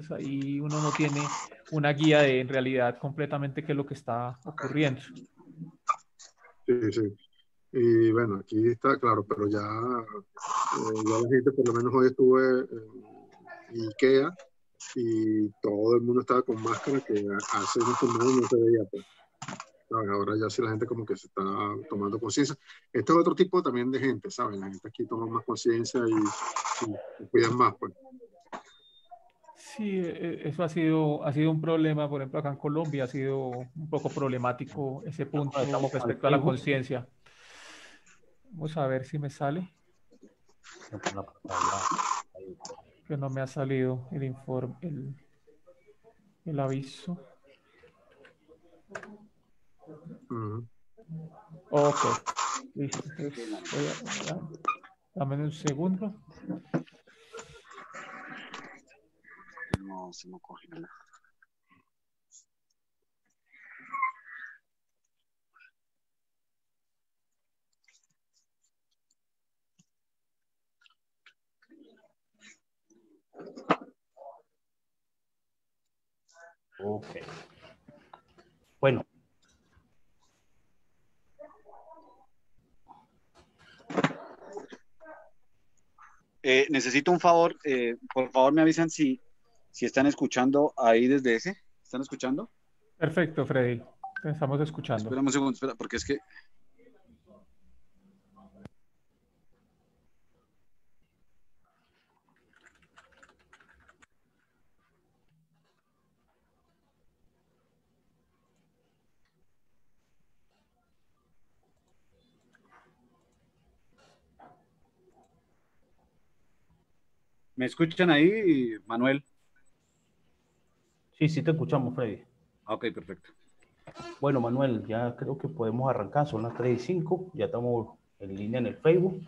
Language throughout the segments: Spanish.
pues ahí uno no tiene una guía de en realidad completamente qué es lo que está ocurriendo. Sí, sí. Y bueno, aquí está claro, pero ya, eh, ya la gente, por lo menos hoy estuve en Ikea y todo el mundo estaba con máscara que hace unos semanas no se veía. Pues. Ahora ya sí la gente como que se está tomando conciencia. Este es otro tipo también de gente, ¿sabes? La gente aquí toma más conciencia y, y, cuidan más, pues. Sí, e, eso ha sido, ha sido un problema, por ejemplo, acá en Colombia ha sido un poco problemático ese punto respecto a la conciencia. Vamos a ver si me sale. Que no me ha salido el informe, el, el aviso. Ok. Listo. Dame un segundo. No se me coge nada. Ok. Bueno. Eh, necesito un favor, eh, por favor me avisan si, si están escuchando ahí desde ese. ¿Están escuchando? Perfecto, Freddy. estamos escuchando. Espera un segundo, espera, porque es que ¿Me escuchan ahí, Manuel? Sí, sí te escuchamos, Freddy. Ok, perfecto. Bueno, Manuel, ya creo que podemos arrancar. Son las 3 y 5. Ya estamos en línea en el Facebook.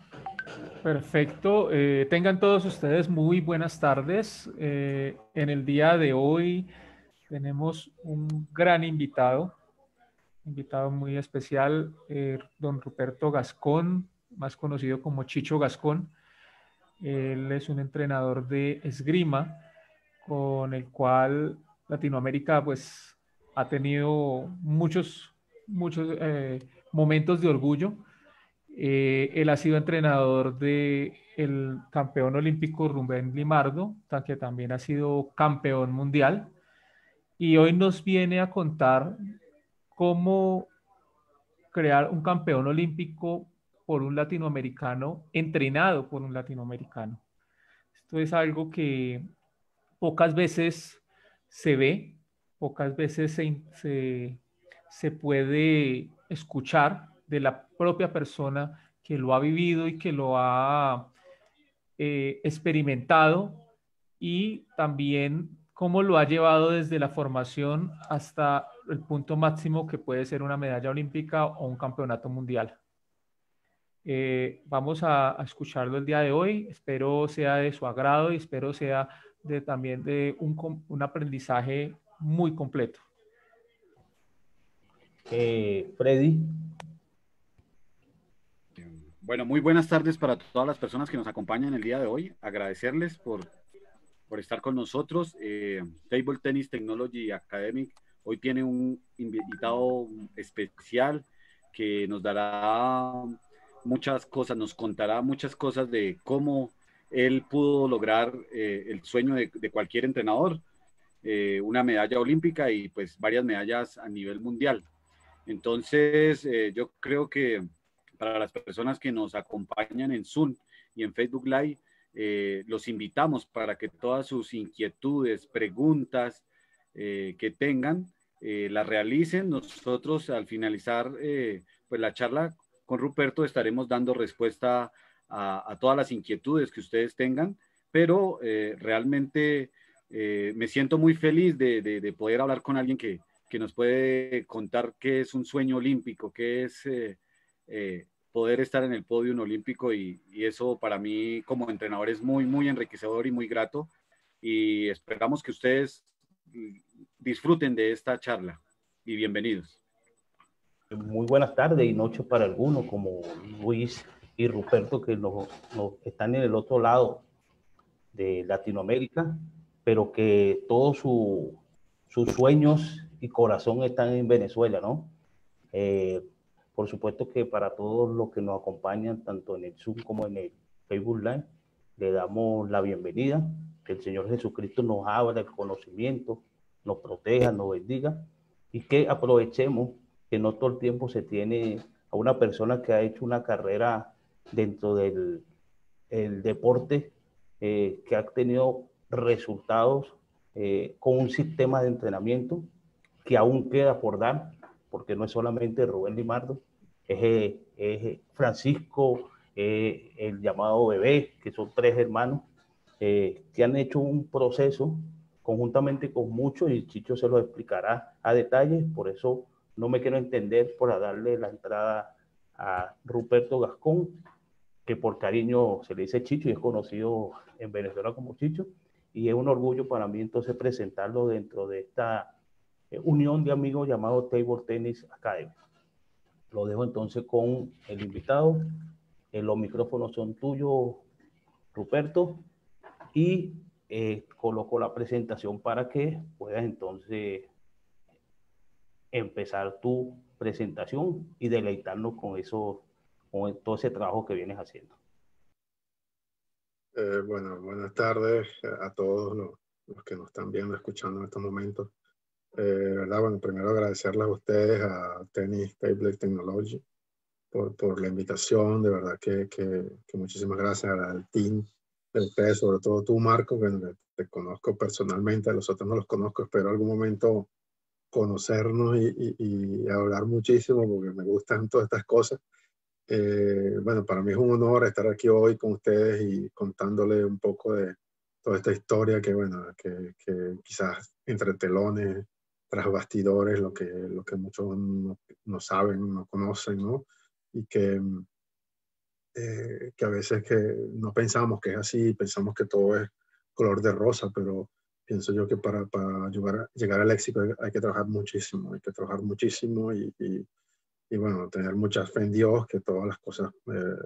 Perfecto. Eh, tengan todos ustedes muy buenas tardes. Eh, en el día de hoy tenemos un gran invitado, invitado muy especial, eh, don Ruperto Gascón, más conocido como Chicho Gascón. Él es un entrenador de esgrima con el cual Latinoamérica pues ha tenido muchos, muchos eh, momentos de orgullo. Eh, él ha sido entrenador de el campeón olímpico Rubén Limardo, que también ha sido campeón mundial. Y hoy nos viene a contar cómo crear un campeón olímpico por un latinoamericano, entrenado por un latinoamericano. Esto es algo que pocas veces se ve, pocas veces se, se, puede escuchar de la propia persona que lo ha vivido y que lo ha eh, experimentado y también cómo lo ha llevado desde la formación hasta el punto máximo que puede ser una medalla olímpica o un campeonato mundial. Eh, vamos a, escucharlo el día de hoy. Espero sea de su agrado y espero sea de, también de un, un aprendizaje muy completo. Eh, Freddy. Bueno, muy buenas tardes para todas las personas que nos acompañan el día de hoy. Agradecerles por, por estar con nosotros. Eh, Table Tennis Technology Academic hoy tiene un invitado especial que nos dará muchas cosas, nos contará muchas cosas de cómo él pudo lograr eh, el sueño de, cualquier entrenador, eh, una medalla olímpica y pues varias medallas a nivel mundial. Entonces, eh, yo creo que para las personas que nos acompañan en Zoom y en Facebook Live, los invitamos para que todas sus inquietudes, preguntas que tengan, las realicen. Nosotros al finalizar pues la charla con Ruperto estaremos dando respuesta a, todas las inquietudes que ustedes tengan, pero eh, realmente eh, me siento muy feliz de, poder hablar con alguien que, nos puede contar qué es un sueño olímpico, qué es eh, poder estar en el podio olímpico y, y, eso para mí como entrenador es muy, muy enriquecedor y muy grato. Y esperamos que ustedes disfruten de esta charla y bienvenidos. Muy buenas tardes y noches para algunos, como Luis y Ruperto, que nos, están en el otro lado de Latinoamérica. pero que todos su, sus sueños y corazón están en Venezuela, ¿no? Eh, por supuesto que para todos los que nos acompañan, tanto en el Zoom como en el Facebook Live, le damos la bienvenida, que el Señor Jesucristo nos abra el conocimiento, nos proteja, nos bendiga y que aprovechemos que no todo el tiempo se tiene a una persona que ha hecho una carrera dentro del el deporte, eh, que ha tenido resultados eh, con un sistema de entrenamiento que aún queda por dar, porque no es solamente Rubén Limardo, es, es Francisco, el llamado Bebé, que son tres hermanos, eh, que han hecho un proceso conjuntamente con muchos, y Chicho se lo explicará a detalle, por eso no me quiero entender por darle la entrada a Ruperto Gascón, que por cariño se le dice Chicho y es conocido en Venezuela como Chicho, y es un orgullo para mí entonces presentarlo dentro de esta eh, unión de amigos llamado Table Tennis Academy. Lo dejo entonces con el invitado. Eh, los micrófonos son tuyos, Ruperto, y eh, coloco la presentación para que puedas entonces empezar tu presentación y deleitarnos con eso, con todo ese trabajo que vienes haciendo. Eh, bueno, buenas tardes a todos los, que nos están viendo, escuchando en estos momentos. Eh, ¿verdad? Bueno, primero agradecerles a ustedes, a Tennis Table Technology, por, por, la invitación. De verdad que, que, muchísimas gracias al team de ustedes, sobre todo tú, Marco, que te conozco personalmente, a los otros no los conozco, espero algún momento conocernos y, y, hablar muchísimo porque me gustan todas estas cosas. Eh, bueno, para mí es un honor estar aquí hoy con ustedes y contándole un poco de toda esta historia que, bueno, que, que quizás entre telones, tras bastidores, lo que, lo que muchos no, no saben, no conocen, ¿no? Y que, eh, que a veces que no pensamos que es así, pensamos que todo es color de rosa, pero pienso yo que para, para llegar, llegar al éxito hay, que trabajar muchísimo, hay que trabajar muchísimo y, y, bueno, tener mucha fe en Dios que todas las cosas eh,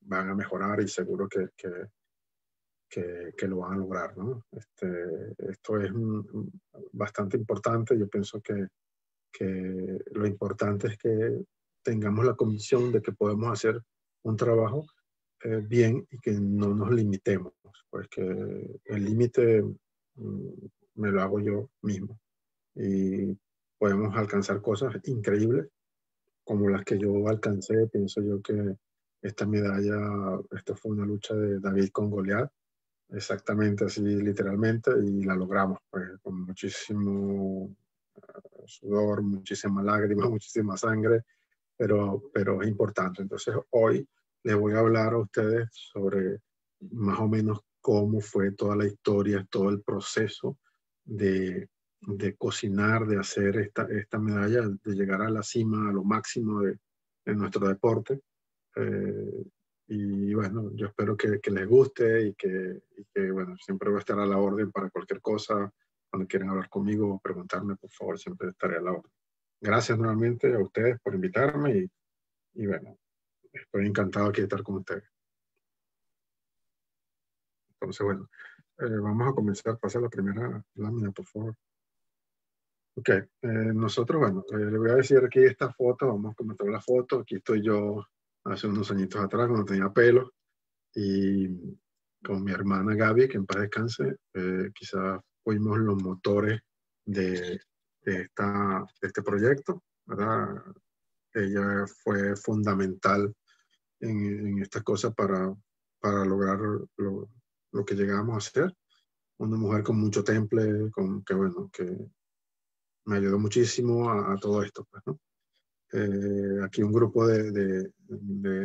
van a mejorar y seguro que, que, que, lo van a lograr. ¿no? Este, esto es bastante importante, yo pienso que, que lo importante es que tengamos la convicción de que podemos hacer un trabajo eh, bien y que no nos limitemos, pues que el límite mm, me lo hago yo mismo y podemos alcanzar cosas increíbles como las que yo alcancé. Pienso yo que esta medalla, esto fue una lucha de David con Goliat, exactamente así literalmente, y la logramos pues, con muchísimo eh, sudor, muchísima lágrima, muchísima sangre, pero, pero es importante. Entonces hoy les voy a hablar a ustedes sobre más o menos cómo fue toda la historia, todo el proceso de, de cocinar, de hacer esta, esta, medalla, de llegar a la cima, a lo máximo de, de nuestro deporte. Eh, y bueno, yo espero que, que les guste y que, y que, bueno, siempre voy a estar a la orden para cualquier cosa. Cuando quieran hablar conmigo o preguntarme, por favor, siempre estaré a la orden. Gracias nuevamente a ustedes por invitarme y, y bueno, estoy encantado aquí de estar con ustedes. Entonces, bueno, eh, vamos a comenzar. Pasa la primera lámina, por favor. Ok, eh, nosotros, bueno, eh, le voy a decir aquí esta foto, vamos a comentar la foto. Aquí estoy yo hace unos añitos atrás, cuando tenía pelo, y con mi hermana Gaby, que en paz descanse, quizás fuimos los motores de, de, esta, de este proyecto, ¿verdad? Ella fue fundamental en, en estas cosas para, para lograr lo, lo, que llegamos a hacer. Una mujer con mucho temple, con, que bueno, que me ayudó muchísimo a, todo esto. Pues, ¿no? eh, aquí un grupo de, de,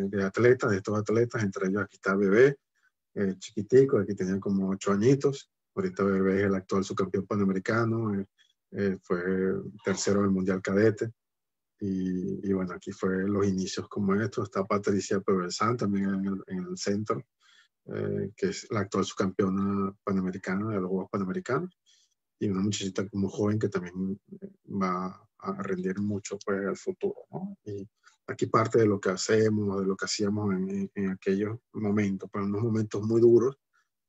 de, atletas, de estos atletas, entre ellos aquí está Bebé, eh, chiquitico, aquí tenía como ocho añitos. Ahorita Bebé es el actual subcampeón panamericano, eh, eh fue tercero en el Mundial Cadete. Y, y, bueno, aquí fue los inicios como esto. Está Patricia Peversan también en el, en el centro, eh, que es la actual subcampeona panamericana de los Juegos Panamericanos. Y una muchachita como joven que también eh, va a rendir mucho pues al futuro. ¿no? Y aquí parte de lo que hacemos, de lo que hacíamos en, en aquellos momentos, para unos momentos muy duros,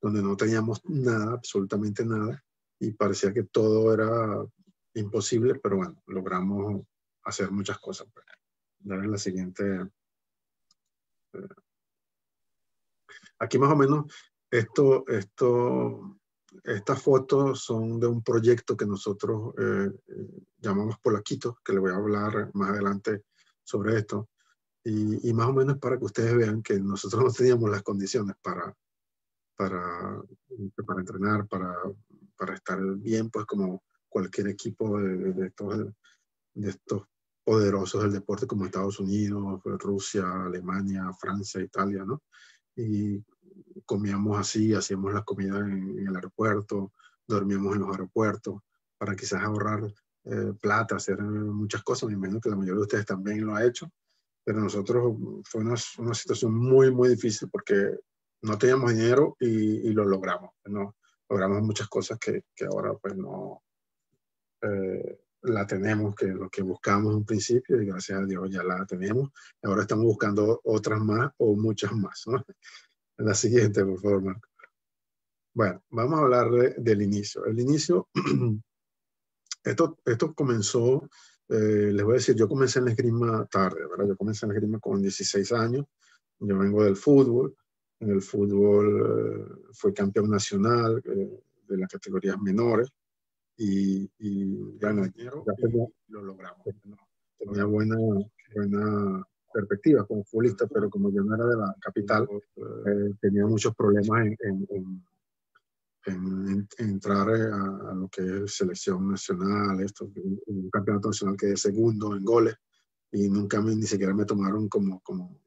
donde no teníamos nada, absolutamente nada, y parecía que todo era imposible, pero bueno, logramos hacer muchas cosas. Pues. Dale la siguiente. Eh, aquí más o menos, esto, esto, estas fotos son de un proyecto que nosotros eh, llamamos Polaquito, que le voy a hablar más adelante sobre esto. Y, y, más o menos para que ustedes vean que nosotros no teníamos las condiciones para, para, para entrenar, para, para estar bien, pues como cualquier equipo de, de, estos, de estos poderosos del deporte como Estados Unidos, Rusia, Alemania, Francia, Italia, ¿no? Y comíamos así, hacíamos las comidas en, en el aeropuerto, dormíamos en los aeropuertos para quizás ahorrar eh, plata, hacer muchas cosas. Me imagino que la mayoría de ustedes también lo ha hecho, pero nosotros fue una, una situación muy, muy difícil porque no teníamos dinero y, y lo logramos. ¿no? Logramos muchas cosas que, que ahora pues no eh, la tenemos, que lo que buscamos en principio y gracias a Dios ya la tenemos. Ahora estamos buscando otras más o muchas más. ¿no? La siguiente, por favor, Marco. Bueno, vamos a hablar de, del inicio. El inicio, esto, esto comenzó, eh, les voy a decir, yo comencé en la esgrima tarde, ¿verdad? Yo comencé en la esgrima con 16 años. Yo vengo del fútbol en el fútbol eh, fue campeón nacional eh, de las categorías menores y, y ya, lo logramos. Tenía buena, buena perspectiva como futbolista, pero como yo no era de la capital, eh, tenía muchos problemas en, en, en, en entrar a, a, lo que es selección nacional, esto, un, un campeonato nacional que es segundo en goles y nunca me, ni siquiera me tomaron como, como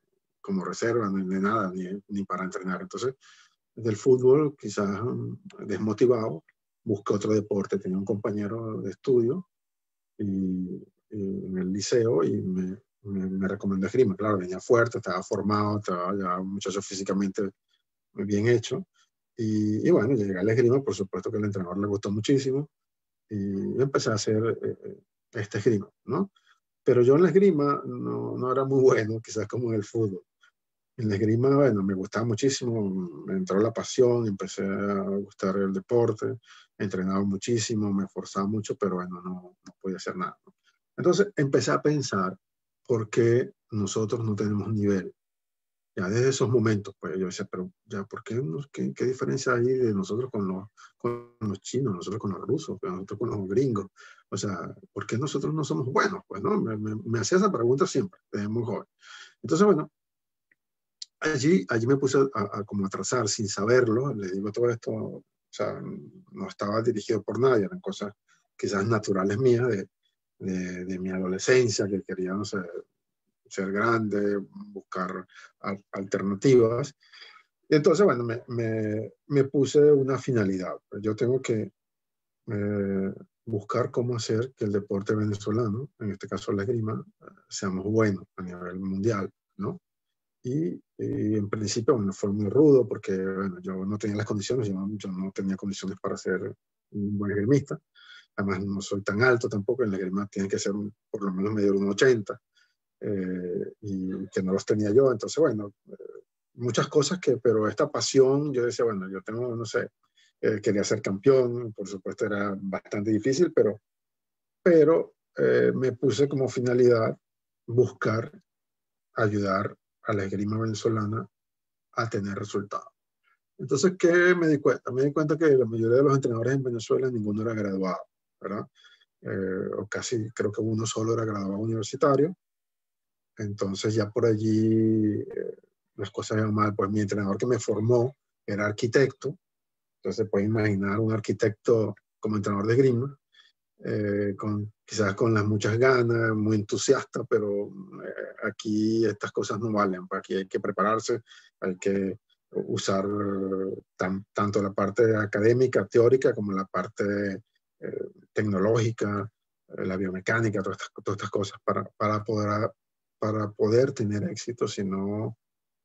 como reserva, ni, ni nada, ni, ni, para entrenar. Entonces, del fútbol, quizás mm, desmotivado, busqué otro deporte. Tenía un compañero de estudio y, y en el liceo y me, me, me, recomendó esgrima. Claro, venía fuerte, estaba formado, estaba ya un muchacho físicamente bien hecho. Y, y, bueno, llegué al esgrima, por supuesto que al entrenador le gustó muchísimo y empecé a hacer eh, este esgrima, ¿no? Pero yo en la esgrima no, no, era muy bueno, quizás como en el fútbol. En la esgrima, bueno, me gustaba muchísimo, me entró la pasión, empecé a gustar el deporte, entrenaba muchísimo, me esforzaba mucho, pero bueno, no, no podía hacer nada. Entonces empecé a pensar por qué nosotros no tenemos nivel. Ya desde esos momentos, pues yo decía, pero ya, ¿por qué, qué, qué diferencia hay de nosotros con los, con los chinos, nosotros con los rusos, nosotros con los gringos? O sea, ¿por qué nosotros no somos buenos? Pues no, me, me, me hacía esa pregunta siempre, desde muy joven. Entonces, bueno, allí, allí me puse a, a, como a trazar sin saberlo, le digo todo esto, o sea, no estaba dirigido por nadie, eran cosas quizás naturales mías de, de, de mi adolescencia, que quería, ser grande, buscar al, alternativas. Entonces, bueno, me, me, me, puse una finalidad. Yo tengo que eh, buscar cómo hacer que el deporte venezolano, en este caso la esgrima, seamos buenos a nivel mundial, ¿no? Y, y, en principio, bueno, fue muy rudo porque, bueno, yo no tenía las condiciones, yo yo no tenía condiciones para ser un buen esgrimista. Además, no soy tan alto tampoco, en la esgrima tiene que ser un, por lo menos medio de 1,80 eh, y que no los tenía yo. Entonces, bueno, eh, muchas cosas que, pero esta pasión, yo decía, bueno, yo tengo, no sé, eh, quería ser campeón, por supuesto era bastante difícil, pero, pero eh, me puse como finalidad buscar ayudar a la esgrima venezolana a tener resultados. Entonces, ¿qué me di cuenta? Me di cuenta que la mayoría de los entrenadores en Venezuela, ninguno era graduado, ¿verdad? Eh, o casi creo que uno solo era graduado universitario. Entonces, ya por allí eh, las cosas iban mal. Pues mi entrenador que me formó era arquitecto. Entonces, se puede imaginar un arquitecto como entrenador de esgrima, eh, con, quizás con las muchas ganas, muy entusiasta, pero eh, aquí estas cosas no valen. Aquí hay que prepararse, hay que usar tan, tanto la parte académica, teórica, como la parte eh, tecnológica, eh, la biomecánica, todas estas, todas estas cosas para, para, poder, para poder tener éxito, si no,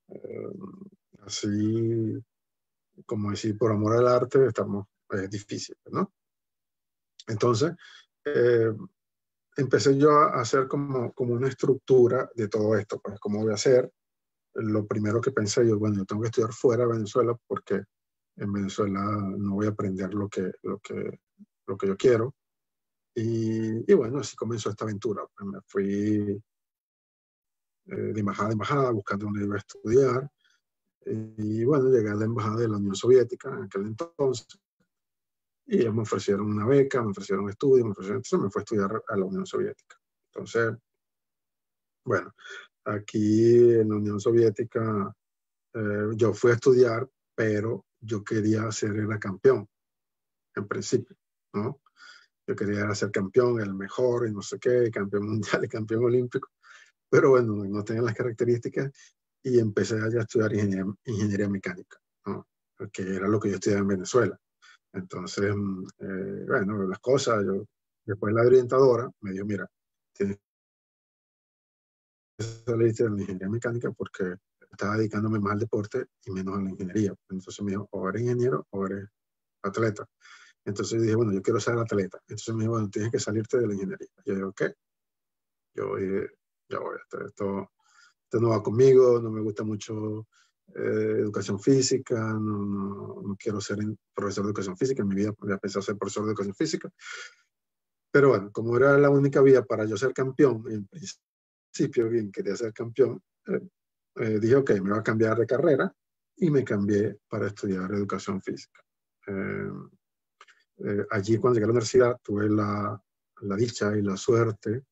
eh, así como decir, por amor al arte, estamos, es difícil, ¿no? Entonces, eh, empecé yo a hacer como, como una estructura de todo esto, pues, ¿cómo voy a hacer? Lo primero que pensé yo, bueno, yo tengo que estudiar fuera de Venezuela porque en Venezuela no voy a aprender lo que, lo que, lo que yo quiero. Y, y bueno, así comenzó esta aventura. Me fui eh, de embajada a embajada buscando dónde iba a estudiar. Y bueno, llegué a la embajada de la Unión Soviética en aquel entonces. Y ellos me ofrecieron una beca, me ofrecieron estudios, me ofrecieron, entonces me fue a estudiar a la Unión Soviética. Entonces, bueno, aquí en la Unión Soviética eh, yo fui a estudiar, pero yo quería ser el campeón, en principio, ¿no? Yo quería ser campeón, el mejor, y no sé qué, campeón mundial y campeón olímpico, pero bueno, no tenía las características y empecé a estudiar ingeniería, ingeniería mecánica, ¿no? que era lo que yo estudiaba en Venezuela. Entonces, mm, eh, bueno, las cosas, yo, después la orientadora me dijo, mira, tienes que de la ingeniería mecánica porque estaba dedicándome más al deporte y menos a la ingeniería. Entonces me dijo, o eres ingeniero o eres atleta. Entonces dije, bueno, yo quiero ser atleta. Entonces me dijo, bueno, tienes que salirte de la ingeniería. Yo digo, ¿qué? Yo dije, ya voy, esto, esto, no va conmigo, no me gusta mucho eh, educación física, no, no, no, quiero ser profesor de educación física, en mi vida había pensado ser profesor de educación física. Pero bueno, como era la única vía para yo ser campeón, en principio bien quería ser campeón, eh, eh, dije, ok, me voy a cambiar de carrera y me cambié para estudiar educación física. Eh, eh, allí cuando llegué a la universidad tuve la, la dicha y la suerte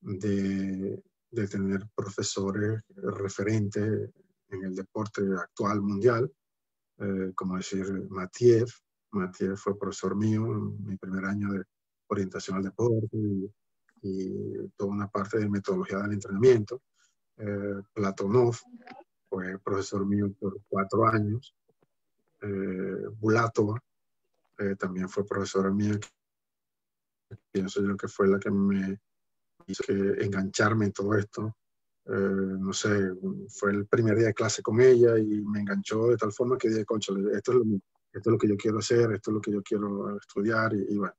de, de, tener profesores referentes en el deporte actual mundial, como decir Matiev. Matiev fue profesor mío en mi primer año de orientación al deporte y, y toda una parte de metodología del entrenamiento eh, Platonov, fue profesor mío por cuatro años. Eh, Bulatova eh, también fue profesora mía. Pienso yo que fue la que me hizo engancharme en todo esto. Eh, no sé, fue el primer día de clase con ella y me enganchó de tal forma que dije, concha, esto es lo, esto es lo que yo quiero hacer, esto es lo que yo quiero estudiar y, y bueno.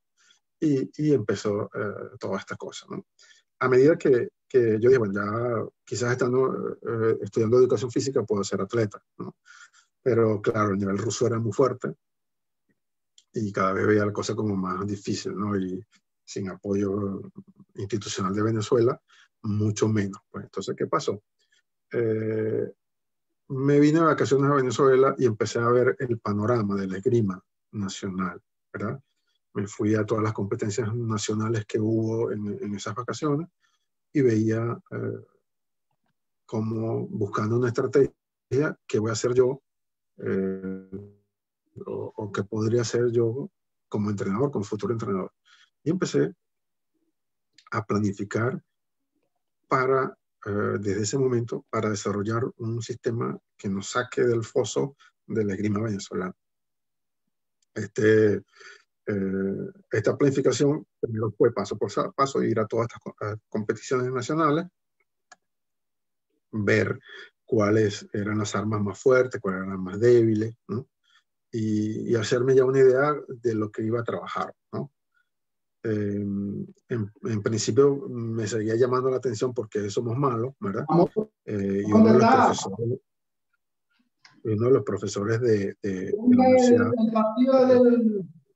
Y, y empezó toda esta cosa, ¿no? A medida que, que yo dije, bueno, ya quizás estando eh, estudiando educación física puedo ser atleta, ¿no? Pero claro, el nivel ruso era muy fuerte y cada vez veía la cosa como más difícil, ¿no? Y sin apoyo institucional de Venezuela, mucho menos. Pues entonces, ¿qué pasó? Eh, me vine de vacaciones a Venezuela y empecé a ver el panorama de la esgrima nacional, ¿verdad? Me fui a todas las competencias nacionales que hubo en, en esas vacaciones y veía eh, como buscando una estrategia que voy a hacer yo eh, o, o, que podría hacer yo como entrenador, como futuro entrenador. Y empecé a planificar para, eh, desde ese momento, para desarrollar un sistema que nos saque del foso de la esgrima venezolana. Este, eh, esta planificación primero fue paso por paso ir a todas estas competiciones nacionales, ver cuáles eran las armas más fuertes, cuáles eran las más débiles, ¿no? Y, y, hacerme ya una idea de lo que iba a trabajar. ¿no? Eh, en, en, principio me seguía llamando la atención porque somos malos, ¿verdad? Eh, y uno de, los profesores, uno de los profesores de, de, de la universidad,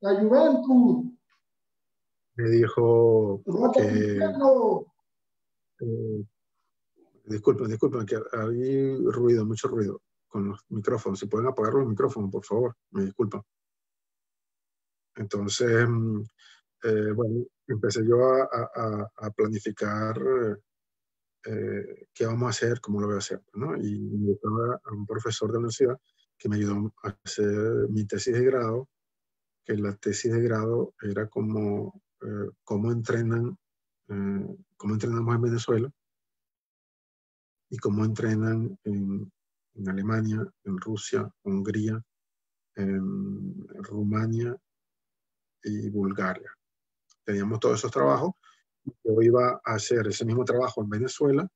la Juventus. Me dijo que... Eh, disculpen, disculpen, que hay ruido, mucho ruido con los micrófonos. Si pueden apagar los micrófonos, por favor, me disculpan. Entonces, mm, eh, bueno, empecé yo a, a, a planificar eh, qué vamos a hacer, cómo lo voy a hacer, ¿no? Y me a un profesor de la universidad que me ayudó a hacer mi tesis de grado que la tesis de grado era como eh, cómo entrenan, eh, cómo entrenamos en Venezuela y cómo entrenan en, en Alemania, en Rusia, Hungría, en Rumania y Bulgaria. Teníamos todos esos trabajos. Yo iba a hacer ese mismo trabajo en Venezuela,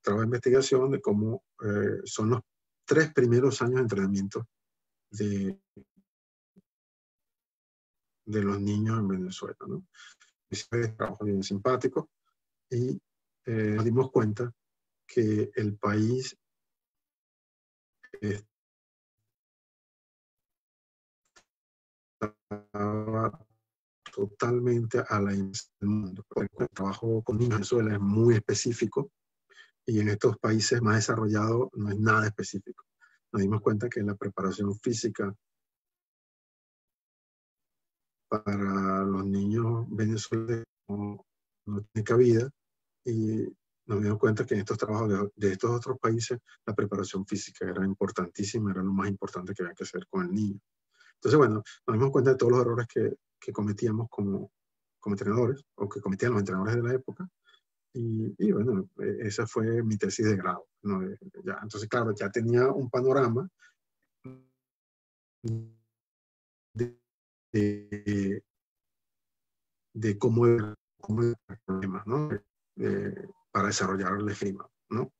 trabajo de investigación de cómo eh, son los tres primeros años de entrenamiento de de los niños en Venezuela. ¿no? Ese trabajo bien simpático y eh, nos dimos cuenta que el país estaba totalmente a la del mundo. El trabajo con Venezuela es muy específico y en estos países más desarrollados no es nada específico. Nos dimos cuenta que la preparación física para los niños venezolanos no, tiene cabida y nos dimos cuenta que en estos trabajos de, estos otros países la preparación física era importantísima, era lo más importante que había que hacer con el niño. Entonces, bueno, nos dimos cuenta de todos los errores que, que cometíamos como, como entrenadores o que cometían los entrenadores de la época. Y, y bueno, e, esa fue mi tesis de grado. ¿no? Ya, entonces, claro, ya tenía un panorama de, de, de cómo era, el problema, ¿no? Para desarrollar el esgrima, ¿no?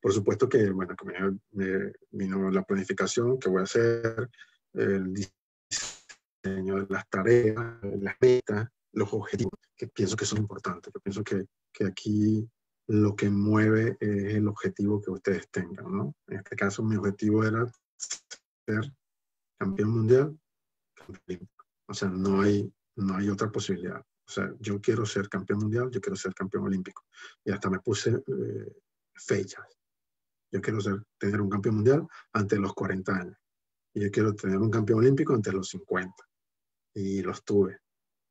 Por supuesto que, bueno, que me, me, vino la planificación que voy a hacer, el diseño de las tareas, las metas, los objetivos, que pienso que son importantes, que pienso que, que aquí lo que mueve es el objetivo que ustedes tengan, ¿no? En este caso mi objetivo era ser campeón mundial, campeón O sea, no hay, no hay otra posibilidad. O sea, yo quiero ser campeón mundial, yo quiero ser campeón olímpico. Y hasta me puse eh, fechas. Yo quiero ser, tener un campeón mundial antes de los 40 años. Y yo quiero tener un campeón olímpico antes de los 50. Y los tuve.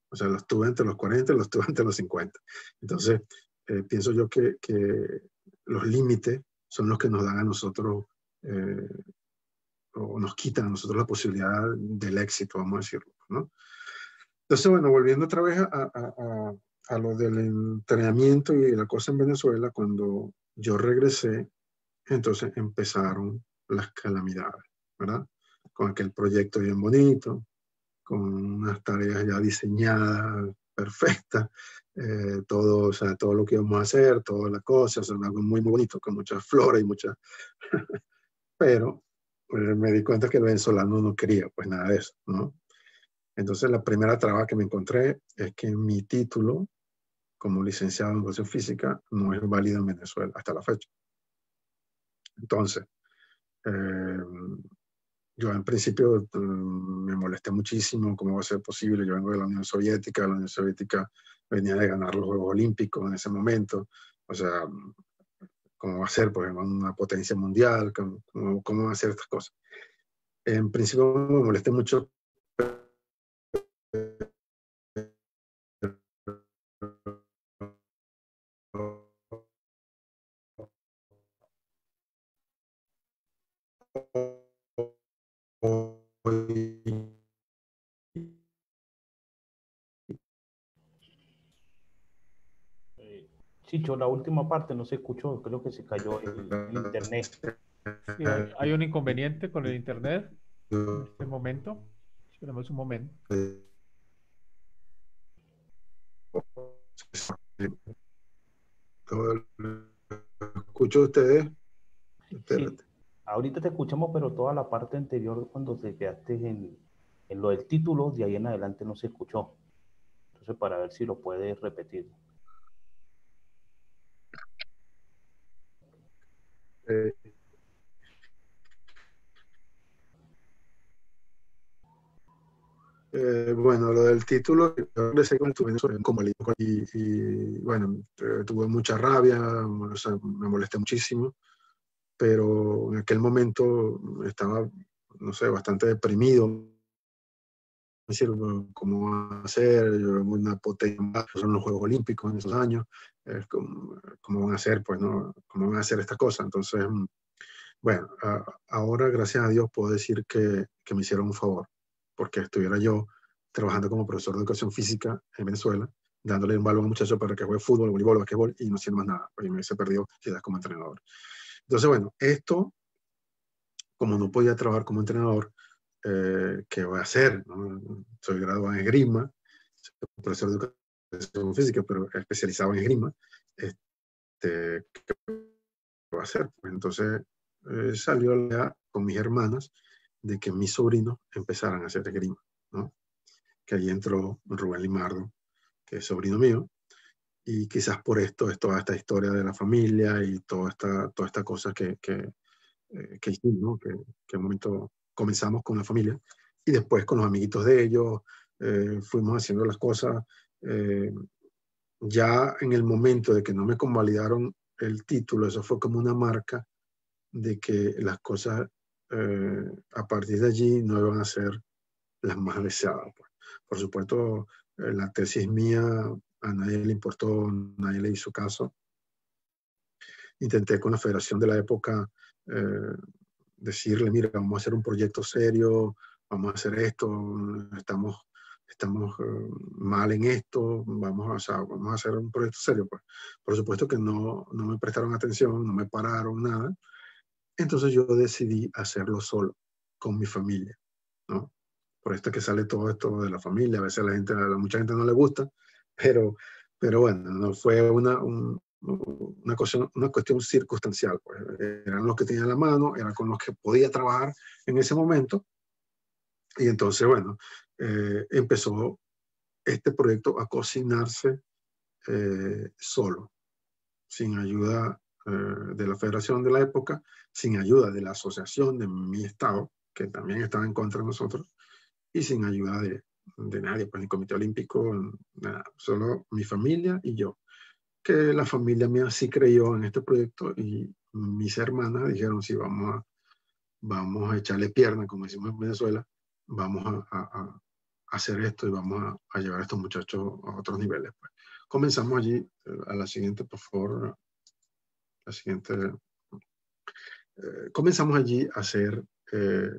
O sea, los tuve entre los 40 y los tuve entre los 50. Entonces, eh, pienso yo que, que los límites son los que nos dan a nosotros, eh, o nos quitan a nosotros la posibilidad del éxito, vamos a decirlo, ¿no? Entonces, bueno, volviendo otra vez a, a, a, lo del entrenamiento y la cosa en Venezuela, cuando yo regresé, entonces empezaron las calamidades, ¿verdad? Con aquel proyecto bien bonito, con unas tareas ya diseñadas, perfectas, eh, todo, o sea, todo lo que íbamos a hacer, todas las cosas, algo muy, muy bonito, con muchas flores y muchas... Pero pues, me di cuenta que el venezolano no quería pues nada de eso, ¿no? Entonces, la primera traba que me encontré es que mi título como licenciado en educación física no es válido en Venezuela hasta la fecha. Entonces, eh, yo en principio mm, me molesté muchísimo, ¿cómo va a ser posible? Yo vengo de la Unión Soviética, la Unión Soviética venía de ganar los Juegos Olímpicos en ese momento, o sea, ¿cómo va a ser? Pues una potencia mundial, ¿cómo, cómo va a ser estas cosas? En principio me molesté mucho Chicho, la última parte no se escuchó, creo que se cayó el, internet. hay un inconveniente con el internet en este momento. Esperemos un momento. ¿Escucho ustedes? Ahorita te escuchamos, pero toda la parte anterior, cuando te quedaste en, en lo del título, de ahí en adelante no se escuchó. Entonces, para ver si lo puedes repetir. Eh, Eh, bueno, lo del título, empecé con el como y, y bueno, eh, tuve mucha rabia, me molesté muchísimo, pero en aquel momento estaba, no sé, bastante deprimido. Decir, ¿cómo hacer? Yo, una potencia, son los Juegos Olímpicos en esos años, ¿cómo, ¿cómo, van a hacer? Pues, ¿no? ¿Cómo van a hacer estas cosas? Entonces, bueno, ahora, gracias a Dios, puedo decir que, que me hicieron un favor porque estuviera yo trabajando como profesor de educación física en Venezuela, dándole un balón a un muchacho para que juegue fútbol, voleibol, basquetbol y no haciendo más nada, porque me hubiese perdido quizás como entrenador. Entonces, bueno, esto, como no podía trabajar como entrenador, eh, ¿qué voy a hacer? Soy graduado en esgrima, soy profesor de educación física, pero especializado en esgrima. Este, ¿Qué voy a hacer? Pues entonces eh, salió con mis hermanas de que mis sobrinos empezaran a hacer esgrima, ¿no? Que ahí entró Rubén Limardo, que es sobrino mío, y quizás por esto es toda esta historia de la familia y toda esta, toda esta cosa que, que, eh, que hicimos, que, que un momento comenzamos con la familia, y después con los amiguitos de ellos eh, fuimos haciendo las cosas. Eh, ya en el momento de que no me convalidaron el título, eso fue como una marca de que las cosas eh, a partir de allí no iban a ser las más deseadas. Pues. Por supuesto, la tesis mía a nadie le importó, nadie le hizo caso. Intenté con la federación de la época decirle, mira, vamos a hacer un proyecto serio, vamos a hacer esto, estamos, estamos eh, mal en esto, vamos a, vamos a hacer un proyecto serio. Pues. Por supuesto que no, no me prestaron atención, no me pararon nada. Entonces yo decidí hacerlo solo, con mi familia, ¿no? Por esto que sale todo esto de la familia, a veces a la gente, a mucha gente no le gusta, pero, pero bueno, no fue una, una, cuestión, una cuestión circunstancial. Pues. Eran los que tenía la mano, eran con los que podía trabajar en ese momento y entonces, bueno, eh, empezó este proyecto a cocinarse eh, solo, sin ayuda eh, de la federación de la época, sin ayuda de la asociación de mi estado, que también estaba en contra de nosotros, y sin ayuda de, de nadie, pues ni comité olímpico, nada, solo mi familia y yo. Que la familia mía sí creyó en este proyecto y mis hermanas dijeron, sí, vamos a, vamos a echarle pierna, como decimos en Venezuela, vamos a, hacer esto y vamos a, llevar a estos muchachos a otros niveles. Pues. Comenzamos allí, eh, a la siguiente, por favor, la siguiente. Eh, comenzamos allí a hacer eh,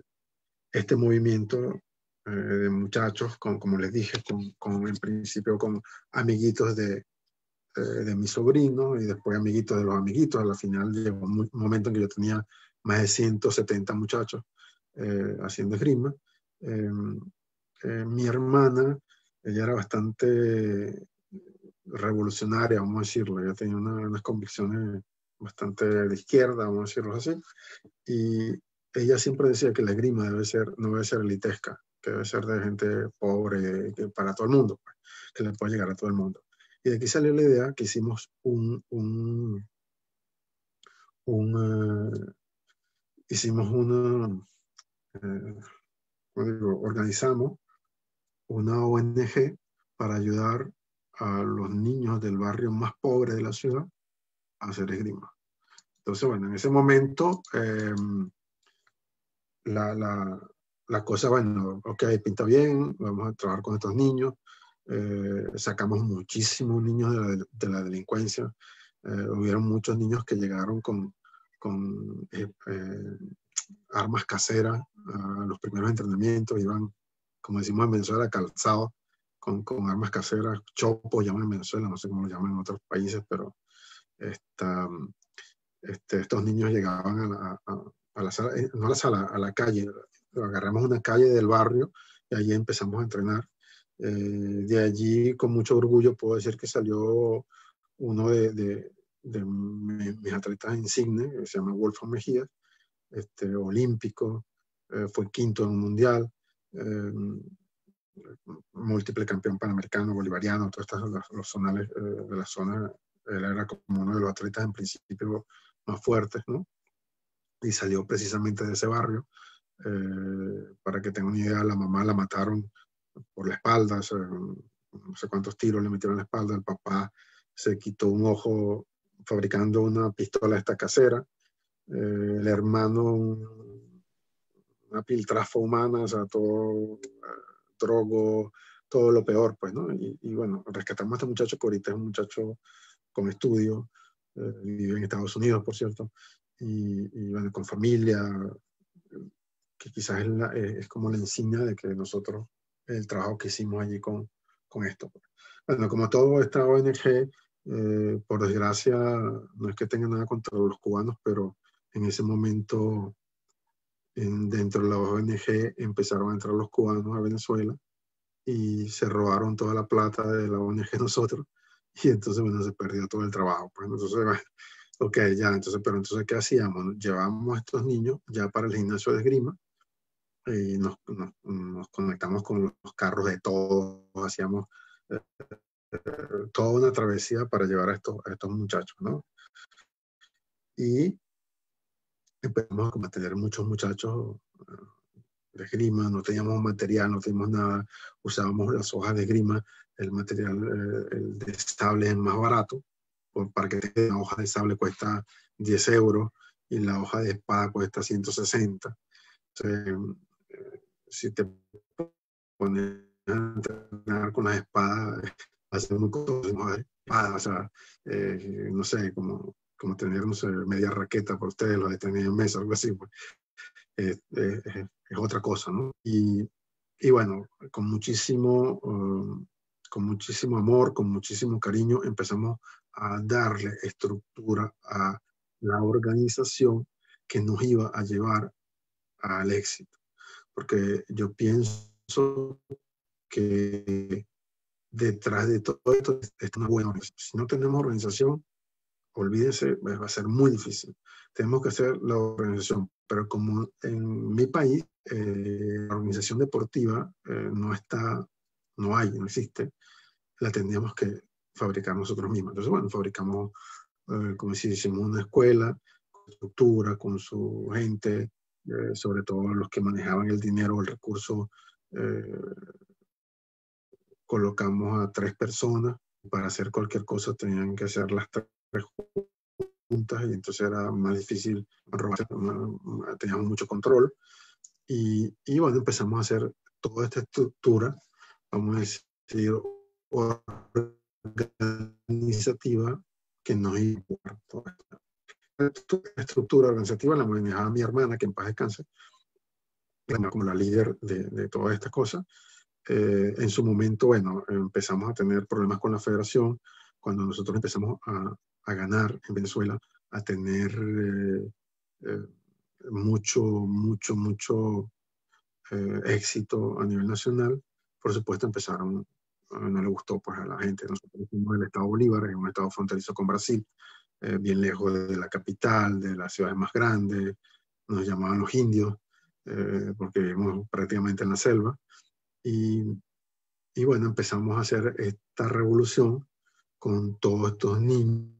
este movimiento de muchachos, con, como les dije, con, con, en principio con amiguitos de, de mi sobrino y después amiguitos de los amiguitos. A la final llegó un momento en que yo tenía más de 170 muchachos haciendo esgrima Em, eh, mi hermana, ella era bastante revolucionaria, vamos a decirlo, ella tenía unas convicciones bastante de izquierda, vamos a decirlo así, y ella siempre decía que la grima debe ser, no debe ser elitesca, que debe ser de gente pobre, que para todo el mundo, pues, que le puede llegar a todo el mundo. Y de aquí salió la idea que hicimos un, un, un eh, hicimos una, eh, organizamos una ONG para ayudar a los niños del barrio más pobre de la ciudad hacer esgrima. Entonces, bueno, en ese momento em, la, la, la, cosa, bueno, ok, pinta bien, vamos a trabajar con estos niños, eh, sacamos muchísimos niños de la, de la delincuencia, eh, hubieron muchos niños que llegaron con, con eh, armas caseras, a los primeros entrenamientos iban, como decimos en Venezuela, calzados con, con armas caseras, chopo llaman en Venezuela, no sé cómo lo llaman en otros países, pero este, estos niños llegaban a la, a, la sala, eh, no a la sala, a la calle, agarramos una calle del barrio y allí empezamos a entrenar. Eh, de allí, con mucho orgullo, puedo decir que salió uno de, de, de mis atletas insignes, que se llama Wolfgang Mejía, este, olímpico, eh, fue quinto en un mundial, múltiple campeón panamericano, bolivariano, todas estas los, zonales de la zona, él era como uno de los atletas en principio más fuertes, ¿no? Y salió precisamente de ese barrio. para que tengan una idea, la mamá la mataron por la espalda, no sé cuántos tiros le metieron en la espalda, el papá se quitó un ojo fabricando una pistola esta casera, eh, el hermano, una piltrafa humana, o sea, todo eh, drogo, todo lo peor, pues, ¿no? Y, bueno, rescatamos a este muchacho que ahorita es un muchacho con estudio, eh, vive en Estados Unidos, por cierto, y, bueno, con familia, que quizás es, es, como la insignia de que nosotros, el trabajo que hicimos allí con, con esto. Bueno, como todo esta ONG, por desgracia, no es que tenga nada contra los cubanos, pero en ese momento dentro de la ONG empezaron a entrar los cubanos a Venezuela y se robaron toda la plata de la ONG nosotros y entonces bueno se perdió todo el trabajo pues entonces bueno, ok ya entonces pero entonces qué hacíamos llevábamos a estos niños ya para el gimnasio de esgrima y nos, nos, conectamos con los carros de todos hacíamos eh, eh, toda una travesía para llevar a estos, a estos muchachos no y empezamos a tener muchos muchachos, de esgrima, no teníamos material, no teníamos nada, usábamos las hojas de esgrima, el material eh, el de sable es más barato, para que la hoja de sable cuesta 10 euros y la hoja de espada cuesta 160. Entonces, eh, si te pones a entrenar con las espadas, va a ser muy costoso, o sea, eh, no sé, como, como tener, no sé, media raqueta por ustedes, lo de tener en mesa, algo así, pues, es otra cosa, ¿no? Y, y bueno, con muchísimo, um, con muchísimo amor, con muchísimo cariño, empezamos a darle estructura a la organización que nos iba a llevar al éxito. Porque yo pienso que detrás de todo esto está una buena organización. Si no tenemos organización, olvídense, va a ser muy difícil. Tenemos que hacer la organización, pero como en mi país eh, la organización deportiva eh, no está, no hay, no existe, la tendríamos que fabricar nosotros mismos. Entonces, bueno, fabricamos, eh, como si hicimos una escuela, con estructura, con su gente, sobre todo los que manejaban el dinero, el recurso, colocamos a tres personas. Para hacer cualquier cosa tenían que hacer las tres juntas y entonces era más difícil robar, teníamos mucho control. Y, y, bueno, empezamos a hacer toda esta estructura, vamos a decir, organizativa que nos iba a La estructura organizativa la manejaba mi hermana, que en paz descanse, como la líder de, de todas estas cosas. Eh, en su momento, bueno, empezamos a tener problemas con la federación cuando nosotros empezamos a, a ganar en Venezuela, a tener eh, eh, mucho, mucho, mucho eh, éxito a nivel nacional, por supuesto empezaron, no le gustó pues a la gente. Nosotros fuimos el estado Bolívar, en un estado fronterizo con Brasil, bien lejos de la capital, de las ciudades más grandes, nos llamaban los indios, porque vivimos prácticamente en la selva. Y, y bueno, empezamos a hacer esta revolución con todos estos niños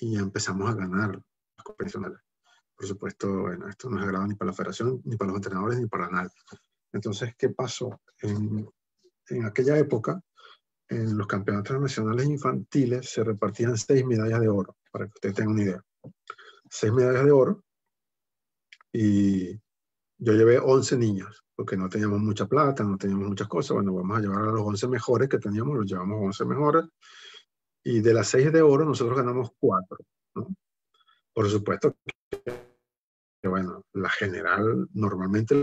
y empezamos a ganar las competiciones. Por supuesto, bueno, esto no es agrado ni para la federación, ni para los entrenadores, ni para nadie. Entonces, ¿qué pasó? En, en aquella época, en los campeonatos nacionales infantiles se repartían seis medallas de oro, para que ustedes tengan una idea. Seis medallas de oro y yo llevé 11 niños, porque no teníamos mucha plata, no teníamos muchas cosas. Bueno, vamos a llevar a los 11 mejores que teníamos, los llevamos 11 mejores y de las seis de oro nosotros ganamos cuatro. ¿no? Por supuesto que, bueno, la general normalmente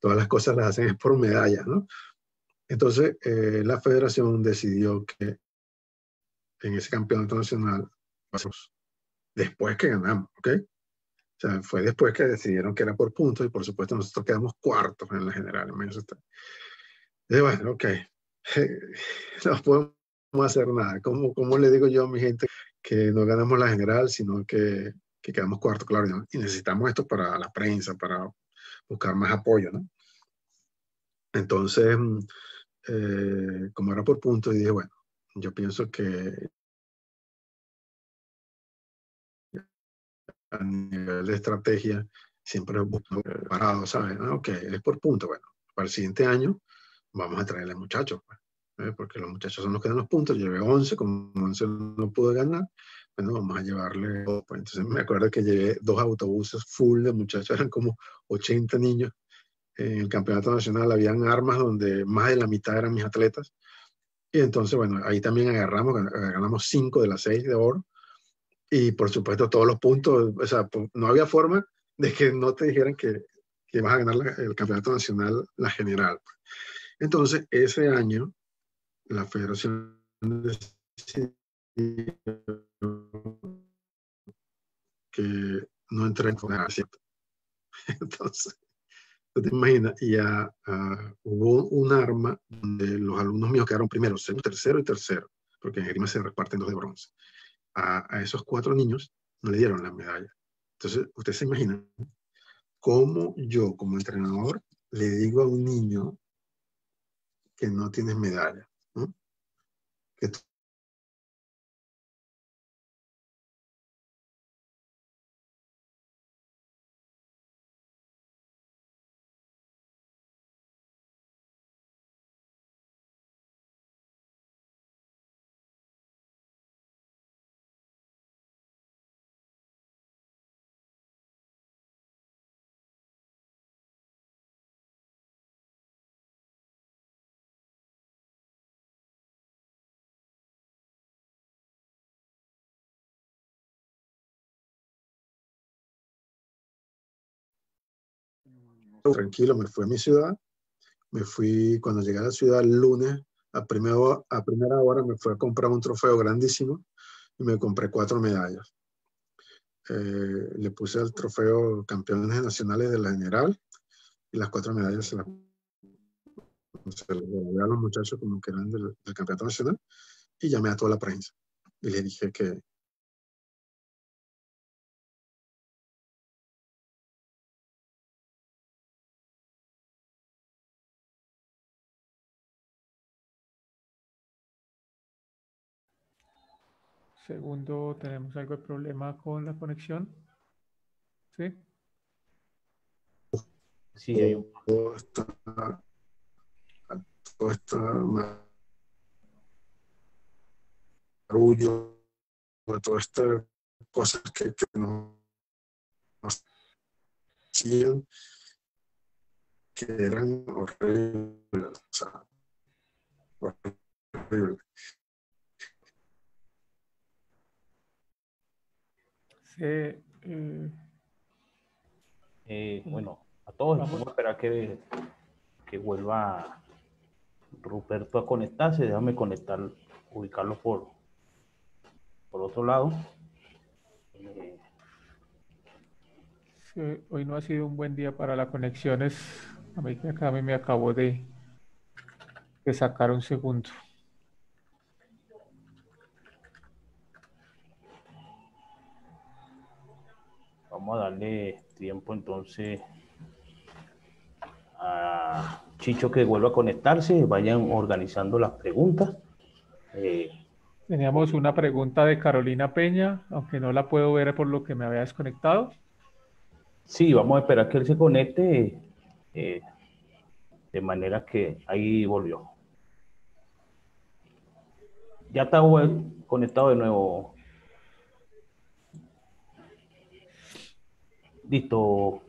todas las cosas las hacen es por medallas, ¿no? Entonces, eh, la federación decidió que en ese campeonato nacional, después que ganamos, ¿ok? O sea, fue después que decidieron que era por puntos y por supuesto nosotros quedamos cuartos en la general. Entonces, bueno, ok. Nos podemos hacer nada. ¿Cómo, ¿Cómo, le digo yo a mi gente que no ganamos la general, sino que, que quedamos cuarto? Claro, y necesitamos esto para la prensa, para buscar más apoyo, ¿no? Entonces, eh, como era por puntos, dije, bueno, yo pienso que a nivel de estrategia siempre parado, ¿sabes? Ah, ok, es por punto. Bueno, para el siguiente año vamos a traerle muchachos. Pues. ¿eh? porque los muchachos son los que dan los puntos, llevé 11, como 11 no pude ganar, bueno, vamos a llevarle pues, entonces me acuerdo que llevé dos autobuses full de muchachos, eran como 80 niños. En el campeonato nacional habían armas donde más de la mitad eran mis atletas. Y entonces, bueno, ahí también agarramos, ganamos 5 de las 6 de oro. Y por supuesto, todos los puntos, o sea, pues, no había forma de que no te dijeran que, que a ganar el campeonato nacional, la general. Entonces, ese año la federación que no entré en federación. Entonces, te imaginas, y hubo un arma donde los alumnos míos quedaron primero, segundo, tercero y tercero, porque en Grima se reparten dos de bronce. A, a, esos cuatro niños no le dieron la medalla. Entonces, usted se imagina cómo yo, como entrenador, le digo a un niño que no tienes medalla que tranquilo, me fui a mi ciudad. Me fui, cuando llegué a la ciudad el lunes, a, primero, a primera hora me fui a comprar un trofeo grandísimo y me compré cuatro medallas. Eh, le puse al trofeo campeones nacionales de la general y las cuatro medallas se las, se las a los muchachos como que eran del, del campeonato nacional y llamé a toda la prensa y le dije que, Segundo, tenemos algo de problema con la conexión. ¿Sí? Sí, hay un- todo esta, todo esta barullo, todas estas cosas que, que nos hacían que eran horribles, o sea, horribles. Sí, eh, eh, bueno, a todos Vamos. vamos a esperar que, que vuelva Ruperto a conectarse. Déjame conectar, ubicarlo por, por otro lado. Eh, sí, hoy no ha sido un buen día para las conexiones. A mí a mí me acabó de, de sacar un segundo. Vamos a darle tiempo entonces a Chicho que vuelva a conectarse, vayan organizando las preguntas. Eh, Teníamos una pregunta de Carolina Peña, aunque no la puedo ver por lo que me había desconectado. sí, vamos a esperar que él se conecte eh, de manera que ahí volvió. Ya está conectado de nuevo. Listo.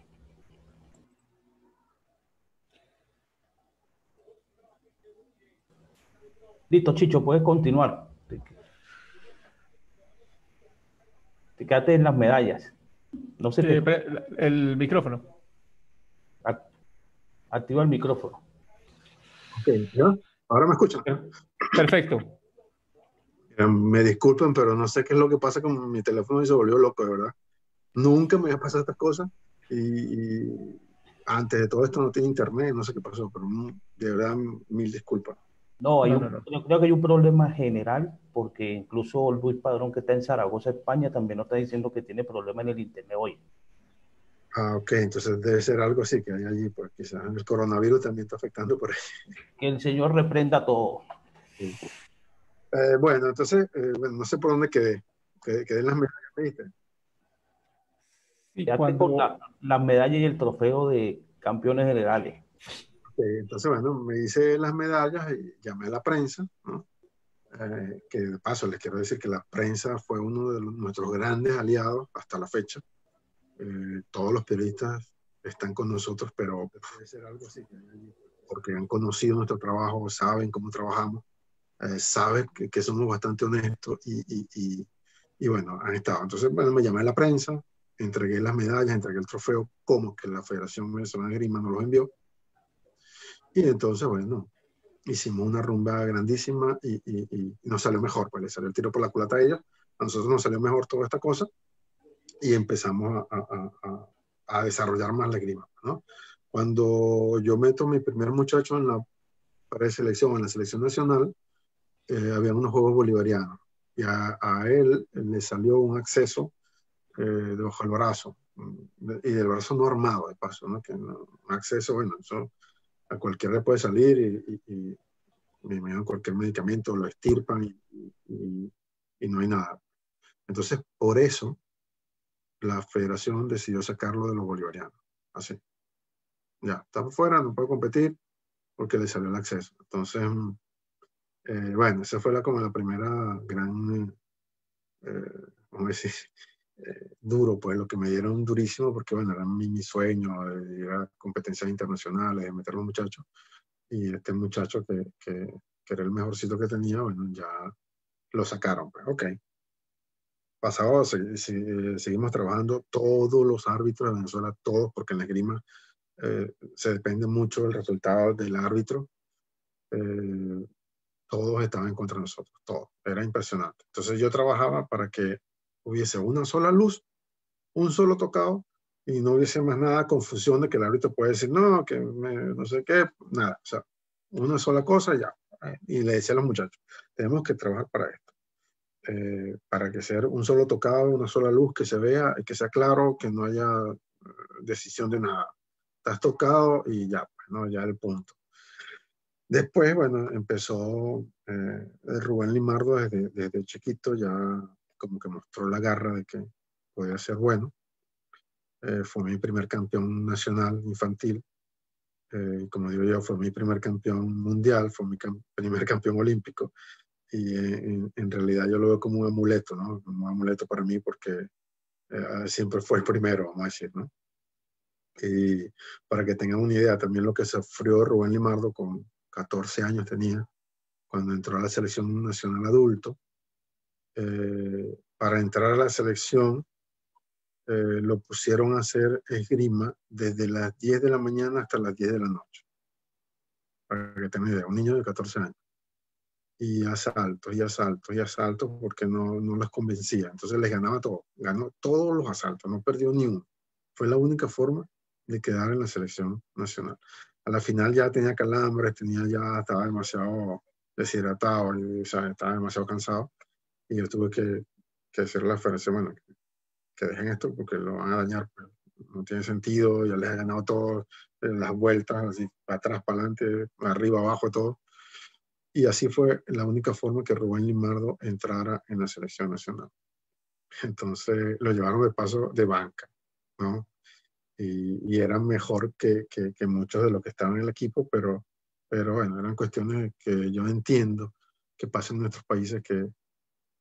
Listo, Chicho, puedes continuar. Te, te quedaste en las medallas. No se te Eh, pre- el micrófono. ac- activa el micrófono. Ok, ¿ya? Ahora me escuchan. Perfecto. Eh, Me disculpen, pero no sé qué es lo que pasa con mi teléfono y se volvió loco, de verdad. Nunca me había pasado estas cosas y, y antes de todo esto no tiene internet, no sé qué pasó, pero mm, de verdad mil disculpas. No, hay No, un- no, no. yo creo que hay un problema general porque incluso Luis Padrón que está en Zaragoza, España, también nos está diciendo que tiene problema en el internet hoy. Ah, ok, entonces debe ser algo así que hay allí, pues quizás el coronavirus también está afectando por ahí. Que el Señor reprenda todo. Eh, bueno, entonces, eh, bueno, no sé por dónde quedé. Quedé, quedé en las medallas, ¿me ¿viste? Y Ya cuando, tengo la, la medalla y el trofeo de campeones generales. Entonces, bueno, me hice las medallas y llamé a la prensa, ¿no? Eh, que de paso les quiero decir que la prensa fue uno de los- nuestros grandes aliados hasta la fecha. Eh, todos los periodistas están con nosotros, pero porque han conocido nuestro trabajo, saben cómo trabajamos, eh, saben que, que somos bastante honestos y, y, y, y bueno, han estado. Entonces, bueno, me llamé a la prensa, entregué las medallas, entregué el trofeo, como que la Federación Venezolana de Grima nos los envió. Y entonces, bueno, hicimos una rumba grandísima y, y, y nos salió mejor, pues le salió el tiro por la culata a ellos, a nosotros nos salió mejor toda esta cosa y empezamos a, a- a- a desarrollar más la grima, ¿no? Cuando yo meto a mi primer muchacho en la preselección, en la selección nacional, eh, había unos Juegos Bolivarianos y a él le salió un acceso eh, debajo del brazo mm, y del brazo no armado, de paso, ¿no? Que no- un acceso, bueno, eso a cualquiera le puede salir y, y, y me envían cualquier medicamento, lo estirpan y, y- y no hay nada. Entonces, por eso, la federación decidió sacarlo de los bolivarianos. Así. Ya, está fuera, no puede competir porque le salió el acceso. Entonces, mm, eh, bueno, esa fue la, como la primera gran, eh, ¿cómo decir? Eh, duro, pues lo que me dieron durísimo porque, bueno, era mi, mi sueño de ir a competencias internacionales, de meter a los muchachos. Y este muchacho que, que, que era el mejorcito que tenía, bueno, ya lo sacaron. Pues, ok. Pasado, se- se- seguimos trabajando todos los árbitros de Venezuela, todos, porque en la esgrima eh, se depende mucho del resultado del árbitro. Eh, todos estaban en contra nosotros, todos. Era impresionante. Entonces yo trabajaba para que hubiese una sola luz, un solo tocado y no hubiese más nada confusión de que el árbitro puede decir, no, que no sé qué, nada. O sea, una sola cosa ya. Y le decía a los muchachos, tenemos que trabajar para esto. Eh, para que sea un solo tocado, una sola luz, que se vea, que sea claro, que no haya eh, decisión de nada. Estás tocado y ya, ¿no? ya el punto. Después, bueno, empezó eh, Rubén Limardo desde, desde chiquito, ya como que mostró la garra de que podía ser bueno. fue mi primer campeón nacional infantil. como digo yo, fue mi primer campeón mundial, fue mi primer campeón olímpico y en, en, realidad yo lo veo como un amuleto, ¿no? Como un amuleto para mí porque eh, siempre fue el primero, vamos a decir, ¿no? Y para que tengan una idea, también lo que sufrió Rubén Limardo con 14 años tenía, cuando entró a la selección nacional adulto, eh, para entrar a la selección eh, lo pusieron a hacer esgrima desde las 10 de la mañana hasta las 10 de la noche. Para que tengan idea, un niño de 14 años y asaltos y asaltos y asaltos porque no, no las convencía. Entonces les ganaba todo, ganó todos los asaltos, no perdió ni uno. Fue la única forma de quedar en la selección nacional. A la final ya tenía calambres, tenía ya, estaba demasiado deshidratado, o sea, estaba demasiado cansado y yo tuve que, que hacer la referencia, bueno, que, dejen esto porque lo van a dañar, pues, no tiene sentido, ya les he ganado todo, las vueltas, así, para atrás, para adelante, arriba, abajo, todo y así fue la única forma que Rubén Limardo entrara en la selección nacional. Entonces lo llevaron de paso de banca, ¿no? Y, y era mejor que, que, que, muchos de los que estaban en el equipo, pero, pero bueno, eran cuestiones que yo entiendo que pasan en nuestros países que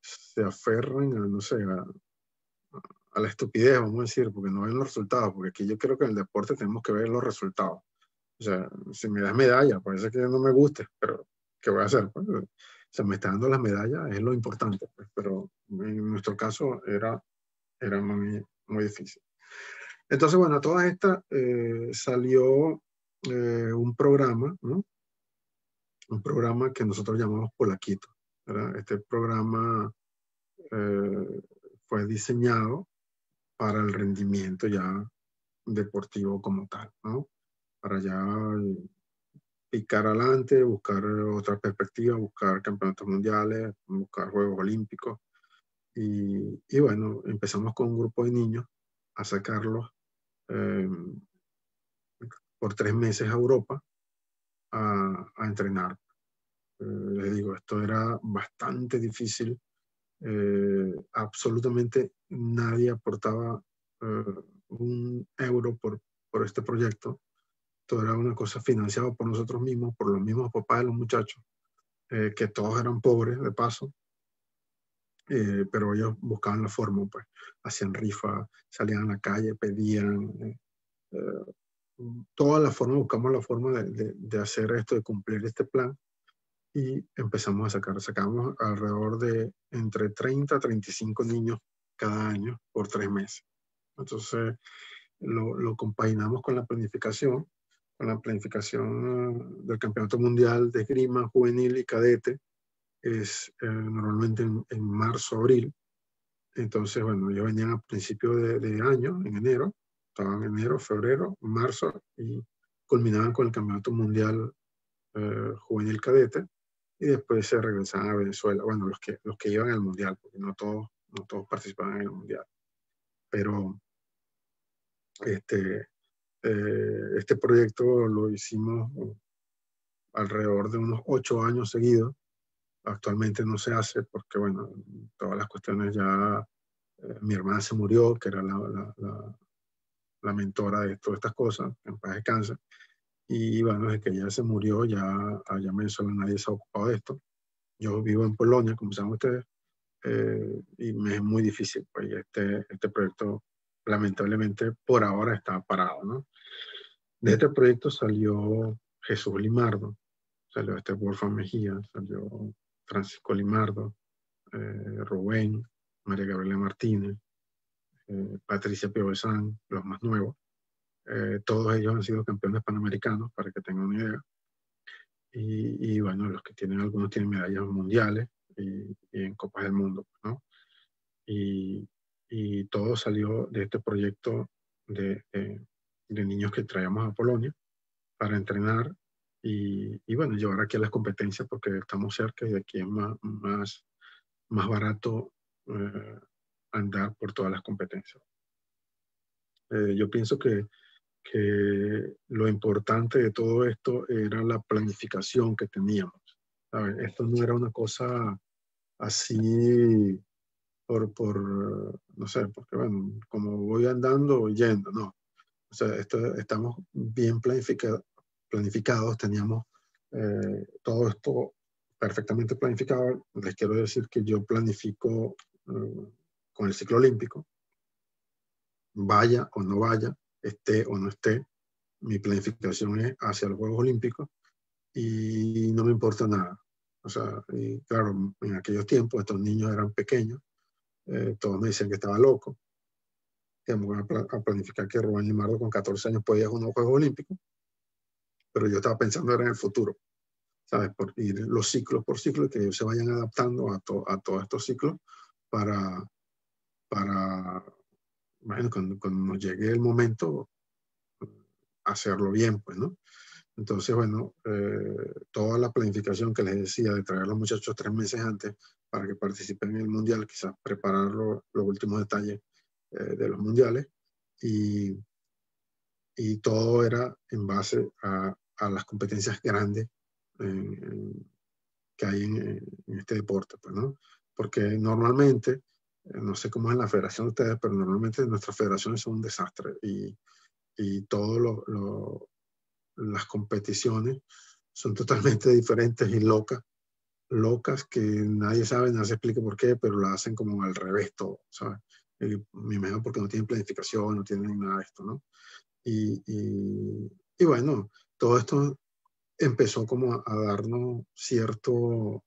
se aferran a, no sé, a, la estupidez, vamos a decir, porque no ven los resultados, porque aquí yo creo que en el deporte tenemos que ver los resultados. O sea, si me das medalla, puede que no me guste, pero ¿qué voy a hacer? Pues, se me está dando las medallas, es lo importante, pues, pero en nuestro caso era, era muy, muy difícil. Entonces, bueno, a todas estas eh, salió eh, un programa, ¿no? Un programa que nosotros llamamos Polaquito. ¿verdad? Este programa eh, fue diseñado para el rendimiento ya deportivo como tal, ¿no? Para ya picar adelante, buscar otra perspectiva, buscar campeonatos mundiales, buscar Juegos Olímpicos. Y, y bueno, empezamos con un grupo de niños a sacarlos eh, por tres meses a Europa a, a entrenar. Eh, les digo, esto era bastante difícil. Eh, absolutamente nadie aportaba eh, un euro por, por este proyecto. Todo era una cosa financiada por nosotros mismos, por los mismos papás de los muchachos, eh, que todos eran pobres de paso, eh, pero ellos buscaban la forma, pues. Hacían rifa, salían a la calle, pedían, eh, eh toda la forma, buscamos la forma de, de, de, hacer esto, de cumplir este plan y empezamos a sacar, sacamos alrededor de entre 30 a 35 niños cada año por tres meses. Entonces lo, lo compaginamos con la planificación con la planificación del Campeonato Mundial de Esgrima Juvenil y Cadete, es eh, normalmente en, en, marzo, abril. Entonces, bueno, ellos venían a principio de, de, año, en enero, estaban en enero, febrero, marzo, y culminaban con el Campeonato Mundial eh, Juvenil Cadete, y después se regresaban a Venezuela. Bueno, los que, los que iban al Mundial, porque no todos, no todos participaban en el Mundial. Pero este, eh, este proyecto lo hicimos alrededor de unos ocho años seguidos. Actualmente no se hace porque, bueno, todas las cuestiones ya, eh, mi hermana se murió, que era la, la, la, la, mentora de todas estas cosas, en paz descansa. Y bueno, desde que ella se murió, ya allá en Venezuela nadie se ha ocupado de esto. Yo vivo en Polonia, como saben ustedes, eh, y me es muy difícil, pues este, este proyecto lamentablemente por ahora está parado, ¿no? De este proyecto salió Jesús Limardo, salió este Wolfgang Mejía, salió Francisco Limardo, eh, Rubén, María Gabriela Martínez, eh, Patricia Piovesan, los más nuevos, eh, todos ellos han sido campeones panamericanos, para que tengan una idea. Y, y bueno, los que tienen, algunos tienen medallas mundiales y, y en Copas del Mundo, ¿no? Y, y, todo salió de este proyecto de, de, de, niños que traíamos a Polonia para entrenar y, bueno, llevar aquí a las competencias porque estamos cerca y aquí es más, más, más barato eh, andar por todas las competencias. Eh, yo pienso que, que, lo importante de todo esto era la planificación que teníamos. ¿sabes? Esto no era una cosa así por, por, no sé, porque bueno, como voy andando, yendo, no. O sea, esto, estamos bien planificados, planificados teníamos eh, todo esto perfectamente planificado. Les quiero decir que yo planifico eh, con el ciclo olímpico, vaya o no vaya, esté o no esté, mi planificación es hacia los Juegos Olímpicos y no me importa nada. O sea, y claro, en aquellos tiempos estos niños eran pequeños, eh, todos me decían que estaba loco, me a, planificar que Rubén Limardo con 14 años podía a unos Juegos Olímpicos, pero yo estaba pensando era en el futuro, ¿sabes? Por ir los ciclos por ciclo, que ellos se vayan adaptando a, to, a todos estos ciclos para, para bueno, cuando, cuando, llegue el momento, hacerlo bien, pues, ¿no? Entonces, bueno, eh, toda la planificación que les decía de traer a los muchachos tres meses antes para que participen en el mundial, quizás preparar lo, los últimos detalles eh, de los mundiales y, y, todo era en base a, a las competencias grandes que hay en, en, este deporte, pues, ¿no? Porque normalmente no sé cómo es en la federación de ustedes, pero normalmente nuestras federaciones son un desastre y, y todas las competiciones son totalmente diferentes y locas, locas que nadie sabe, nadie se explica por qué, pero lo hacen como al revés todo, ¿sabes? Y, me imagino porque no tienen planificación, no tienen nada de esto, ¿no? Y, y, y bueno, todo esto empezó como a, a darnos cierto...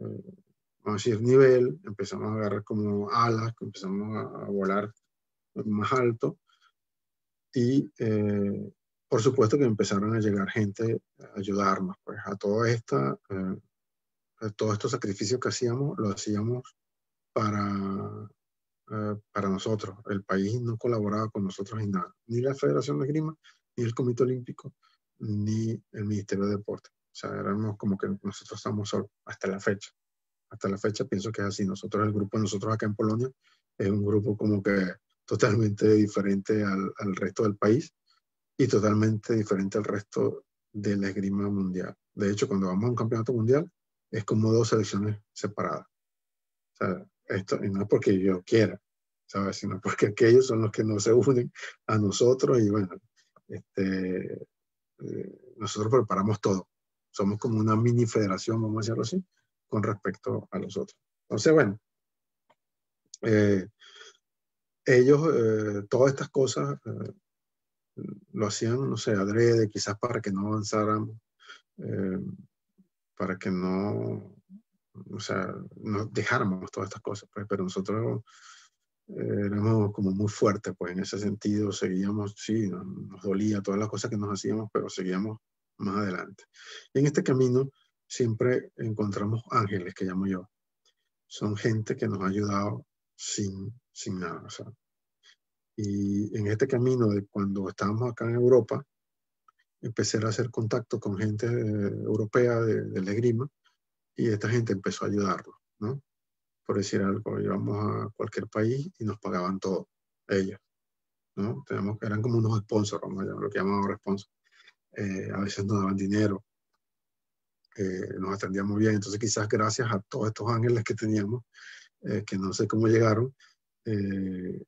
Eh, decir, nivel, empezamos a agarrar como alas, empezamos a volar más alto y eh, por supuesto que empezaron a llegar gente a ayudarnos, pues a toda esta, eh, a todos estos sacrificios que hacíamos, lo hacíamos para, eh, para nosotros. El país no colaboraba con nosotros en nada, ni la Federación de Grima, ni el Comité Olímpico, ni el Ministerio de Deporte. O sea, éramos como que nosotros estamos solos hasta la fecha hasta la fecha pienso que es así. Nosotros, el grupo de nosotros acá en Polonia, es un grupo como que totalmente diferente al, al resto del país y totalmente diferente al resto de la esgrima mundial. De hecho, cuando vamos a un campeonato mundial, es como dos selecciones separadas. O sea, esto, y no es porque yo quiera, ¿sabes? Sino porque aquellos son los que nos se unen a nosotros y bueno, este, eh, nosotros preparamos todo. Somos como una mini federación, vamos a decirlo así, con respecto a los otros. Entonces, bueno, eh, ellos, eh, todas estas cosas eh, lo hacían, no sé, adrede, quizás para que no avanzaran, eh, para que no, o sea, no dejáramos todas estas cosas, pues, pero nosotros éramos como muy fuertes, pues en ese sentido seguíamos, sí, nos, nos dolía todas las cosas que nos hacíamos, pero seguíamos más adelante. Y en este camino, siempre encontramos ángeles, que llamo yo. Son gente que nos ha ayudado sin, sin nada. Y en este camino de cuando estábamos acá en Europa, empecé a hacer contacto con gente eh, europea de, de Legrima y esta gente empezó a ayudarnos, ¿no? Por decir algo, íbamos a cualquier país y nos pagaban todo, ellos, ¿no? Tenemos, eran como unos sponsors, lo que llamamos sponsors. Eh, a veces nos daban dinero, eh, nos atendía muy bien. Entonces quizás gracias a todos estos ángeles que teníamos, eh, que no sé cómo llegaron, eh,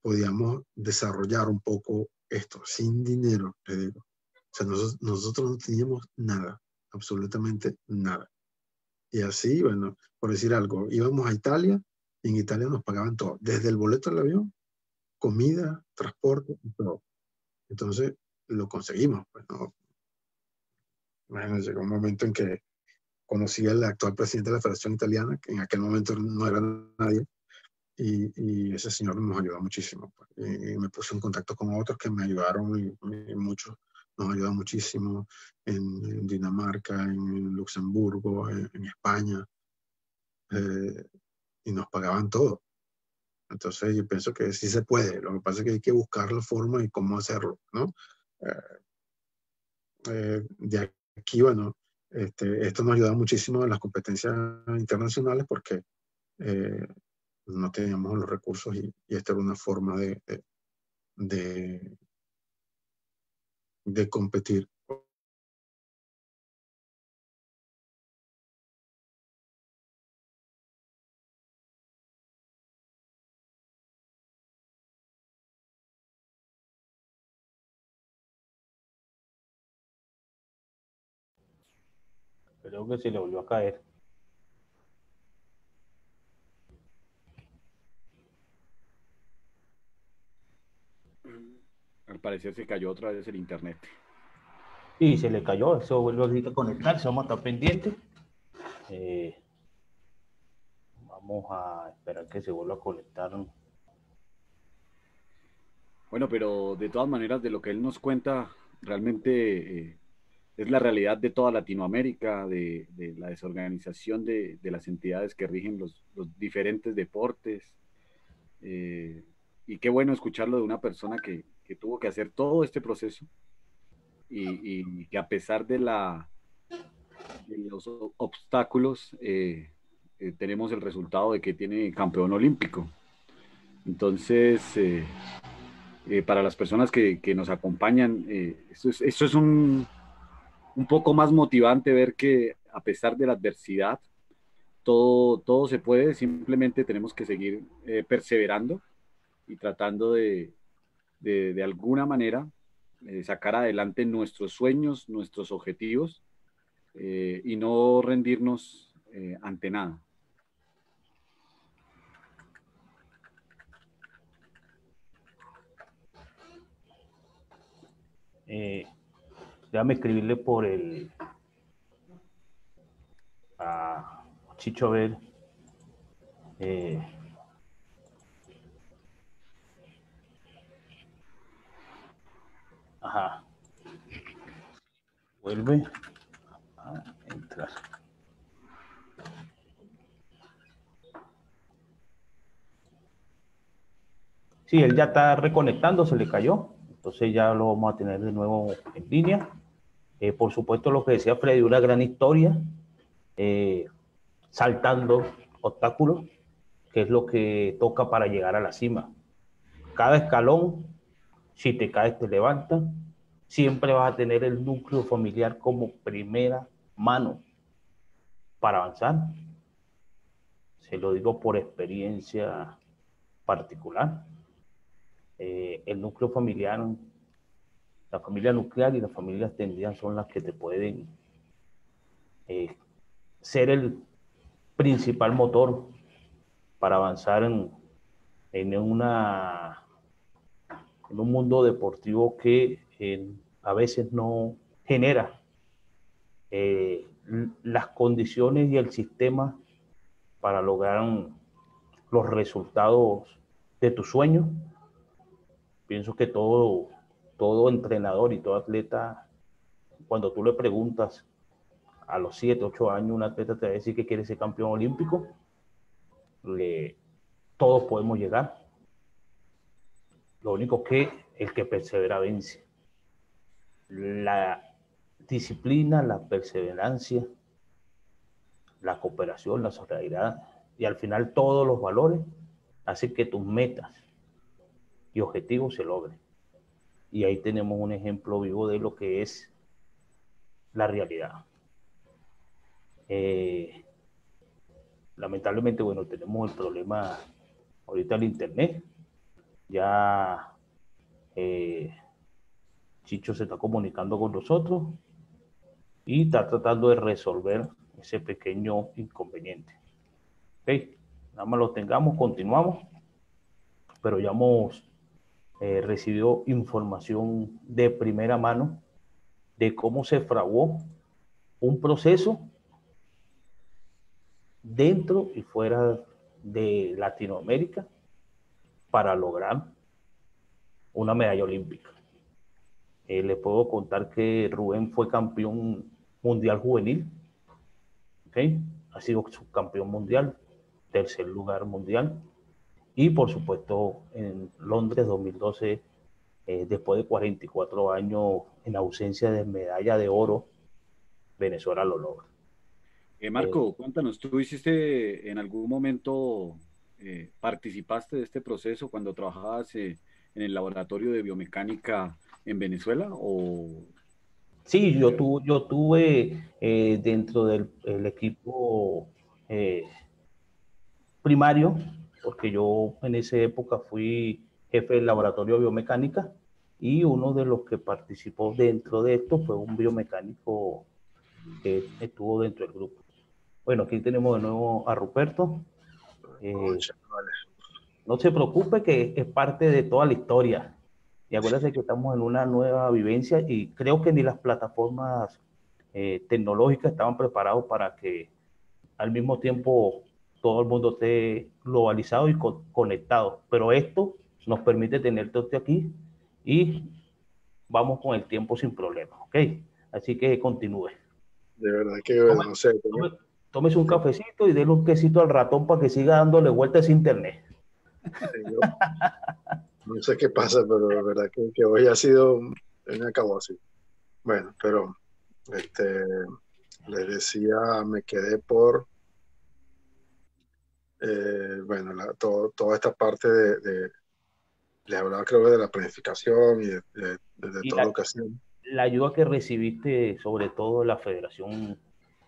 podíamos desarrollar un poco esto, sin dinero, le digo. O sea, nosotros, nosotros no teníamos nada, absolutamente nada. Y así, bueno, por decir algo, íbamos a Italia y en Italia nos pagaban todo, desde el boleto del avión, comida, transporte todo. Entonces lo conseguimos, pues no, Imagínense, llegó un momento en que conocí al actual presidente de la Federación Italiana, que en aquel momento no era nadie, y, ese señor nos ayudó muchísimo. Pues. Y, me puse en contacto con otros que me ayudaron y, muchos nos ayudan muchísimo en, Dinamarca, en Luxemburgo, en, España, eh, y nos pagaban todo. Entonces yo pienso que sí se puede, lo que pasa es que hay que buscar la forma y cómo hacerlo, ¿no? Eh, eh, de aquí, bueno, este, esto nos ayuda muchísimo en las competencias internacionales porque eh, no teníamos los recursos y, esta era una forma de, competir. Creo que se le volvió a caer. Al parecer se cayó otra vez el internet. Y se le cayó, eso vuelve a conectarse, vamos a estar pendientes. Eh, vamos a esperar que se vuelva a conectar. Bueno, pero de todas maneras, de lo que él nos cuenta, realmente eh, es la realidad de toda Latinoamérica, de, la desorganización de, las entidades que rigen los, diferentes deportes. Eh, y qué bueno escucharlo de una persona que, tuvo que hacer todo este proceso y, que a pesar de, la, los obstáculos, eh, eh, tenemos el resultado de que tiene campeón olímpico. Entonces, para las personas que, nos acompañan, esto es un un poco más motivante ver que a pesar de la adversidad, todo, todo se puede, simplemente tenemos que seguir eh, perseverando y tratando de, de, alguna manera eh, sacar adelante nuestros sueños, nuestros objetivos eh, y no rendirnos ante nada. Déjame escribirle por el a Chicho a ver. Eh, ajá. Vuelve a entrar. Sí, él ya está reconectando, se le cayó. Entonces ya lo vamos a tener de nuevo en línea. Eh, por supuesto, lo que decía Freddy, una gran historia, eh, saltando obstáculos, que es lo que toca para llegar a la cima. Cada escalón, si te caes, te levantas. Siempre vas a tener el núcleo familiar como primera mano para avanzar. Se lo digo por experiencia particular. Eh, el núcleo familiar la familia nuclear y la familia extendida son las que te pueden eh, ser el principal motor para avanzar en, en, una, en un mundo deportivo que a veces no genera eh, las condiciones y el sistema para lograr los resultados de tus sueños. Pienso que todo todo entrenador y todo atleta, cuando tú le preguntas a los 7, 8 años, un atleta te va a decir que quiere ser campeón olímpico, le, todos podemos llegar. Lo único que el que persevera vence. La disciplina, la perseverancia, la cooperación, la solidaridad y al final todos los valores hacen que tus metas y objetivos se logren. Y ahí tenemos un ejemplo vivo de lo que es la realidad. Eh, lamentablemente, bueno, tenemos el problema ahorita del Internet. Ya eh, Chicho se está comunicando con nosotros y está tratando de resolver ese pequeño inconveniente. Ok, nada más lo tengamos, continuamos, pero ya hemos eh, recibió información de primera mano de cómo se fraguó un proceso dentro y fuera de Latinoamérica para lograr una medalla olímpica. Eh, le puedo contar que Rubén fue campeón mundial juvenil, ¿okay? ha sido subcampeón mundial, tercer lugar mundial, y por supuesto en Londres 2012, eh, después de 44 años en ausencia de medalla de oro, Venezuela lo logra. Eh, Marco, eh, cuéntanos, ¿tú hiciste en algún momento, participaste de este proceso cuando trabajabas en el laboratorio de biomecánica en Venezuela? O... Sí, yo, tu, yo tuve dentro del equipo primario, porque yo en esa época fui jefe del laboratorio de biomecánica y uno de los que participó dentro de esto fue un biomecánico que estuvo dentro del grupo. Bueno, aquí tenemos de nuevo a Ruperto. Eh, no se preocupe que es parte de toda la historia. Y acuérdense que estamos en una nueva vivencia y creo que ni las plataformas eh, tecnológicas estaban preparados para que al mismo tiempo todo el mundo esté globalizado y conectado. Pero esto nos permite tener todo aquí y vamos con el tiempo sin problemas, ¿ok? Así que continúe. De verdad que no sé. tómese un cafecito y déle un quesito al ratón para que siga dándole vueltas a internet. no sé qué pasa, pero de verdad que, hoy ha sido, así. Bueno, pero este, les decía, me quedé por eh, bueno, toda esta parte de, les hablaba creo de la planificación y de, todo la, lo que La ayuda que recibiste sobre todo de la Federación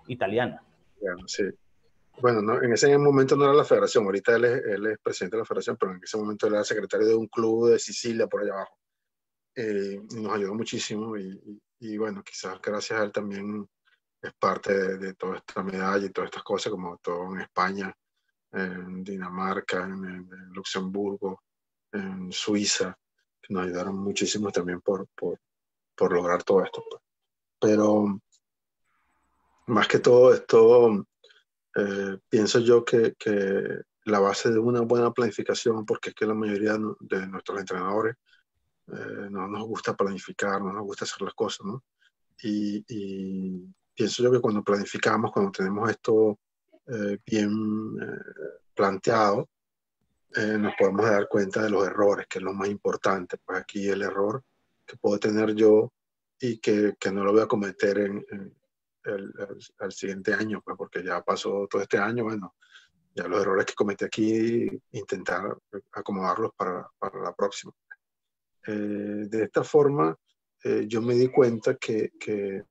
Italiana. Bueno, sí. Bueno, en ese momento no era la federación, ahorita él es, él es, presidente de la federación, pero en ese momento él era secretario de un club de Sicilia por allá abajo. Eh, y nos ayudó muchísimo y, y, bueno, quizás gracias a él también es parte de, de, toda esta medalla y todas estas cosas, como todo en España en Dinamarca, en, Luxemburgo, en Suiza, que nos ayudaron muchísimo también por, por, por lograr todo esto. Pues. Pero más que todo esto, eh, pienso yo que, que, la base de una buena planificación, porque es que la mayoría de nuestros entrenadores eh, no nos gusta planificar, no nos gusta hacer las cosas, ¿no? Y, y, pienso yo que cuando planificamos, cuando tenemos esto eh, bien eh, planteado, eh, nos podemos dar cuenta de los errores, que es lo más importante. Pues aquí el error que puedo tener yo y que, que no lo voy a cometer en, el, siguiente año, pues porque ya pasó todo este año, bueno, ya los errores que cometí aquí, intentar acomodarlos para, para la próxima. de esta forma, yo me di cuenta que, que,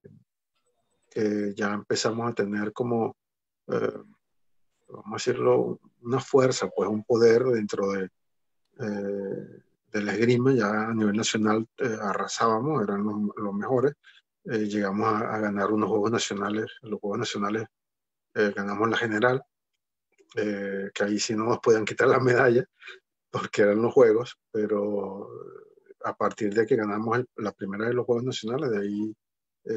que, ya empezamos a tener como eh, vamos a decirlo, una fuerza, pues un poder dentro de, eh, de la esgrima, ya a nivel nacional eh, arrasábamos, eran los, mejores, llegamos a, ganar unos Juegos Nacionales, los Juegos Nacionales ganamos la general, que ahí sí no nos podían quitar la medalla, porque eran los Juegos, pero a partir de que ganamos la primera de los Juegos Nacionales, de ahí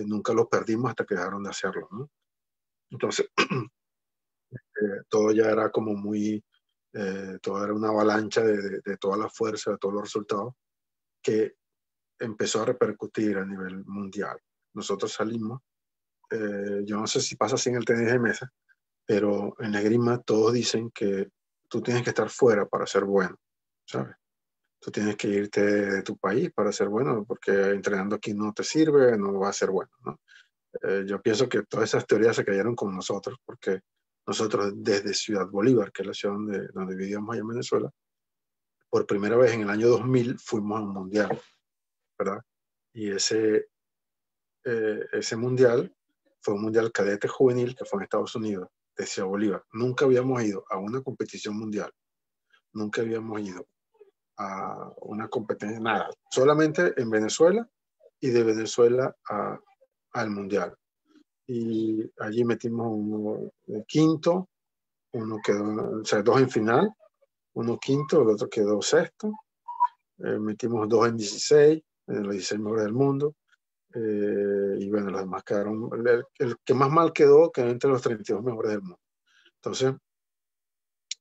nunca los perdimos hasta que dejaron de hacerlo. ¿no? Entonces, Eh, todo ya era como muy, eh, todo era una avalancha de, de, toda la fuerza, de todos los resultados, que empezó a repercutir a nivel mundial. Nosotros salimos, eh, yo no sé si pasa así en el tenis de mesa, pero en la grima todos dicen que tú tienes que estar fuera para ser bueno, ¿sabes? Tú tienes que irte de tu país para ser bueno, porque entrenando aquí no te sirve, no va a ser bueno, ¿no? yo pienso que todas esas teorías se cayeron con nosotros, porque nosotros desde Ciudad Bolívar, que es la ciudad donde, vivíamos allá en Venezuela, por primera vez en el año 2000 fuimos a un mundial, ¿verdad? Y ese, eh, ese mundial fue un mundial cadete juvenil que fue en Estados Unidos, de Ciudad Bolívar. Nunca habíamos ido a una competición mundial, nunca habíamos ido a una competencia, nada, solamente en Venezuela y de Venezuela al mundial y allí metimos uno quinto, uno quedó, o sea, dos en final, uno quinto, el otro quedó sexto, eh, metimos dos en 16, en los 16 mejores del mundo, eh, y bueno, los demás quedaron, el, que más mal quedó quedó entre los 32 mejores del mundo. Entonces,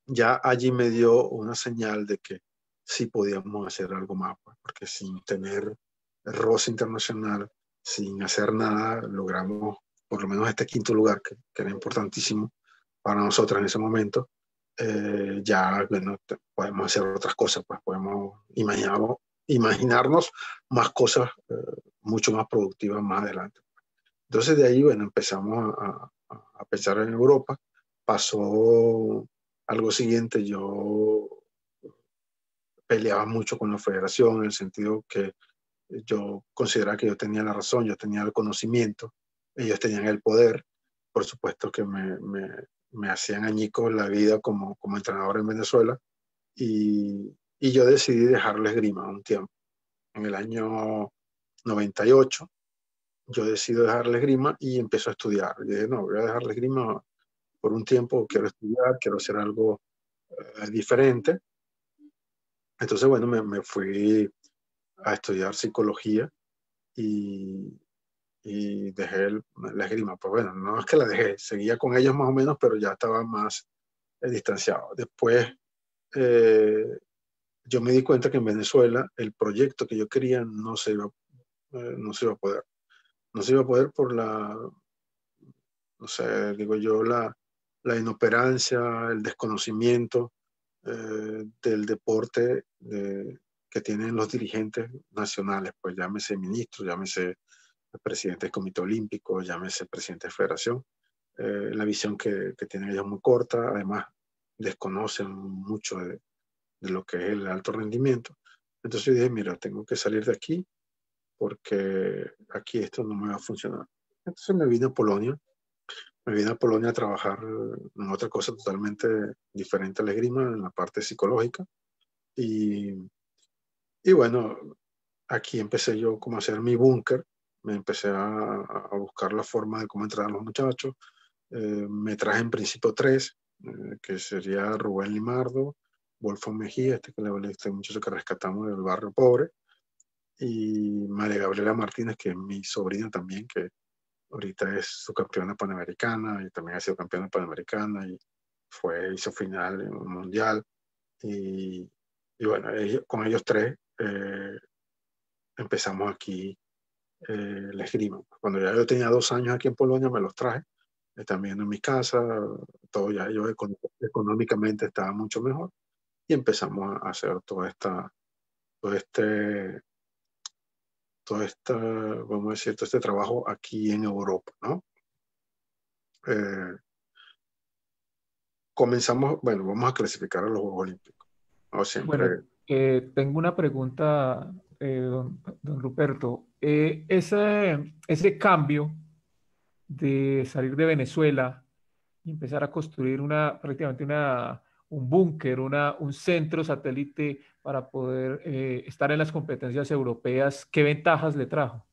ya allí me dio una señal de que sí podíamos hacer algo más, pues, porque sin tener roce internacional, sin hacer nada, logramos por lo menos este quinto lugar, que, era importantísimo para nosotros en ese momento. Eh, ya bueno, podemos hacer otras cosas, pues podemos imaginar, imaginarnos más cosas eh, mucho más productivas más adelante. Entonces de ahí, bueno, empezamos a, a pensar en Europa. Pasó algo siguiente, yo peleaba mucho con la federación en el sentido que yo consideraba que yo tenía la razón, yo tenía el conocimiento, ellos tenían el poder, por supuesto que me, me, me hacían añicos la vida como, como entrenador en Venezuela y, y yo decidí dejarles grima un tiempo. En el año 98 yo decido dejarles grima y empiezo a estudiar. Dije, no, voy a dejarles grima por un tiempo, quiero estudiar, quiero hacer algo eh, diferente. Entonces, bueno, me, me, fui a estudiar psicología y, y dejé la esgrima. Pues bueno, no es que la dejé, seguía con ellos más o menos, pero ya estaba más eh, distanciado. Después, eh, yo me di cuenta que en Venezuela el proyecto que yo quería no se iba, eh, no se iba a poder. No se iba a poder por la, no sé, digo yo, la, la inoperancia, el desconocimiento del deporte de, que tienen los dirigentes nacionales, pues llámese ministro, llámese presidente del Comité Olímpico, llámese presidente de Federación. Eh, la visión que, que, tienen ellos muy corta, además desconocen mucho de, lo que es el alto rendimiento. Entonces yo dije, mira, tengo que salir de aquí porque aquí esto no me va a funcionar. Entonces me vine a Polonia, me vine a Polonia a trabajar en otra cosa totalmente diferente a la esgrima, en la parte psicológica. Y, y bueno, aquí empecé yo como a hacer mi búnker, me empecé a, a, buscar la forma de cómo entrar a los muchachos. Eh, me traje en principio tres, eh, que sería Rubén Limardo, Wolfo Mejía, este que le este muchacho que rescatamos del barrio pobre, y María Gabriela Martínez, que es mi sobrina también, que ahorita es su campeona panamericana y también ha sido campeona panamericana y fue, hizo final en un mundial. Y, y bueno, ellos, con ellos tres eh, empezamos aquí eh, la esgrima. Cuando ya yo tenía dos años aquí en Polonia, me los traje, están viendo en mi casa, todo ya yo económicamente estaba mucho mejor y empezamos a hacer toda esta, todo este, todo esta, vamos a decir, todo este trabajo aquí en Europa, ¿no? Eh, comenzamos, bueno, vamos a clasificar a los Juegos Olímpicos. ¿no? Siempre... Bueno, eh, tengo una pregunta, eh, don, don, Ruperto. Eh, ese, ese cambio de salir de Venezuela y empezar a construir una, prácticamente una, un búnker, un centro satélite para poder eh, estar en las competencias europeas, ¿qué ventajas le trajo?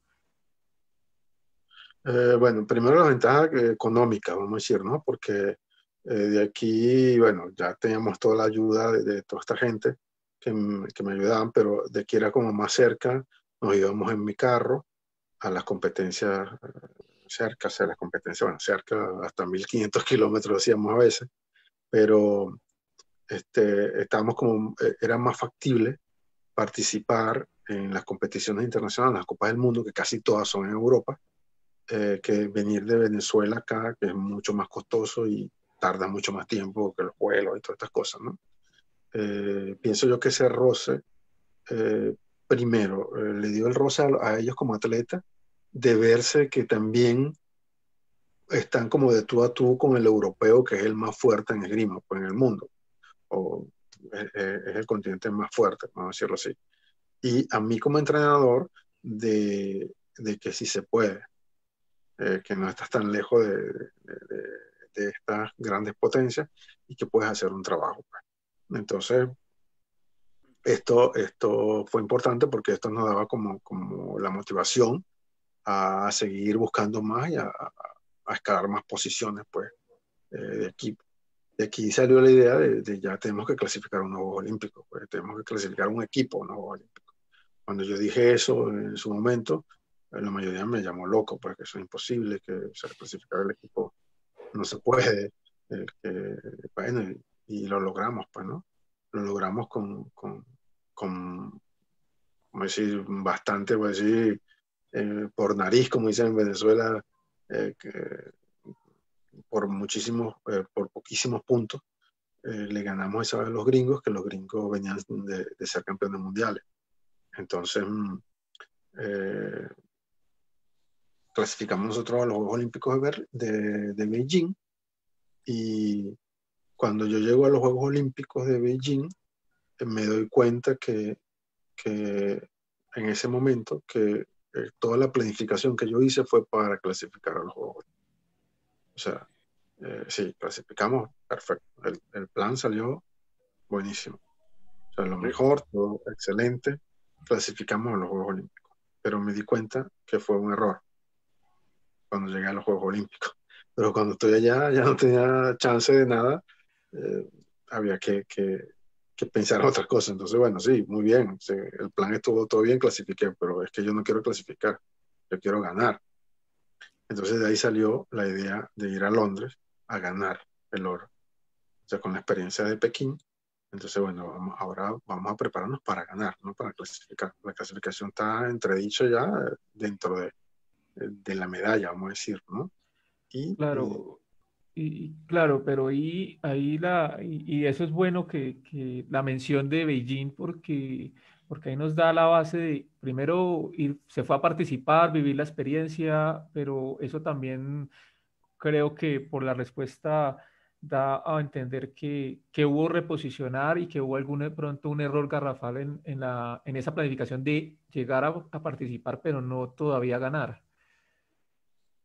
Eh, bueno, primero la ventaja económica, vamos a decir, ¿no? Porque eh, de aquí, bueno, ya teníamos toda la ayuda de, de toda esta gente que, que, me ayudaban, pero de aquí era como más cerca, nos íbamos en mi carro a las competencias cerca, o las competencias, bueno, cerca, hasta 1500 kilómetros hacíamos a veces, pero este, estábamos como, eh, era más factible participar en las competiciones internacionales, las Copas del Mundo, que casi todas son en Europa, eh, que venir de Venezuela acá, que es mucho más costoso y tarda mucho más tiempo que los vuelos y todas estas cosas, ¿no? Eh, pienso yo que ese roce, eh, primero, eh, le dio el roce a, ellos como atletas, de verse que también están como de tú a tú con el europeo, que es el más fuerte en esgrima pues, en el mundo o es, es, el continente más fuerte, vamos a decirlo así. Y a mí como entrenador, de, de que sí se puede, eh, que no estás tan lejos de, de, de, estas grandes potencias y que puedes hacer un trabajo. Pues. Entonces, esto, esto fue importante porque esto nos daba como, como la motivación a seguir buscando más y a, a escalar más posiciones pues, eh, de equipo. De aquí salió la idea de, de, ya tenemos que clasificar un nuevo olímpico, pues tenemos que clasificar un equipo un nuevo olímpico. Cuando yo dije eso en su momento, eh, la mayoría me llamó loco, porque eso es imposible, que o sea, clasificar el equipo no se puede. Eh, bueno, y lo logramos, pues, ¿no? Lo logramos con, con, con como decir, bastante, decir, eh, por nariz, como dicen en Venezuela, eh, que por muchísimos, eh, por poquísimos puntos, le ganamos esa vez a los gringos, que los gringos venían de, de ser campeones mundiales. Entonces, mm, clasificamos nosotros a los Juegos Olímpicos de, de, de, Beijing y cuando yo llego a los Juegos Olímpicos de Beijing, me doy cuenta que, que en ese momento que eh, toda la planificación que yo hice fue para clasificar a los Juegos O sea, eh, sí, clasificamos, perfecto. El, el, plan salió buenísimo. O sea, lo mejor, todo excelente. Clasificamos a los Juegos Olímpicos. Pero me di cuenta que fue un error cuando llegué a los Juegos Olímpicos. Pero cuando estoy allá ya no tenía chance de nada. Eh, había que, que, que pensar en otras cosas. Entonces, bueno, sí, muy bien, el plan estuvo todo bien, clasifiqué, pero es que yo no quiero clasificar, yo quiero ganar. Entonces de ahí salió la idea de ir a Londres a ganar el oro. O sea, con la experiencia de Pekín. Entonces, bueno, vamos, ahora vamos a prepararnos para ganar, no para clasificar. La clasificación está entredicho ya dentro de, de la medalla, vamos a decir, ¿no? Y, claro, y, claro, pero ahí, ahí la, y, eso es bueno que, que, la mención de Beijing porque, porque ahí nos da la base de, primero, ir, se fue a participar, vivir la experiencia, pero eso también creo que por la respuesta da a entender que, que hubo reposicionar y que hubo algún de pronto un error garrafal en, en, la, en esa planificación de llegar a, a participar, pero no todavía ganar.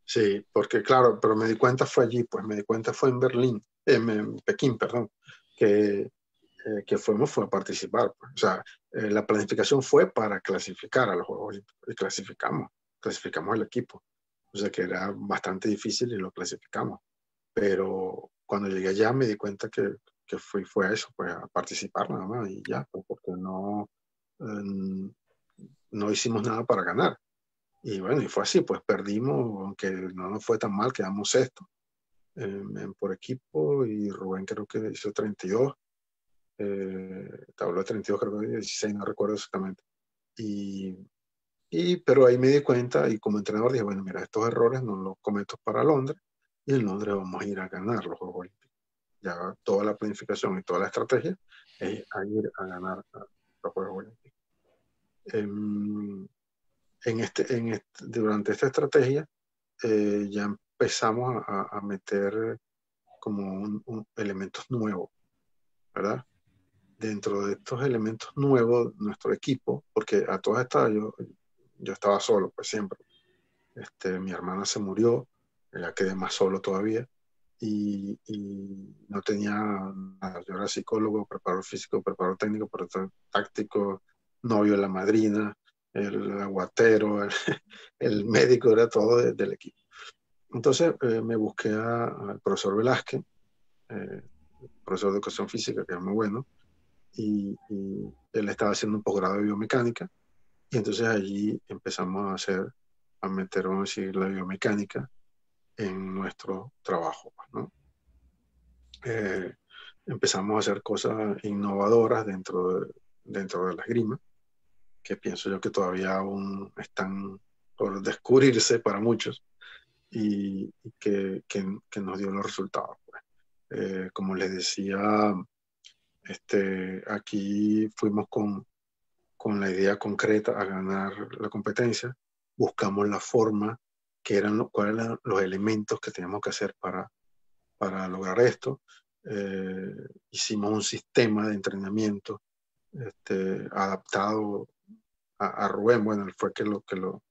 Sí, porque claro, pero me di cuenta fue allí, pues me di cuenta fue en Berlín, en, Pekín, perdón, que, eh, que fuimos fue a participar. Pues. O sea, eh, la planificación fue para clasificar a los Juegos Olímpicos y clasificamos, clasificamos el equipo. O sea que era bastante difícil y lo clasificamos. Pero cuando llegué allá me di cuenta que, que fui, fue eso, pues a participar nada más y ya, pues, porque no, eh, no hicimos nada para ganar. Y bueno, y fue así, pues perdimos, aunque no nos fue tan mal, quedamos sexto por equipo y Rubén creo que hizo 32, eh, tabló 32, creo que 16, no recuerdo exactamente. Y, y, pero ahí me di cuenta y como entrenador dije, bueno, mira, estos errores no los cometo para Londres y en Londres vamos a ir a ganar los Juegos Olímpicos. Ya toda la planificación y toda la estrategia es a ir a ganar los Juegos Olímpicos. Eh, en este, en este, durante esta estrategia eh, ya empezamos a, a meter como un, elementos nuevos, ¿verdad? Dentro de estos elementos nuevos, nuestro equipo, porque a todas estas yo, yo estaba solo, pues siempre. Este, mi hermana se murió, ya quedé más solo todavía y, y, no tenía nada. Yo era psicólogo, preparador físico, preparador técnico, preparador táctico, novio de la madrina, el aguatero, el, médico, era todo del equipo. Entonces eh, me busqué al profesor Velázquez, eh, profesor de educación física, que es muy bueno, y, él estaba haciendo un posgrado de biomecánica, y entonces allí empezamos a hacer, a meter, vamos a decir, la biomecánica en nuestro trabajo, pues, ¿no? Eh, empezamos a hacer cosas innovadoras dentro de, dentro de la esgrima, que pienso yo que todavía aún están por descubrirse para muchos y, que, que, nos dio los resultados. Pues. Eh, como les decía, este, aquí fuimos con, con la idea concreta a ganar la competencia, buscamos la forma, que eran cuáles eran los elementos que teníamos que hacer para, para lograr esto. Eh, hicimos un sistema de entrenamiento este, adaptado a, Rubén, bueno, él fue que lo, que, lo,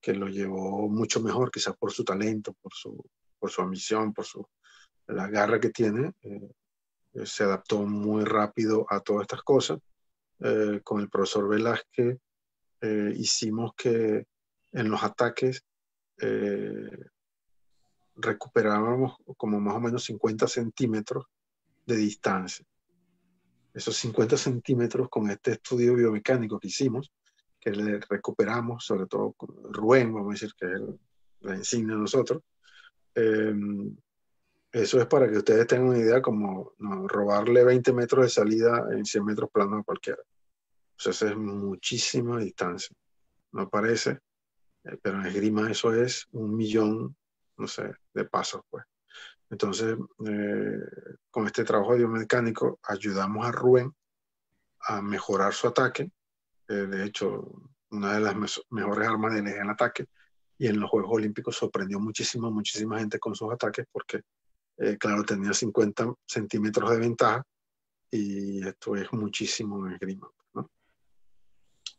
que lo llevó mucho mejor, quizás por su talento, por su, por su ambición, por su, la garra que tiene. Eh, se adaptó muy rápido a todas estas cosas. Eh, con el profesor Velázquez eh, hicimos que en los ataques recuperábamos como más o menos 50 centímetros de distancia. Esos 50 centímetros con este estudio biomecánico que hicimos, que le recuperamos, sobre todo Rubén, vamos a decir que es la insignia de nosotros, em, Eso es para que ustedes tengan una idea como no, robarle 20 metros de salida en 100 metros planos a cualquiera. O sea, eso es muchísima distancia. No parece, eh, pero en esgrima eso es un millón, no sé, de pasos, pues. Entonces, eh, con este trabajo biomecánico ayudamos a Rubén a mejorar su ataque. Eh, de hecho, una de las mejores armas de él en ataque. Y en los Juegos Olímpicos sorprendió muchísimo, muchísima gente con sus ataques porque, eh, claro, tenía 50 centímetros de ventaja y esto es muchísimo en esgrima. ¿no?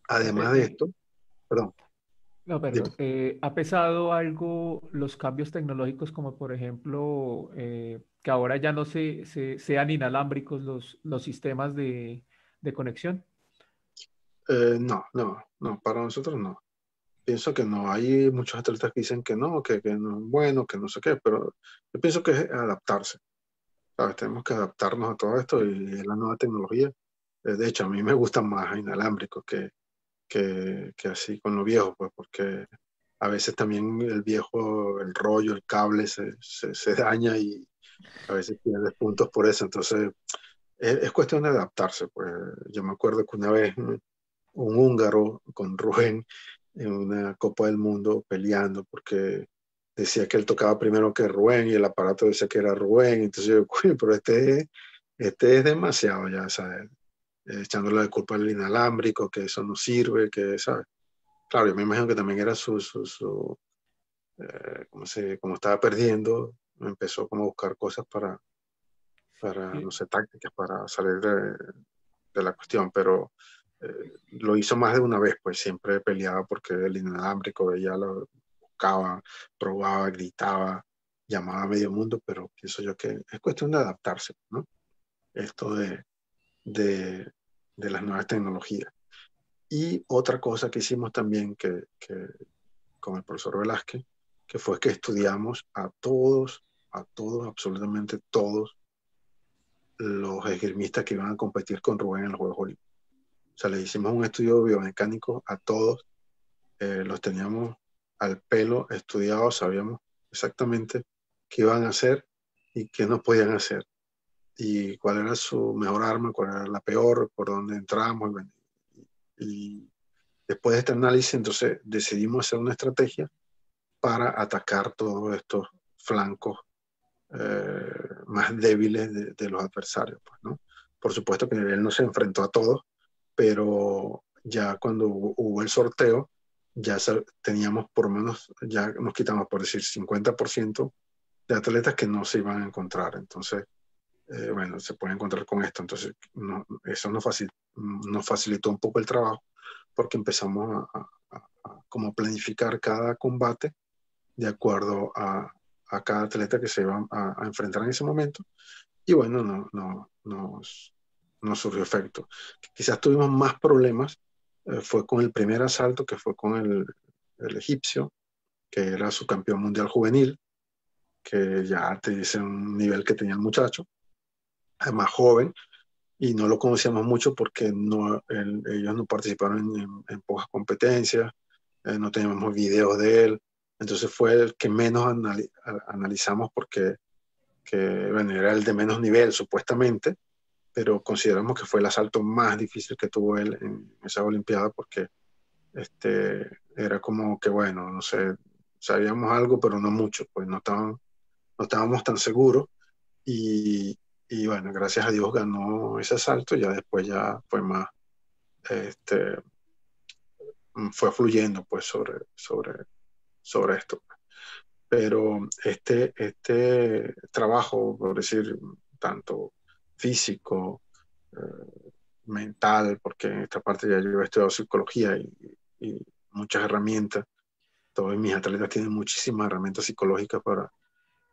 Además de esto, perdón. No, pero eh, ¿ha pesado algo los cambios tecnológicos como por ejemplo eh, que ahora ya no se, sean inalámbricos los, los sistemas de, conexión? Eh, no, no, no, para nosotros no. Pienso que no. Hay muchos atletas que dicen que no, que, que no es bueno, que no sé qué, pero yo pienso que es adaptarse. ¿sabes? Tenemos que adaptarnos a todo esto y la nueva tecnología. de hecho, a mí me gustan más inalámbricos que, que, así con lo viejo, pues porque a veces también el viejo, el rollo, el cable se, se, daña y a veces pierdes puntos por eso. Entonces, es, cuestión de adaptarse. Pues yo me acuerdo que una vez un húngaro con Rubén en una Copa del Mundo peleando porque decía que él tocaba primero que Rubén y el aparato decía que era Rubén. Entonces yo, pero este, este es demasiado ya, ¿sabes? echándole la culpa al inalámbrico, que eso no sirve, que, ¿sabes? Claro, yo me imagino que también era su, su, su eh, como, se, como estaba perdiendo, empezó como a buscar cosas para, para no sé, tácticas, para salir de, de la cuestión, pero eh, lo hizo más de una vez, pues siempre peleaba porque el inalámbrico, ella lo buscaba, probaba, gritaba, llamaba a medio mundo, pero pienso yo que es cuestión de adaptarse, ¿no? Esto de, de, las nuevas tecnologías. Y otra cosa que hicimos también que, que, con el profesor Velázquez, que fue que estudiamos a todos, a todos, absolutamente todos los esgrimistas que iban a competir con Rubén en los Juegos Olímpicos. Sea, le hicimos un estudio biomecánico a todos, eh, los teníamos al pelo estudiados, sabíamos exactamente qué iban a hacer y qué no podían hacer y cuál era su mejor arma, cuál era la peor, por dónde entramos. Y, después de este análisis, entonces decidimos hacer una estrategia para atacar todos estos flancos eh, más débiles de, los adversarios. Pues, ¿no? Por supuesto que él no se enfrentó a todos, pero ya cuando hubo, el sorteo, ya teníamos por menos, ya nos quitamos por decir 50% de atletas que no se iban a encontrar. Entonces, eh, bueno, se puede encontrar con esto. Entonces, eso nos, nos facilitó un poco el trabajo porque empezamos a, como planificar cada combate de acuerdo a, a, cada atleta que se iba a, enfrentar en ese momento. Y bueno, no, no, nos, nos surgió efecto. Quizás tuvimos más problemas, eh, fue con el primer asalto, que fue con el, egipcio, que era su campeón mundial juvenil, que ya te dice un nivel que tenía el muchacho más joven, y no lo conocíamos mucho porque no, ellos no participaron en, pocas competencias, eh, no teníamos videos de él, entonces fue el que menos analizamos porque era el de menos nivel supuestamente, pero consideramos que fue el asalto más difícil que tuvo él en esa Olimpiada porque este, era como que, bueno, no sé, sabíamos algo, pero no mucho, pues no, estaban, no estábamos tan seguros y, y bueno, gracias a Dios ganó ese asalto, ya después ya fue más, este, fue fluyendo pues sobre, sobre, sobre esto. Pero este, este trabajo, por decir, tanto físico, eh, mental, porque en esta parte ya yo he estudiado psicología y, y muchas herramientas, todos mis atletas tienen muchísimas herramientas psicológicas para,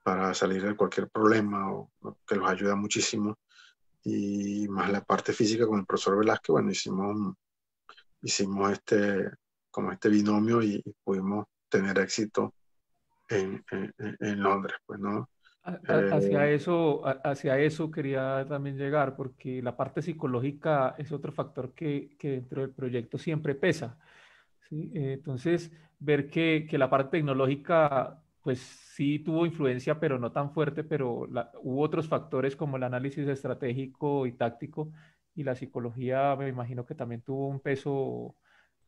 para salir de cualquier problema o, que los ayuda muchísimo. Y más la parte física con el profesor Velázquez, bueno, hicimos, hicimos este, como este binomio y, pudimos tener éxito en, en, Londres, pues, ¿no? Hacia, eh, eso, hacia eso quería también llegar, porque la parte psicológica es otro factor que, que dentro del proyecto siempre pesa. ¿sí? Entonces, ver que, que, la parte tecnológica pues sí tuvo influencia, pero no tan fuerte, pero hubo otros factores como el análisis estratégico y táctico y la psicología, me imagino que también tuvo un peso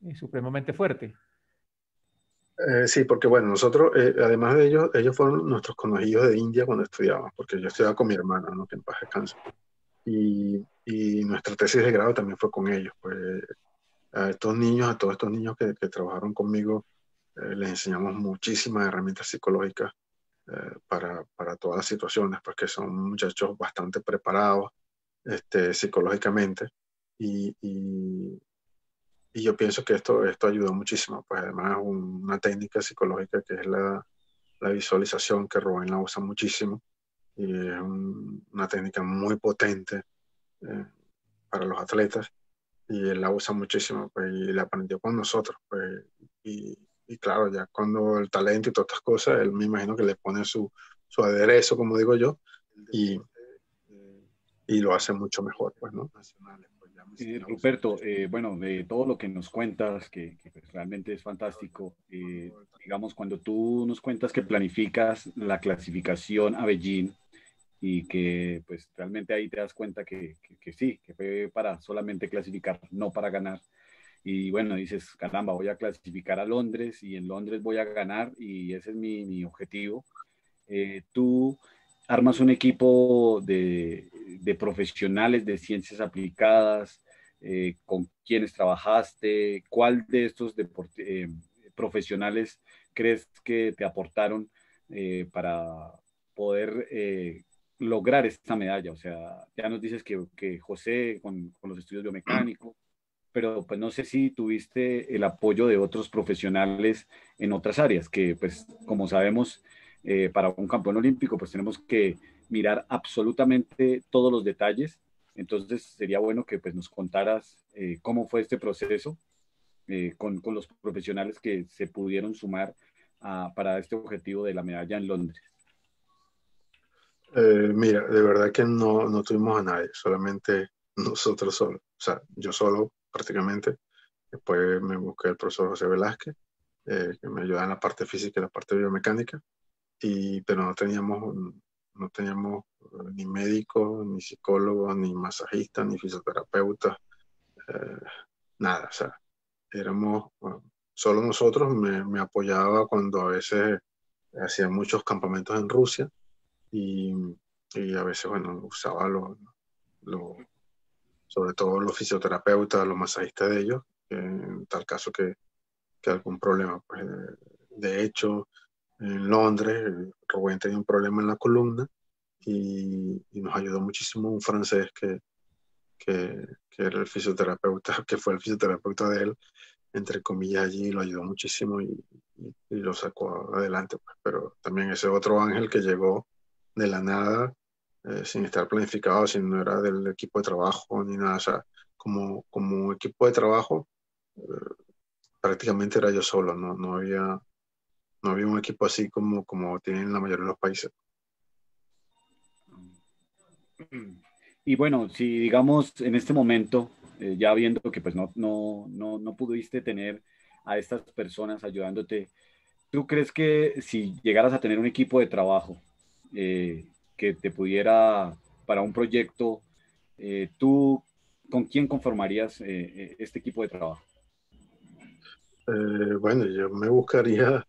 eh, supremamente fuerte. Eh, sí, porque bueno, nosotros, eh, además de ellos, ellos fueron nuestros conocidos de India cuando estudiábamos, porque yo estudiaba con mi hermana, ¿no? que en paz descanse. Y, y, nuestra tesis de grado también fue con ellos. Pues a estos niños, a todos estos niños que, que trabajaron conmigo, eh, les enseñamos muchísimas herramientas psicológicas eh, para, para, todas las situaciones, porque son muchachos bastante preparados este, psicológicamente y, y, y, yo pienso que esto, esto ayudó muchísimo, pues además una técnica psicológica que es la, la visualización que Rubén la usa muchísimo y es una técnica muy potente eh, para los atletas y él la usa muchísimo pues, y la aprendió con nosotros pues, y, y claro, ya cuando el talento y todas estas cosas, él me imagino que le pone su, su aderezo, como digo yo, y, y lo hace mucho mejor, pues, ¿no? Eh, Ruperto, bueno, de todo lo que nos cuentas, que, pues, realmente es fantástico, eh, digamos, cuando tú nos cuentas que planificas la clasificación a Beijing y que pues realmente ahí te das cuenta que, sí, que fue para solamente clasificar, no para ganar y bueno, dices, caramba, voy a clasificar a Londres y en Londres voy a ganar y ese es mi, mi objetivo. Eh, tú armas un equipo de, profesionales de ciencias aplicadas, eh, con quienes trabajaste, ¿cuál de estos eh, profesionales crees que te aportaron eh, para poder lograr esta medalla? O sea, ya nos dices que, que José con, con los estudios biomecánicos, pero pues no sé si tuviste el apoyo de otros profesionales en otras áreas, que pues como sabemos, eh, para un campeón olímpico pues tenemos que mirar absolutamente todos los detalles. Entonces sería bueno que pues nos contaras eh, cómo fue este proceso eh, con, con, los profesionales que se pudieron sumar a, para este objetivo de la medalla en Londres. mira, de verdad que no, no tuvimos a nadie, solamente nosotros solos. O sea, yo solo prácticamente. Después me busqué el profesor José Velázquez, eh, que me ayudaba en la parte física y la parte biomecánica, y, pero no teníamos, no teníamos eh, ni médico, ni psicólogo, ni masajista, ni fisioterapeuta, eh, nada, o sea, éramos solo nosotros, me, me, apoyaba cuando a veces hacía muchos campamentos en Rusia y, y a veces, bueno, usaba los, los sobre todo los fisioterapeutas, los masajistas de ellos, en tal caso que, que algún problema. Pues, de hecho, en Londres, Rubén tenía un problema en la columna y, y nos ayudó muchísimo un francés que, que, que, era el fisioterapeuta, que fue el fisioterapeuta de él, entre comillas, allí lo ayudó muchísimo y, y, y lo sacó adelante. Pues. Pero también ese otro ángel que llegó de la nada eh, sin estar planificado, si no era del equipo de trabajo ni nada. O sea, como, como equipo de trabajo, eh, prácticamente era yo solo, no, no, había, no había un equipo así como, como tienen la mayoría de los países. Y bueno, si digamos en este momento, eh, ya viendo que pues no, no, no, no pudiste tener a estas personas ayudándote, ¿tú crees que si llegaras a tener un equipo de trabajo, eh, que te pudiera para un proyecto, eh, ¿tú con quién conformarías eh, este equipo de trabajo? Bueno, yo me buscaría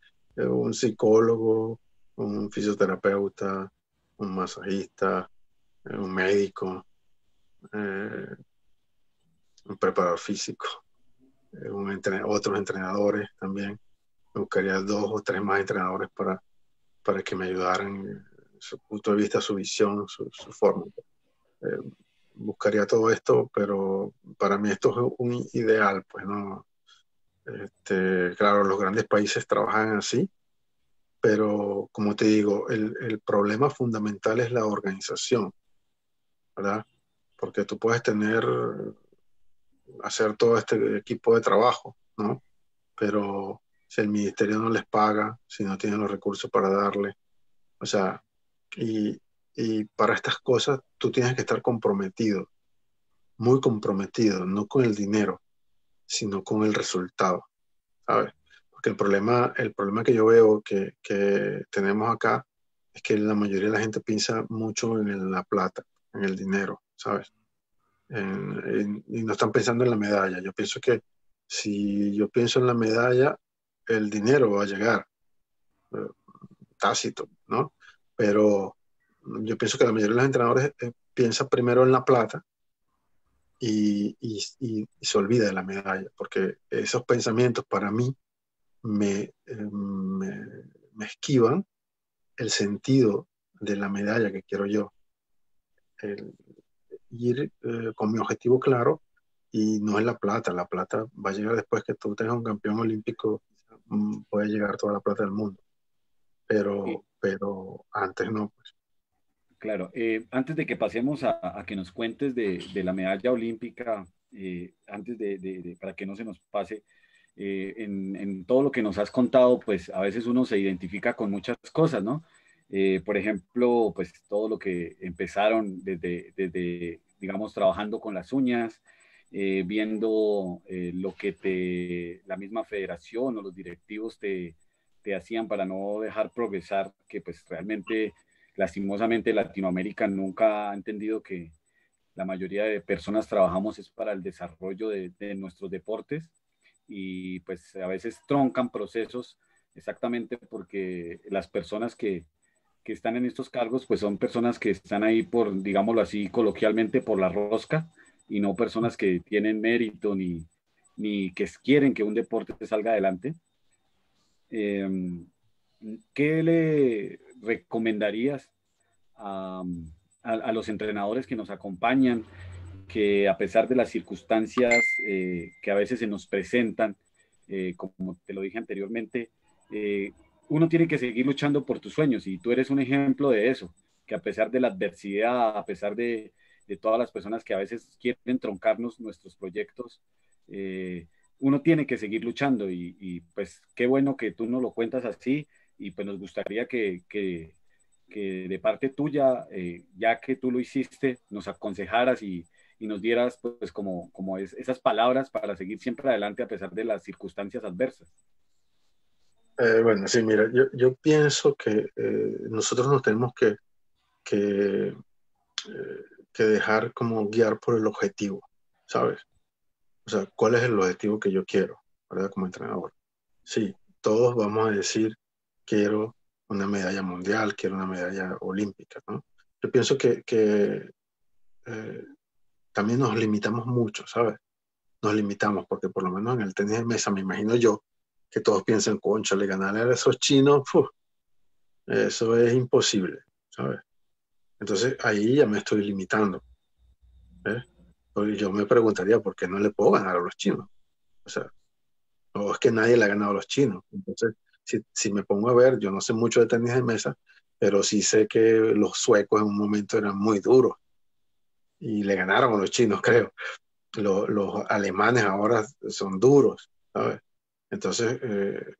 un psicólogo, un fisioterapeuta, un masajista, un médico, un preparador físico, un entren otros entrenadores también. Me buscaría dos o tres más entrenadores para, para que me ayudaran su punto de vista, su visión, su, su forma. Eh, buscaría todo esto, pero para mí esto es un ideal, pues no. Este, claro, los grandes países trabajan así, pero como te digo, el, el, problema fundamental es la organización, ¿verdad? Porque tú puedes tener, hacer todo este equipo de trabajo, ¿no? Pero si el ministerio no les paga, si no tienen los recursos para darle, o sea, y, y para estas cosas tú tienes que estar comprometido, muy comprometido, no con el dinero, sino con el resultado, ¿sabes? Porque el problema, el problema que yo veo que, tenemos acá es que la mayoría de la gente piensa mucho en la plata, en el dinero, ¿sabes? y no están pensando en la medalla. Yo pienso que si yo pienso en la medalla, el dinero va a llegar, eh, tácito, ¿no? Pero yo pienso que la mayoría de los entrenadores eh, piensa primero en la plata y, se olvida de la medalla, porque esos pensamientos para mí me, eh, me esquivan el sentido de la medalla que quiero yo. El, ir eh, con mi objetivo claro y no es la plata. La plata va a llegar después que tú tengas un campeón olímpico, mm, puede llegar toda la plata del mundo. Pero, pero antes no. Pues. Claro, eh, antes de que pasemos a, que nos cuentes de, la medalla olímpica, eh, antes de, para que no se nos pase, en, en, todo lo que nos has contado, pues a veces uno se identifica con muchas cosas, ¿no? Eh, por ejemplo, pues todo lo que empezaron desde, desde digamos, trabajando con las uñas, eh, viendo eh, lo que te, la misma federación o los directivos te, te, hacían para no dejar progresar, que pues realmente, lastimosamente, Latinoamérica nunca ha entendido que la mayoría de personas trabajamos es para el desarrollo de, nuestros deportes y pues a veces troncan procesos exactamente porque las personas que, que están en estos cargos, pues son personas que están ahí por, digámoslo así, coloquialmente, por la rosca, y no personas que tienen mérito ni, ni que quieren que un deporte salga adelante. Em, ¿Qué le recomendarías a, los entrenadores que nos acompañan, que a pesar de las circunstancias eh, que a veces se nos presentan, eh, como te lo dije anteriormente, eh, uno tiene que seguir luchando por tus sueños y tú eres un ejemplo de eso, que a pesar de la adversidad, a pesar de, todas las personas que a veces quieren troncarnos nuestros proyectos, uno tiene que seguir luchando y, pues qué bueno que tú nos lo cuentas así y pues nos gustaría que, de parte tuya, eh, ya que tú lo hiciste, nos aconsejaras y, nos dieras pues como, como esas palabras para seguir siempre adelante a pesar de las circunstancias adversas. Eh, bueno, sí, mira, yo, yo pienso que eh, nosotros nos tenemos que, que, que, dejar como guiar por el objetivo, ¿sabes? O sea, ¿cuál es el objetivo que yo quiero, ¿verdad? Como entrenador. Sí, todos vamos a decir, quiero una medalla mundial, quiero una medalla olímpica, ¿no? Yo pienso que, que también nos limitamos mucho, ¿sabes? Nos limitamos porque por lo menos en el tenis de mesa, me imagino yo, que todos piensen, concha, le ganarle a esos chinos, eso es imposible, ¿sabes? Entonces ahí ya me estoy limitando. ¿eh? Yo me preguntaría, ¿por qué no le puedo ganar a los chinos? O sea, no es que nadie le ha ganado a los chinos. Entonces, si, si me pongo a ver, yo no sé mucho de tenis de mesa, pero sí sé que los suecos en un momento eran muy duros y le ganaron a los chinos, creo. Los, los alemanes ahora son duros, ¿sabes? Entonces, eh,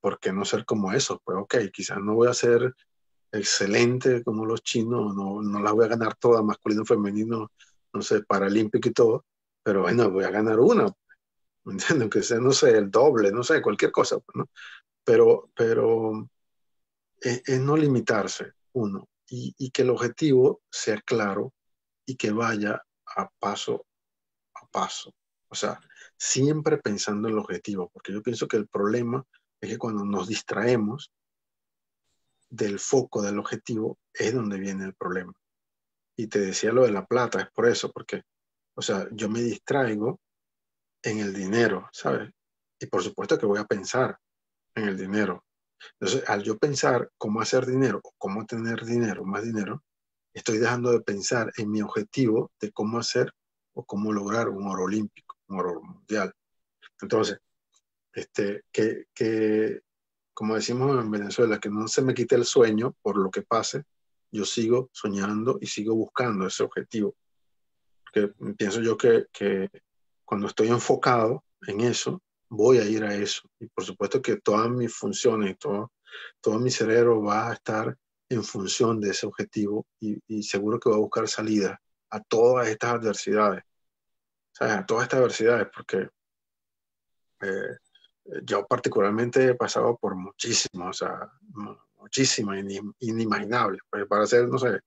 ¿por qué no ser como eso? Pues ok, quizás no voy a ser excelente como los chinos, no, no las voy a ganar todas, masculino, femenino, no sé, paralímpico y todo, pero bueno, voy a ganar una, ¿me entiendes? Que sea, no sé, el doble, no sé, cualquier cosa, pues, ¿no? Pero, pero es, no limitarse, uno, y, y que el objetivo sea claro y que vaya a paso a paso. O sea, siempre pensando en el objetivo, porque yo pienso que el problema es que cuando nos distraemos del foco del objetivo es donde viene el problema. Y te decía lo de la plata, es por eso, porque, o sea, yo me distraigo en el dinero, ¿sabes? Y por supuesto que voy a pensar en el dinero. Entonces, al yo pensar cómo hacer dinero o cómo tener dinero, más dinero, estoy dejando de pensar en mi objetivo de cómo hacer o cómo lograr un oro olímpico mundial. Entonces, este, que, que, como decimos en Venezuela, que no se me quite el sueño por lo que pase, yo sigo soñando y sigo buscando ese objetivo. Porque pienso yo que, que cuando estoy enfocado en eso, voy a ir a eso. Y por supuesto que todas mis funciones, todo, todo mi cerebro va a estar en función de ese objetivo y, y seguro que va a buscar salida a todas estas adversidades a todas estas adversidades, porque eh, yo particularmente he pasado por muchísimos, o sea, muchísimas, inimaginables, pues para hacer, no sé,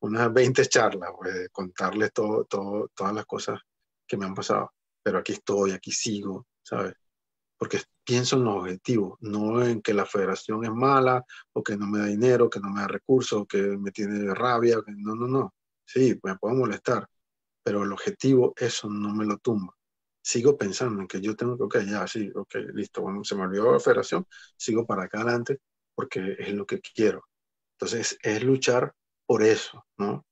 unas 20 charlas, pues, contarles todo, todo, todas las cosas que me han pasado. Pero aquí estoy, aquí sigo, ¿sabes? Porque pienso en los objetivos, no en que la federación es mala, o que no me da dinero, que no me da recursos, que me tiene rabia, que no, no, no. Sí, me puedo molestar, pero el objetivo, eso no me lo tumba. Sigo pensando en que yo tengo que, ok, ya, sí, ok, listo, bueno, se me olvidó la federación, sigo para acá adelante porque es lo que quiero. Entonces, es luchar por eso, ¿no?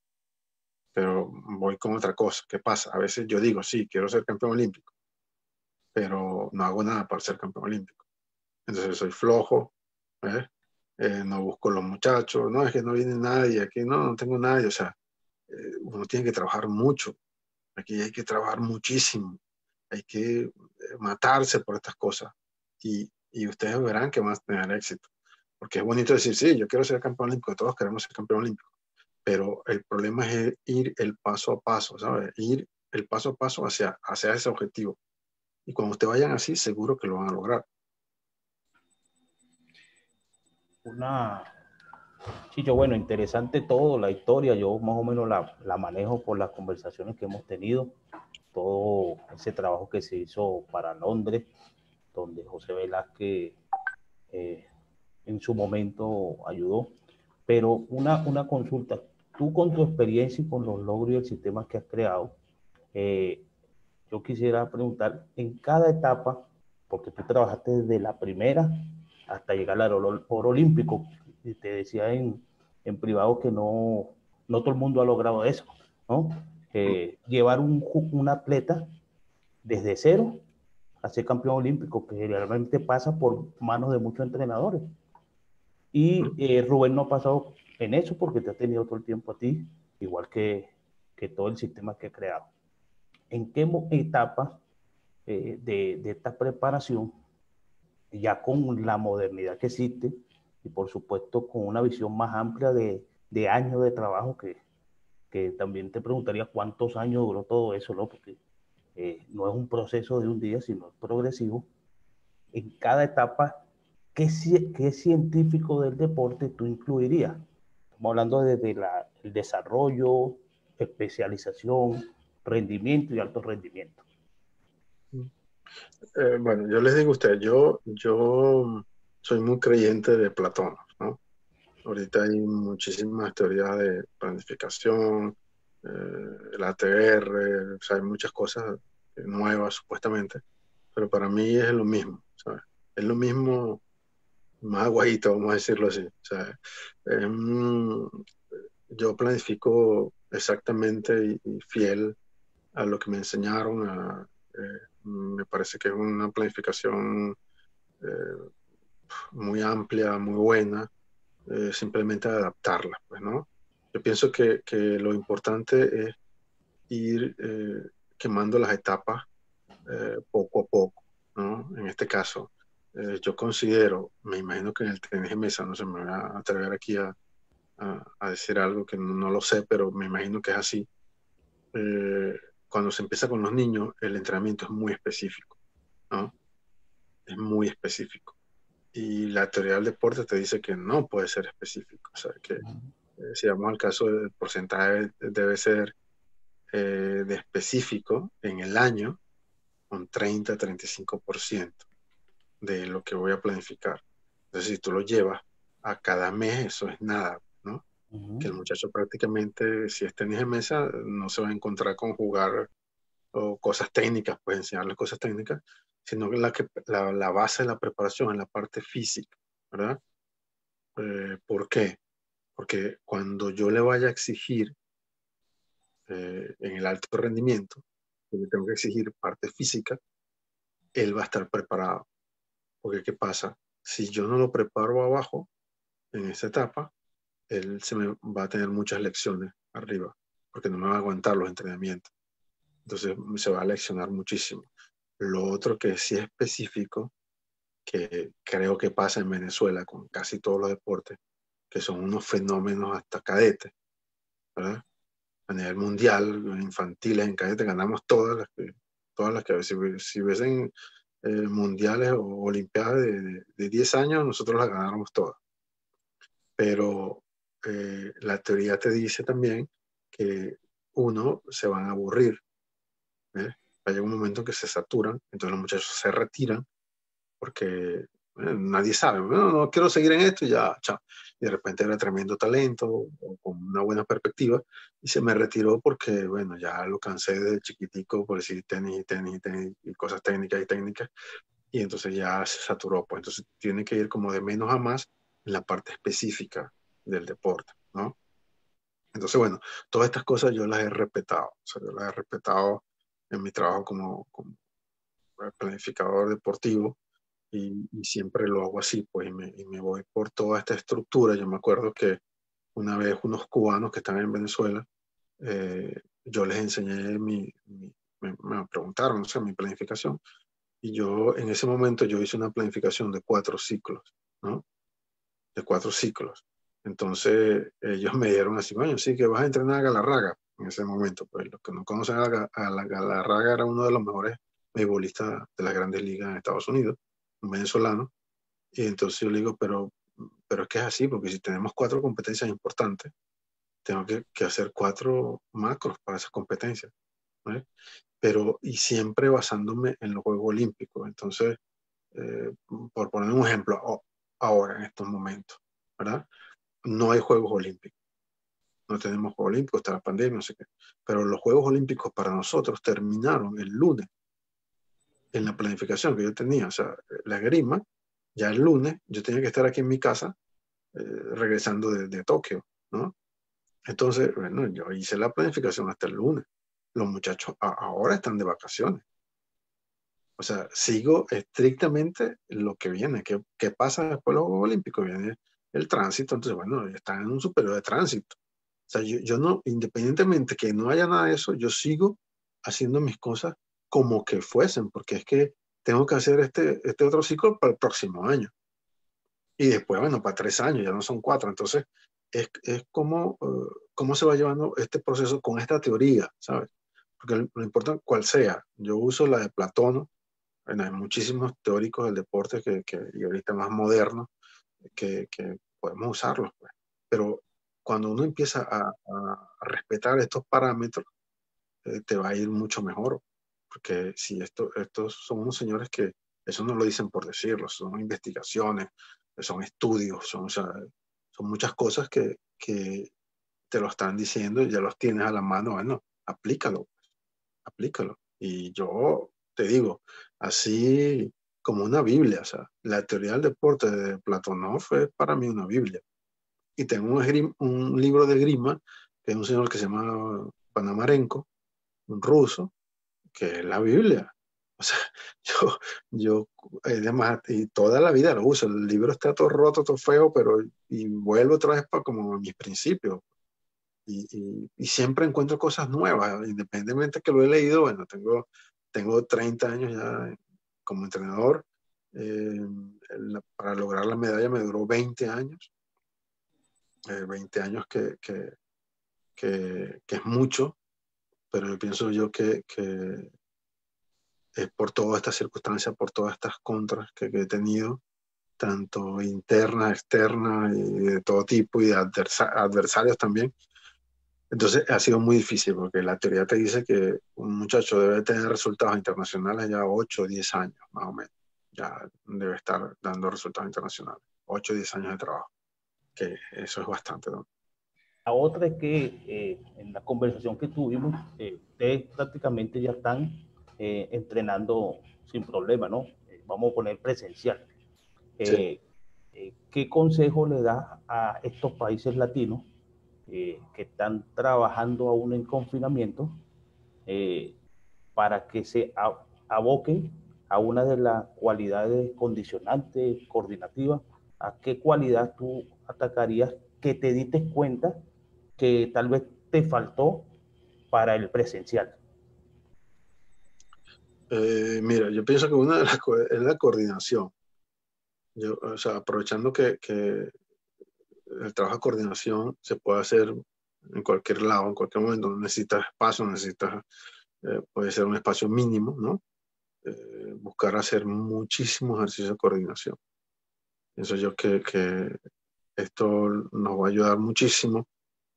Pero voy con otra cosa. ¿Qué pasa? A veces yo digo, sí, quiero ser campeón olímpico, pero no hago nada para ser campeón olímpico. Entonces soy flojo, ¿eh? Eh, no busco los muchachos, no, es que no viene nadie, aquí no, no tengo nadie, o sea, eh, uno tiene que trabajar mucho, aquí hay que trabajar muchísimo, hay que matarse por estas cosas y, y ustedes verán que van a tener éxito. Porque es bonito decir, sí, yo quiero ser campeón olímpico, todos queremos ser campeón olímpico, pero el problema es ir el paso a paso, ¿sabes? Ir el paso a paso hacia, hacia ese objetivo. Y cuando ustedes vayan así, seguro que lo van a lograr. Una, Chicho, bueno, interesante todo, la historia, yo más o menos la, la, manejo por las conversaciones que hemos tenido, todo ese trabajo que se hizo para Londres, donde José Velázquez eh, en su momento ayudó. Pero una, una consulta, tú con tu experiencia y con los logros y el sistema que has creado, eh, yo quisiera preguntar, en cada etapa, porque tú trabajaste desde la primera hasta llegar al oro, olímpico, y te decía en, en, privado que no, no todo el mundo ha logrado eso, ¿no? Eh, llevar un, un atleta desde cero a ser campeón olímpico, que realmente pasa por manos de muchos entrenadores. Y eh, Rubén no ha pasado en eso porque te ha tenido todo el tiempo a ti, igual que, que todo el sistema que ha creado. ¿En qué etapa eh, de, de, esta preparación, ya con la modernidad que existe y por supuesto con una visión más amplia de, de años de trabajo, que, que, también te preguntaría cuántos años duró todo eso, ¿no? Porque eh, no es un proceso de un día, sino progresivo. En cada etapa ¿qué, científico del deporte tú incluirías? Estamos hablando desde el desarrollo, especialización, rendimiento y alto rendimiento. Eh, bueno, yo les digo a ustedes, yo, yo soy muy creyente de Platón, ¿no? Ahorita hay muchísimas teorías de planificación, eh, el ATR, o sea, hay muchas cosas nuevas supuestamente, pero para mí es lo mismo. Es lo mismo más aguadito, vamos a decirlo así. Sea, yo planifico exactamente y, fiel a lo que me enseñaron. Eh, me parece que es una planificación eh, muy amplia, muy buena, eh, simplemente adaptarla, pues, ¿no? Yo pienso que, que lo importante es ir quemando las etapas poco a poco, ¿no? En este caso, eh, yo considero, me imagino que en el tenis de mesa, no se me va a atrever aquí a, a, decir algo que no, lo sé, pero me imagino que es así. Eh, cuando se empieza con los niños, el entrenamiento es muy específico, ¿no? Es muy específico. Y la teoría del deporte te dice que no puede ser específico. O sea, que eh, si vamos al caso del porcentaje, debe ser de específico en el año un 30-35% de lo que voy a planificar. Entonces, si tú lo llevas a cada mes, eso es nada, Que el muchacho prácticamente, si es tenis de mesa, no se va a encontrar con jugar o cosas técnicas, pues enseñarle cosas técnicas, sino la, que, la, base de la preparación en la parte física, ¿verdad? Eh, ¿Por qué? Porque cuando yo le vaya a exigir eh, en el alto rendimiento, le tengo que exigir parte física, él va a estar preparado. Porque ¿qué pasa? Si yo no lo preparo abajo, en esa etapa, él se me va a tener muchas lecciones arriba, porque no me va a aguantar los entrenamientos. Entonces se va a leccionar muchísimo. Lo otro que sí es específico, que creo que pasa en Venezuela con casi todos los deportes, que son unos fenómenos hasta cadetes, ¿verdad? A nivel mundial, infantiles, en cadetes, ganamos todas las que, todas las que si, si ves eh, mundiales o olimpiadas de, de, 10 años, nosotros las ganáramos todas. Pero eh, la teoría te dice también que uno se van a aburrir. ¿eh? Hay un momento en que se saturan, entonces los muchachos se retiran porque nadie sabe, no, no quiero seguir en esto y ya, chao. Y de repente era tremendo talento o con una buena perspectiva y se me retiró porque, bueno, ya lo cansé de chiquitico por decir tenis tenis tenis y cosas técnicas y técnicas y entonces ya se saturó, pues entonces tiene que ir como de menos a más en la parte específica del deporte, ¿no? Entonces, bueno, todas estas cosas yo las he respetado, o sea, yo las he respetado en mi trabajo como, como planificador deportivo y, siempre lo hago así, pues, y me, y me, voy por toda esta estructura. Yo me acuerdo que una vez unos cubanos que están en Venezuela, eh, yo les enseñé mi, me, me, preguntaron, o sea, mi planificación, y yo en ese momento yo hice una planificación de cuatro ciclos, ¿no? De cuatro ciclos. Entonces ellos me dieron así, bueno, sí que vas a entrenar a Galarraga en ese momento, pues los que no conocen a, la, a la Galarraga era uno de los mejores beisbolistas de las grandes ligas en Estados Unidos un venezolano, y entonces yo le digo, pero, pero es que es así, porque si tenemos cuatro competencias importantes, tengo que, que hacer cuatro macros para esas competencias. Pero, y siempre basándome en los Juegos Olímpicos. Entonces, eh, por poner un ejemplo, ahora, en estos momentos, ¿verdad? No hay Juegos Olímpicos. No tenemos Juegos Olímpicos, está la pandemia, no sé qué. Pero los Juegos Olímpicos para nosotros terminaron el lunes en la planificación que yo tenía, o sea, la grima, ya el lunes yo tenía que estar aquí en mi casa eh, regresando de, Tokio, ¿no? Entonces, bueno, yo hice la planificación hasta el lunes. Los muchachos ahora están de vacaciones. O sea, sigo estrictamente lo que viene. ¿Qué, qué pasa después de los Juegos Olímpicos? Viene el tránsito, entonces, bueno, están en un superior de tránsito. O sea, yo, yo no, independientemente que no haya nada de eso, yo sigo haciendo mis cosas como que fuesen, porque es que tengo que hacer este, este otro ciclo para el próximo año. Y después, bueno, para tres años, ya no son cuatro. Entonces, es, es como, uh, cómo se va llevando este proceso con esta teoría, ¿sabes? Porque no importa cuál sea, yo uso la de Platón, bueno, hay muchísimos teóricos del deporte que, que y ahorita más modernos que, que podemos usarlos, pues. pero cuando uno empieza a, a respetar estos parámetros, eh, te va a ir mucho mejor porque si esto, estos son unos señores que eso no lo dicen por decirlo, son investigaciones, son estudios, son, son muchas cosas que, que te lo están diciendo y ya los tienes a la mano, bueno, aplícalo, aplícalo. Y yo te digo, así como una Biblia, o sea, la teoría del deporte de Platonov fue para mí una Biblia. Y tengo un, libro de Grima, que es un señor que se llama Panamarenko, un ruso, que es la Biblia. O sea, yo, yo, además, y toda la vida lo uso. El libro está todo roto, todo feo, pero y vuelvo otra vez para como mis principios. Y, y, y, siempre encuentro cosas nuevas, independientemente que lo he leído. Bueno, tengo, tengo 30 años ya como entrenador. Eh, para lograr la medalla me duró 20 años. Eh, 20 años que, que, que, es mucho, pero yo pienso yo que, es por todas estas circunstancias, por todas estas contras que, he tenido, tanto internas, externas y de todo tipo y de adversarios también. Entonces ha sido muy difícil porque la teoría te dice que un muchacho debe tener resultados internacionales ya 8 o 10 años, más o menos. Ya debe estar dando resultados internacionales. 8 o 10 años de trabajo, que eso es bastante. ¿no? La otra es que eh, en la conversación que tuvimos, eh, ustedes prácticamente ya están eh, entrenando sin problema, ¿no? Eh, vamos a poner presencial. Sí. Eh, ¿Qué consejo le da a estos países latinos que están trabajando aún en confinamiento para que se aboquen a una de las cualidades condicionantes, coordinativas? ¿A qué cualidad tú atacarías que te diste cuenta que tal vez te faltó para el presencial? Eh, mira, yo pienso que una de las es la coordinación. Yo, o sea, aprovechando que, que, el trabajo de coordinación se puede hacer en cualquier lado, en cualquier momento, necesitas espacio, necesitas, eh, puede ser un espacio mínimo, ¿no? eh, buscar hacer muchísimos ejercicios de coordinación. Pienso yo que, que esto nos va a ayudar muchísimo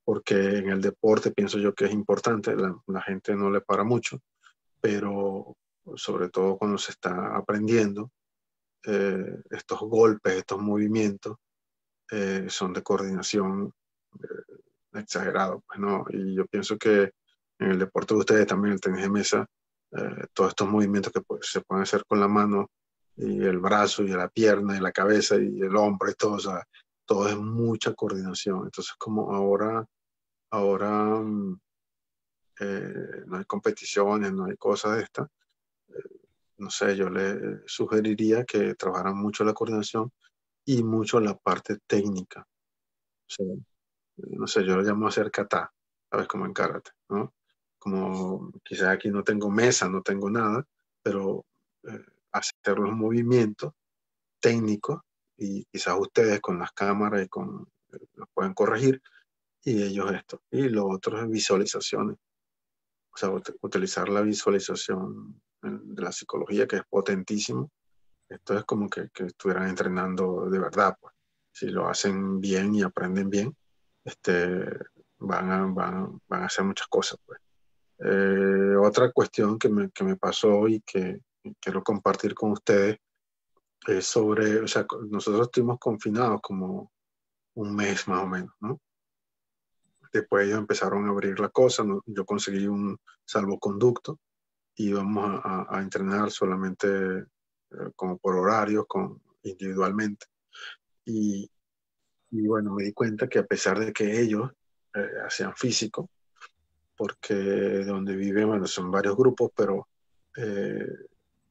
porque en el deporte pienso yo que es importante, la, gente no le para mucho, pero sobre todo cuando se está aprendiendo, eh, estos golpes, estos movimientos eh, son de coordinación eh, exagerado. Pues, ¿no? Y yo pienso que en el deporte de ustedes también, el tenis de mesa, eh, todos estos movimientos que pues, se pueden hacer con la mano y el brazo y la pierna y la cabeza y el hombro y todo, o sea, todo es mucha coordinación. Entonces, como ahora, ahora mm, eh, no hay competiciones, no hay cosas de estas, eh, no sé, yo le sugeriría que trabajaran mucho la coordinación y mucho la parte técnica. O sea, no sé, yo lo llamo hacer kata, ¿sabes? Como en ¿no? Como quizás aquí no tengo mesa, no tengo nada, pero eh, hacer los movimientos técnicos y quizás ustedes con las cámaras y con los pueden corregir y ellos esto. Y lo otro es visualizaciones. O sea, utilizar la visualización de la psicología que es potentísimo. Esto es como que, que estuvieran entrenando de verdad. Pues. Si lo hacen bien y aprenden bien, este, van, a, van, van a hacer muchas cosas. Pues. Eh, otra cuestión que me, que me pasó y que quiero compartir con ustedes es sobre, o sea, nosotros estuvimos confinados como un mes más o menos, ¿no? Después ellos empezaron a abrir la cosa, yo conseguí un salvoconducto y íbamos a, a, entrenar solamente como por horarios, con, individualmente. Y, y bueno, me di cuenta que a pesar de que ellos eh, hacían físico, porque donde viven, bueno, son varios grupos, pero eh,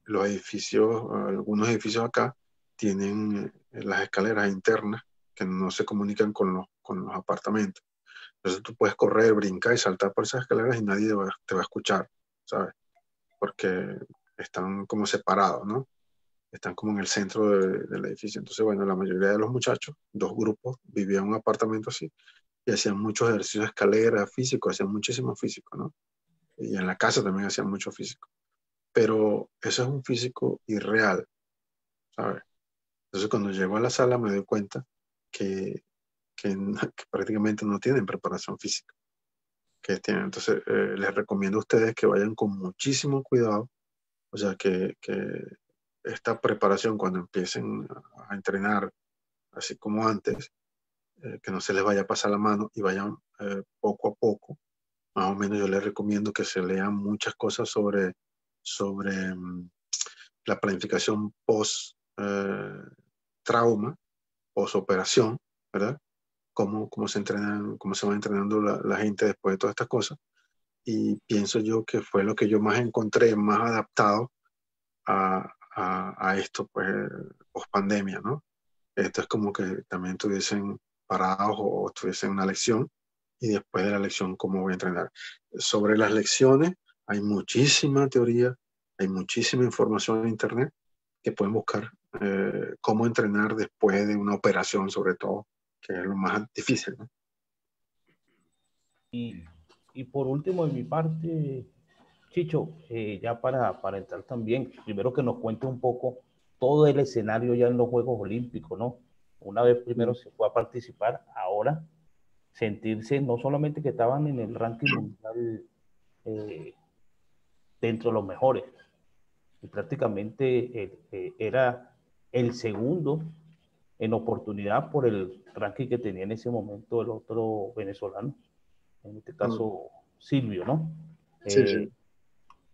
los edificios, algunos edificios acá tienen eh, las escaleras internas que no se comunican con los, con los apartamentos. Entonces tú puedes correr, brincar y saltar por esas escaleras y nadie te va a escuchar, ¿sabes? Porque están como separados, ¿no? Están como en el centro de, del edificio. Entonces, bueno, la mayoría de los muchachos, dos grupos, vivían en un apartamento así y hacían muchos ejercicios de escalera físico, hacían muchísimo físico, ¿no? Y en la casa también hacían mucho físico. Pero eso es un físico irreal, ¿sabes? Entonces, cuando llego a la sala me doy cuenta que, que, que prácticamente no tienen preparación física. Que tienen. Entonces, eh, les recomiendo a ustedes que vayan con muchísimo cuidado, o sea, que, que esta preparación cuando empiecen a entrenar, así como antes, eh, que no se les vaya a pasar la mano y vayan eh, poco a poco. Más o menos yo les recomiendo que se lean muchas cosas sobre, sobre um, la planificación post eh, trauma, post operación, ¿verdad? Cómo, cómo, se entrenan, cómo se va entrenando la, la gente después de todas estas cosas. Y pienso yo que fue lo que yo más encontré, más adaptado a, a, a esto, pues, post pandemia, ¿no? Esto es como que también tuviesen parados o tuviesen una lección y después de la lección cómo voy a entrenar. Sobre las lecciones hay muchísima teoría, hay muchísima información en internet que pueden buscar eh, cómo entrenar después de una operación, sobre todo, que es lo más difícil. ¿no? Y, y por último, de mi parte, Chicho, eh, ya para, para entrar también, primero que nos cuente un poco todo el escenario ya en los Juegos Olímpicos, ¿no? Una vez primero se fue a participar, ahora sentirse no solamente que estaban en el ranking mundial eh, dentro de los mejores, y prácticamente eh, eh, era el segundo en oportunidad por el ranking que tenía en ese momento el otro venezolano, en este caso Silvio, ¿no? Sí, sí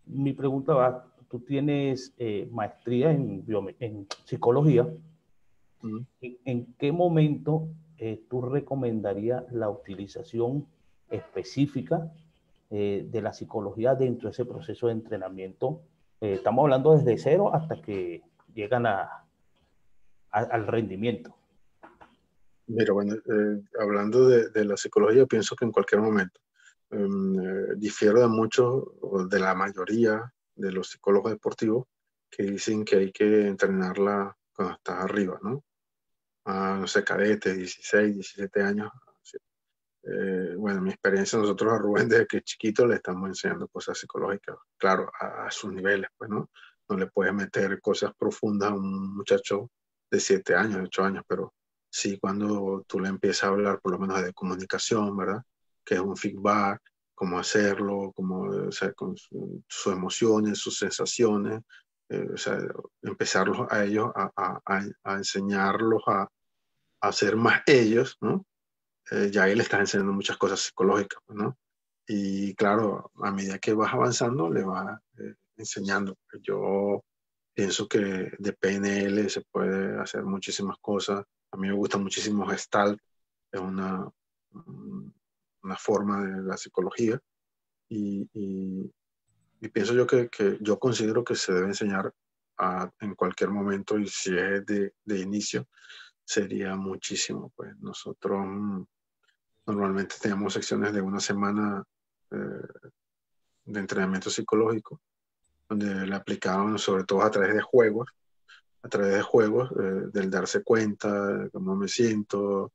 mi pregunta va, tú tienes eh, maestría en, en psicología. Mm. ¿En, ¿En, qué momento eh, tú recomendarías la utilización específica eh, de la psicología dentro de ese proceso de entrenamiento? Eh, estamos hablando desde cero hasta que llegan a, a, al rendimiento. Mira, bueno, eh, hablando de, de, la psicología, pienso que en cualquier momento. Um, difiero de muchos, o de la mayoría de los psicólogos deportivos que dicen que hay que entrenarla cuando estás arriba, ¿no? A, no sé, cadetes, 16, 17 años. Eh, bueno, mi experiencia, nosotros a Rubén desde que chiquito le estamos enseñando cosas psicológicas, claro, a, a sus niveles, pues, ¿no? no le puedes meter cosas profundas a un muchacho de siete años, de ocho años, pero sí cuando tú le empiezas a hablar por lo menos de comunicación, ¿verdad? Que es un feedback, cómo hacerlo, cómo, o sea, con sus emociones, sus sensaciones, eh, o sea, empezarlos a ellos a, a, a enseñarlos a, a, ser más ellos, ¿no? Eh, ya ahí le estás enseñando muchas cosas psicológicas, ¿no? Y claro, a medida que vas avanzando, le vas eh, enseñando. Yo pienso que de PNL se puede hacer muchísimas cosas. A mí me gusta muchísimo Gestalt, es una, una forma de la psicología. Y, y, pienso yo que, yo considero que se debe enseñar a, en cualquier momento y si es de, de inicio, sería muchísimo. Pues nosotros mm, normalmente tenemos secciones de una semana eh, de entrenamiento psicológico, donde le aplicaban sobre todo a través de juegos, a través de juegos, eh, del darse cuenta, de cómo me siento,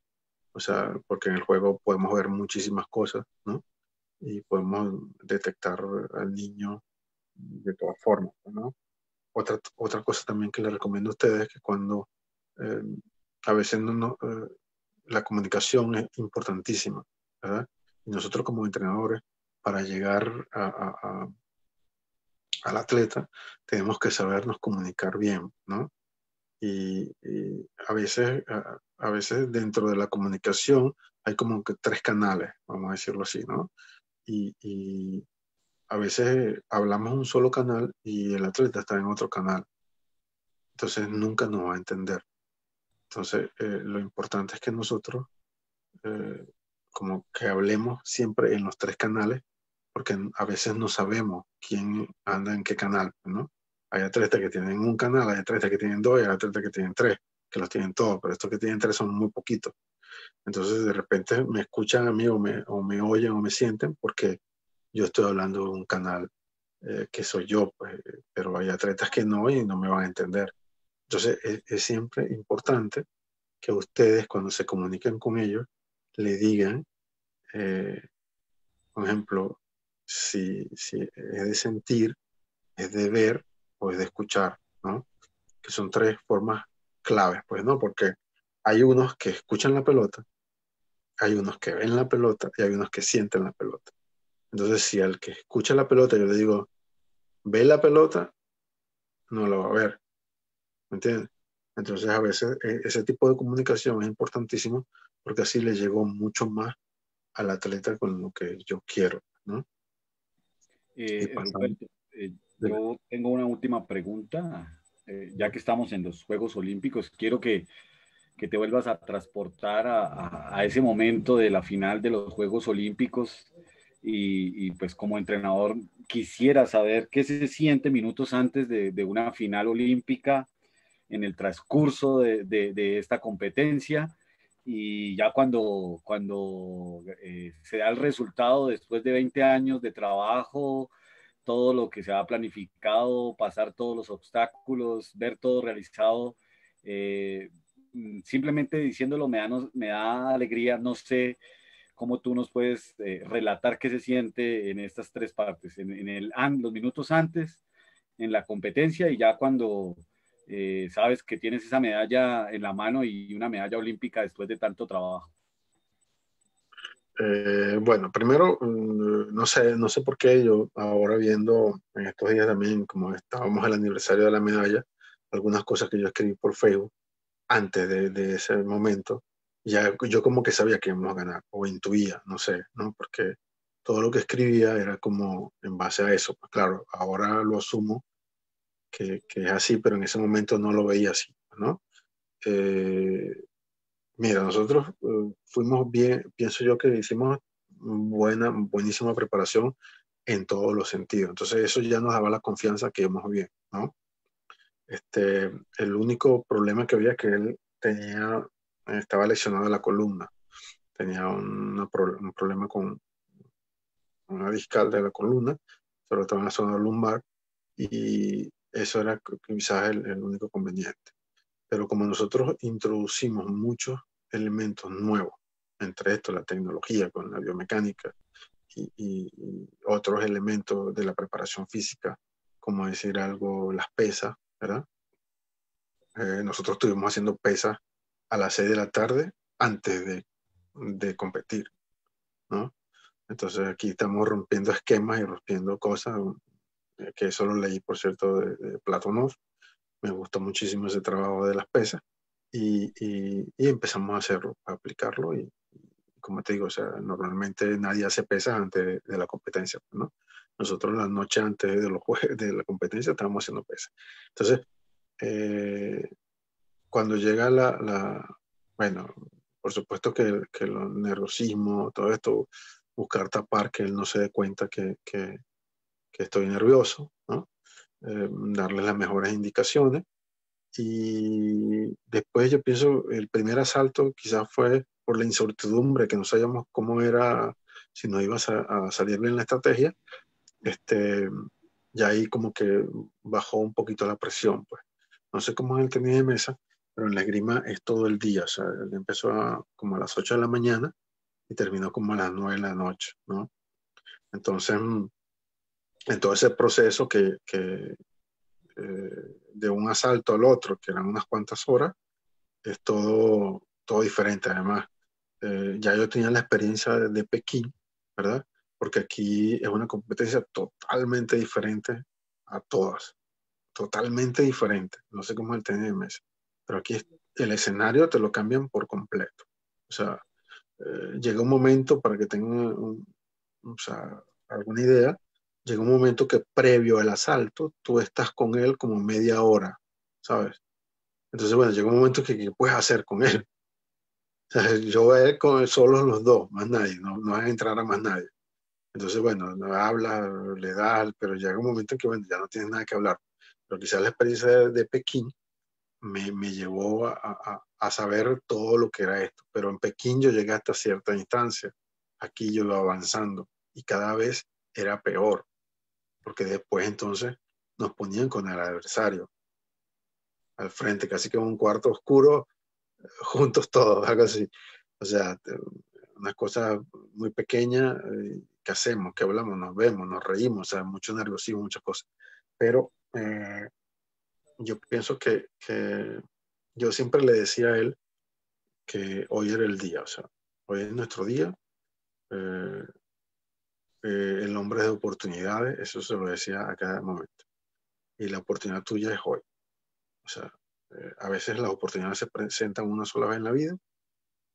o sea, porque en el juego podemos ver muchísimas cosas, ¿no? Y podemos detectar al niño de todas formas, ¿no? Otra, otra cosa también que le recomiendo a ustedes es que cuando eh, a veces no la comunicación es importantísima, ¿verdad? Y nosotros como entrenadores, para llegar a, al atleta, tenemos que sabernos comunicar bien, ¿no? Y, y a, veces, a, a, veces dentro de la comunicación hay como que tres canales, vamos a decirlo así, ¿no? Y, y a veces hablamos un solo canal y el atleta está en otro canal. Entonces nunca nos va a entender. Entonces, eh, lo importante es que nosotros, eh, como que hablemos siempre en los tres canales, porque a veces no sabemos quién anda en qué canal, ¿no? Hay atletas que tienen un canal, hay atletas que tienen dos, hay atletas que tienen tres, que los tienen todos, pero estos que tienen tres son muy poquitos. Entonces, de repente me escuchan a mí o me, o me oyen o me sienten porque yo estoy hablando de un canal eh, que soy yo, pues, pero hay atletas que no y no me van a entender. Entonces, es, siempre importante que ustedes, cuando se comuniquen con ellos, le digan, eh, por ejemplo, si, si, es de sentir, es de ver o es de escuchar, ¿no? Que son tres formas claves, pues, ¿no? Porque hay unos que escuchan la pelota, hay unos que ven la pelota y hay unos que sienten la pelota. Entonces, si al que escucha la pelota yo le digo, ve la pelota, no lo va a ver. ¿Me entiendes? Entonces a veces e, ese tipo de comunicación es importantísimo porque así le llegó mucho más al atleta con lo que yo quiero, ¿no? Eh, eh, yo tengo una última pregunta. Eh, ya que estamos en los Juegos Olímpicos, quiero que, que te vuelvas a transportar a, a, ese momento de la final de los Juegos Olímpicos y, pues como entrenador quisiera saber qué se siente minutos antes de, de una final olímpica en el transcurso de, de, de esta competencia y ya cuando, cuando eh, se da el resultado después de 20 años de trabajo, todo lo que se ha planificado, pasar todos los obstáculos, ver todo realizado, eh, simplemente diciéndolo me da, me da alegría, no sé cómo tú nos puedes eh, relatar qué se siente en estas tres partes, en, en el, los minutos antes, en la competencia y ya cuando eh, sabes que tienes esa medalla en la mano y una medalla olímpica después de tanto trabajo? Eh, bueno, primero, mm, no sé, no sé por qué yo ahora viendo en estos días también, como estábamos el aniversario de la medalla, algunas cosas que yo escribí por Facebook antes de, ese momento, ya yo como que sabía que íbamos a ganar, o intuía, no sé, ¿no? Porque todo lo que escribía era como en base a eso. Pues claro, ahora lo asumo que, que, es así, pero en ese momento no lo veía así, ¿no? Eh, mira, nosotros eh, fuimos bien, pienso yo que hicimos buena, buenísima preparación en todos los sentidos. Entonces eso ya nos daba la confianza que íbamos bien, ¿no? Este, el único problema que había que él tenía, estaba lesionado la columna, tenía un problema con una discal de la columna, sobre todo en la zona lumbar, y eso era quizás el, el único conveniente. Pero como nosotros introducimos muchos elementos nuevos, entre estos la tecnología con la biomecánica y, y, y, otros elementos de la preparación física, como decir algo, las pesas, ¿verdad? Eh, nosotros estuvimos haciendo pesas a las 6 de la tarde antes de, de competir, ¿no? Entonces aquí estamos rompiendo esquemas y rompiendo cosas, eh, que eso lo leí, por cierto, de, de Platonov. Me gustó muchísimo ese trabajo de las pesas y, y, empezamos a hacerlo, a aplicarlo y, como te digo, o sea, normalmente nadie hace pesas antes de, la competencia, ¿no? Nosotros la noche antes de, los de la competencia estábamos haciendo pesas. Entonces, eh, cuando llega la, la, bueno, por supuesto que, que el nerviosismo, todo esto, buscar tapar que él no se dé cuenta que, que, que estoy nervioso, ¿no? Eh, darle las mejores indicaciones. Y después yo pienso, el primer asalto quizás fue por la incertidumbre, que no sabíamos cómo era, si no ibas a, a salir bien la estrategia, este, ya ahí como que bajó un poquito la presión, pues. No sé cómo es el tenis de mesa, pero en la esgrima es todo el día, o sea, empezó como a las 8 de la mañana y terminó como a las 9 de la noche, ¿no? Entonces, en todo ese proceso que, eh, de un asalto al otro, que eran unas cuantas horas, es todo, todo diferente. Además, eh, ya yo tenía la experiencia de, Pekín, ¿verdad? Porque aquí es una competencia totalmente diferente a todas, totalmente diferente. No sé cómo es el tenis de mesa, pero aquí el escenario te lo cambian por completo. O sea, eh, llega un momento para que tengan o sea, alguna idea, llega un momento que previo al asalto tú estás con él como media hora, ¿sabes? Entonces, bueno, llega un momento que ¿qué puedes hacer con él? O sea, yo voy a ir con él solo los dos, más nadie, no, no va a entrar a más nadie. Entonces, bueno, no le da, pero llega un momento que, bueno, ya no tienes nada que hablar. Pero quizás la experiencia de, de Pekín me, me llevó a, a, a, saber todo lo que era esto. Pero en Pekín yo llegué hasta cierta instancia. Aquí yo iba avanzando y cada vez era peor porque después entonces nos ponían con el adversario al frente, casi que en un cuarto oscuro, juntos todos, algo así. O sea, unas cosas muy pequeñas eh, que hacemos, que hablamos, nos vemos, nos reímos, o sea, mucho nerviosismo, muchas cosas. Pero eh, yo pienso que, que, yo siempre le decía a él que hoy era el día, o sea, hoy es nuestro día. Eh, eh, el hombre de oportunidades, eso se lo decía a cada momento. Y la oportunidad tuya es hoy. O sea, eh, a veces las oportunidades se presentan una sola vez en la vida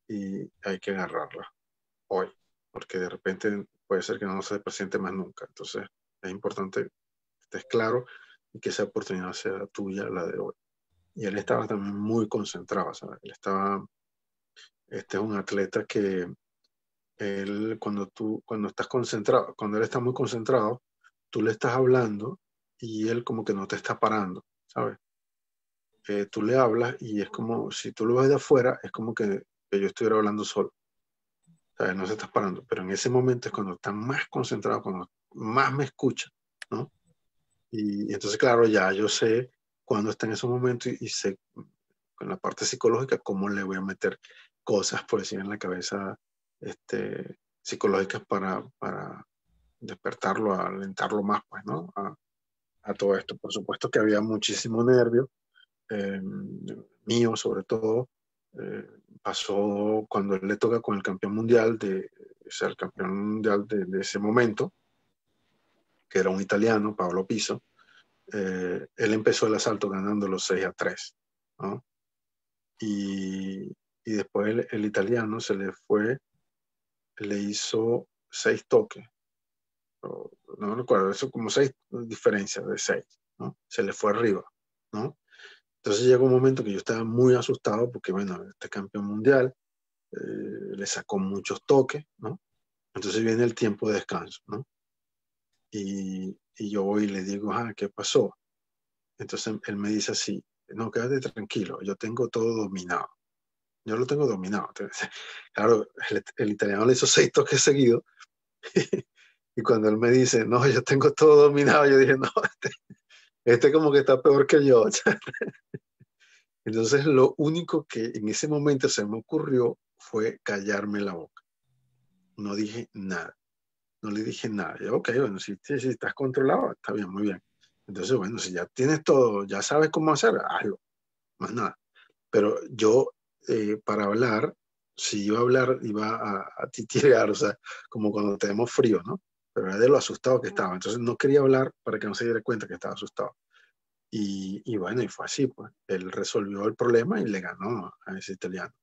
y hay que agarrarla hoy, porque de repente puede ser que no se presente más nunca. Entonces, es importante que estés claro y que esa oportunidad sea tuya, la de hoy. Y él estaba también muy concentrado, ¿sabes? Él estaba, este es un atleta que él, cuando tú, cuando estás concentrado, cuando él está muy concentrado, tú le estás hablando y él como que no te está parando, ¿sabes? Eh, tú le hablas y es como, si tú lo ves de afuera, es como que, que yo estuviera hablando solo. ¿Sabes? No se está parando, pero en ese momento es cuando está más concentrado, cuando más me escucha, ¿no? Y, y entonces, claro, ya yo sé cuando está en ese momento y, y sé con la parte psicológica cómo le voy a meter cosas, por decir, en la cabeza este, psicológicas para, para despertarlo, alentarlo más, pues, ¿no? A, a, todo esto. Por supuesto que había muchísimo nervio, eh, mío sobre todo. Eh, pasó cuando él le toca con el campeón mundial, de, o sea, el campeón mundial de, de ese momento, que era un italiano, Pablo Piso. Eh, él empezó el asalto ganando los 6 a 3, ¿no? Y, y después el, el italiano se le fue le hizo seis toques. No, no recuerdo, eso como seis diferencias de seis, ¿no? Se le fue arriba, ¿no? Entonces llegó un momento que yo estaba muy asustado porque, bueno, este campeón mundial eh, le sacó muchos toques. Entonces viene el tiempo de descanso, y yo voy y le digo, ah, ¿qué pasó? Entonces él me dice así, no, quédate tranquilo, yo tengo todo dominado yo lo tengo dominado. Claro, el, el italiano le hizo seis toques seguidos. y cuando él me dice, no, yo tengo todo dominado, yo dije, no, este, este como que está peor que yo. Entonces, lo único que en ese momento se me ocurrió fue callarme la boca. No dije nada. No le dije nada. Yo, ok, bueno, si, si estás controlado, está bien, muy bien. Entonces, bueno, si ya tienes todo, ya sabes cómo hacer, hazlo, más nada. Pero yo, eh, para hablar, si iba a hablar, iba a, a titirear, o sea, como cuando tenemos frío, ¿no? Pero era de lo asustado que estaba. Entonces no quería hablar para que no se diera cuenta que estaba asustado. Y, y bueno, y fue así, pues. Él resolvió el problema y le ganó a ese italiano.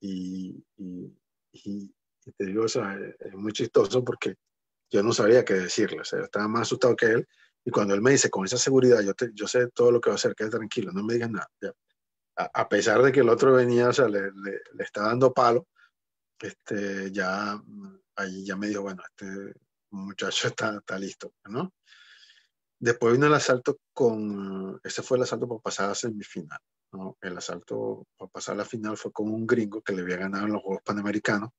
Y, y, y te digo, o sea, es muy chistoso porque yo no sabía qué decirle, o sea, estaba más asustado que él. Y cuando él me dice con esa seguridad, yo, te, yo sé todo lo que va a hacer, quédate tranquilo, no me digas nada. A, pesar de que el otro venía, o sea, le, le, está dando palo, este, ya ahí ya me dijo, bueno, este muchacho está, está listo, ¿no? Después vino el asalto con, ese fue el asalto por pasar a semifinal, ¿no? El asalto por pasar a la final fue con un gringo que le había ganado en los Juegos Panamericanos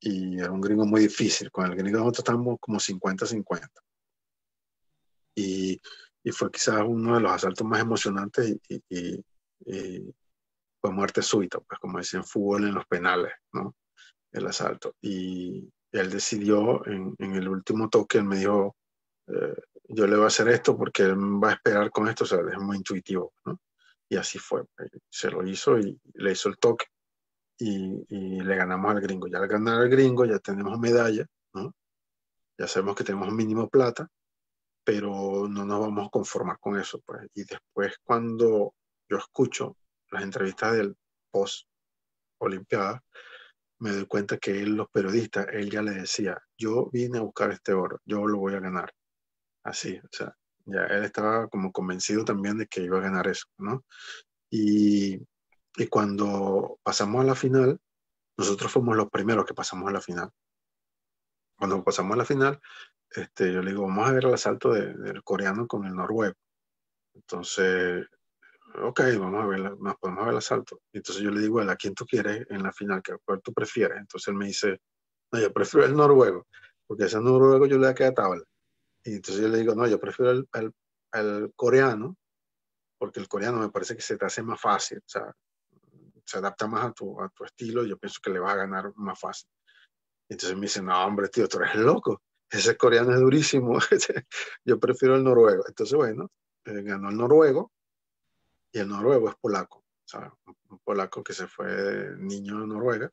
y era un gringo muy difícil. Con el gringo nosotros estábamos como 50-50. Y, y, fue quizás uno de los asaltos más emocionantes y, y, fue muerte súbita, pues como decían fútbol en los penales, ¿no? El asalto. Y él decidió en, en el último toque, él me dijo, eh, yo le voy a hacer esto porque él va a esperar con esto, o sea, es muy intuitivo, ¿no? Y así fue, se lo hizo y le hizo el toque y, y, le ganamos al gringo. Ya al ganar al gringo ya tenemos medalla, ¿no? Ya sabemos que tenemos mínimo plata, pero no nos vamos a conformar con eso, pues. Y después cuando yo escucho las entrevistas del post Olimpiada, me doy cuenta que él, los periodistas, él ya le decía, yo vine a buscar este oro, yo lo voy a ganar. Así, o sea, ya él estaba como convencido también de que iba a ganar eso, ¿no? Y y cuando pasamos a la final, nosotros fuimos los primeros que pasamos a la final. Cuando pasamos a la final, este, yo le digo, vamos a ver el asalto de, del coreano con el noruego. Entonces, ok, vamos a ver, nos podemos ver el asalto. Entonces yo le digo, ¿a quién tú quieres en la final? ¿Cuál tú prefieres? Entonces él me dice, no, yo prefiero el noruego, porque ese noruego yo le da a tabla. Y entonces yo le digo, no, yo prefiero el, el, el coreano, porque el coreano me parece que se te hace más fácil. O sea, se adapta más a tu, a tu estilo, yo pienso que le va a ganar más fácil. Entonces me dice, no, hombre, tío, tú eres loco. Ese coreano es durísimo. yo prefiero el noruego. Entonces, bueno, eh, ganó el noruego y el noruego es polaco. Sea, un polaco que se fue niño a Noruega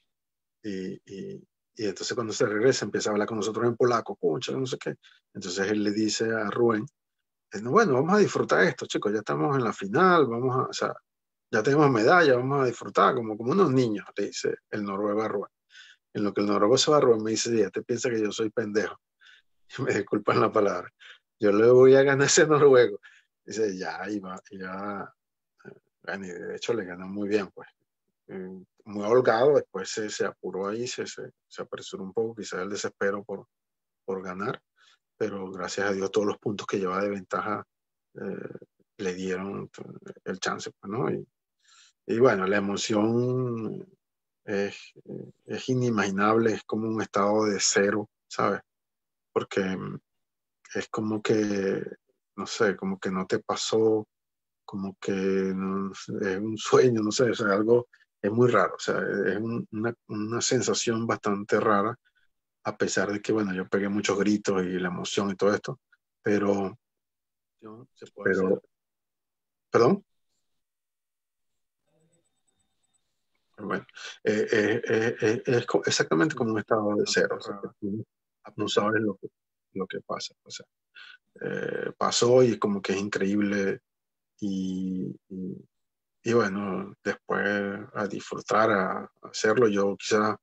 y, y, y, entonces cuando se regresa empieza a hablar con nosotros en polaco, pucha, no sé qué. Entonces él le dice a Rubén, bueno, vamos a disfrutar esto, chicos, ya estamos en la final, vamos a, o sea, ya tenemos medalla, vamos a disfrutar como, como unos niños, le dice el noruego a Rubén. En lo que el noruego se va a Rubén me dice, ya te piensa que yo soy pendejo. Y me disculpan la palabra. Yo le voy a ganar ese noruego. Dice, ya, iba, ya, de hecho le ganó muy bien, pues. Eh, muy holgado, después se, se apuró ahí, se, se, se, apresuró un poco, quizás el desespero por, por ganar, pero gracias a Dios todos los puntos que llevaba de ventaja eh, le dieron el chance, pues, ¿no? Y, y bueno, la emoción es, es, inimaginable, es como un estado de cero, ¿sabes? Porque mm, es como que, no sé, como que no te pasó, como que no, es un sueño, no sé, o sea, algo es muy raro, o sea, es un, una, una, sensación bastante rara, a pesar de que, bueno, yo pegué muchos gritos y la emoción y todo esto, pero... pero ¿Perdón? Bueno, eh, eh, eh, es exactamente como un estado de cero. O sea, no sabes lo que, lo que pasa. O sea, pasó y como que es increíble. Y, y, y, bueno, después a disfrutar, a, hacerlo, yo quizá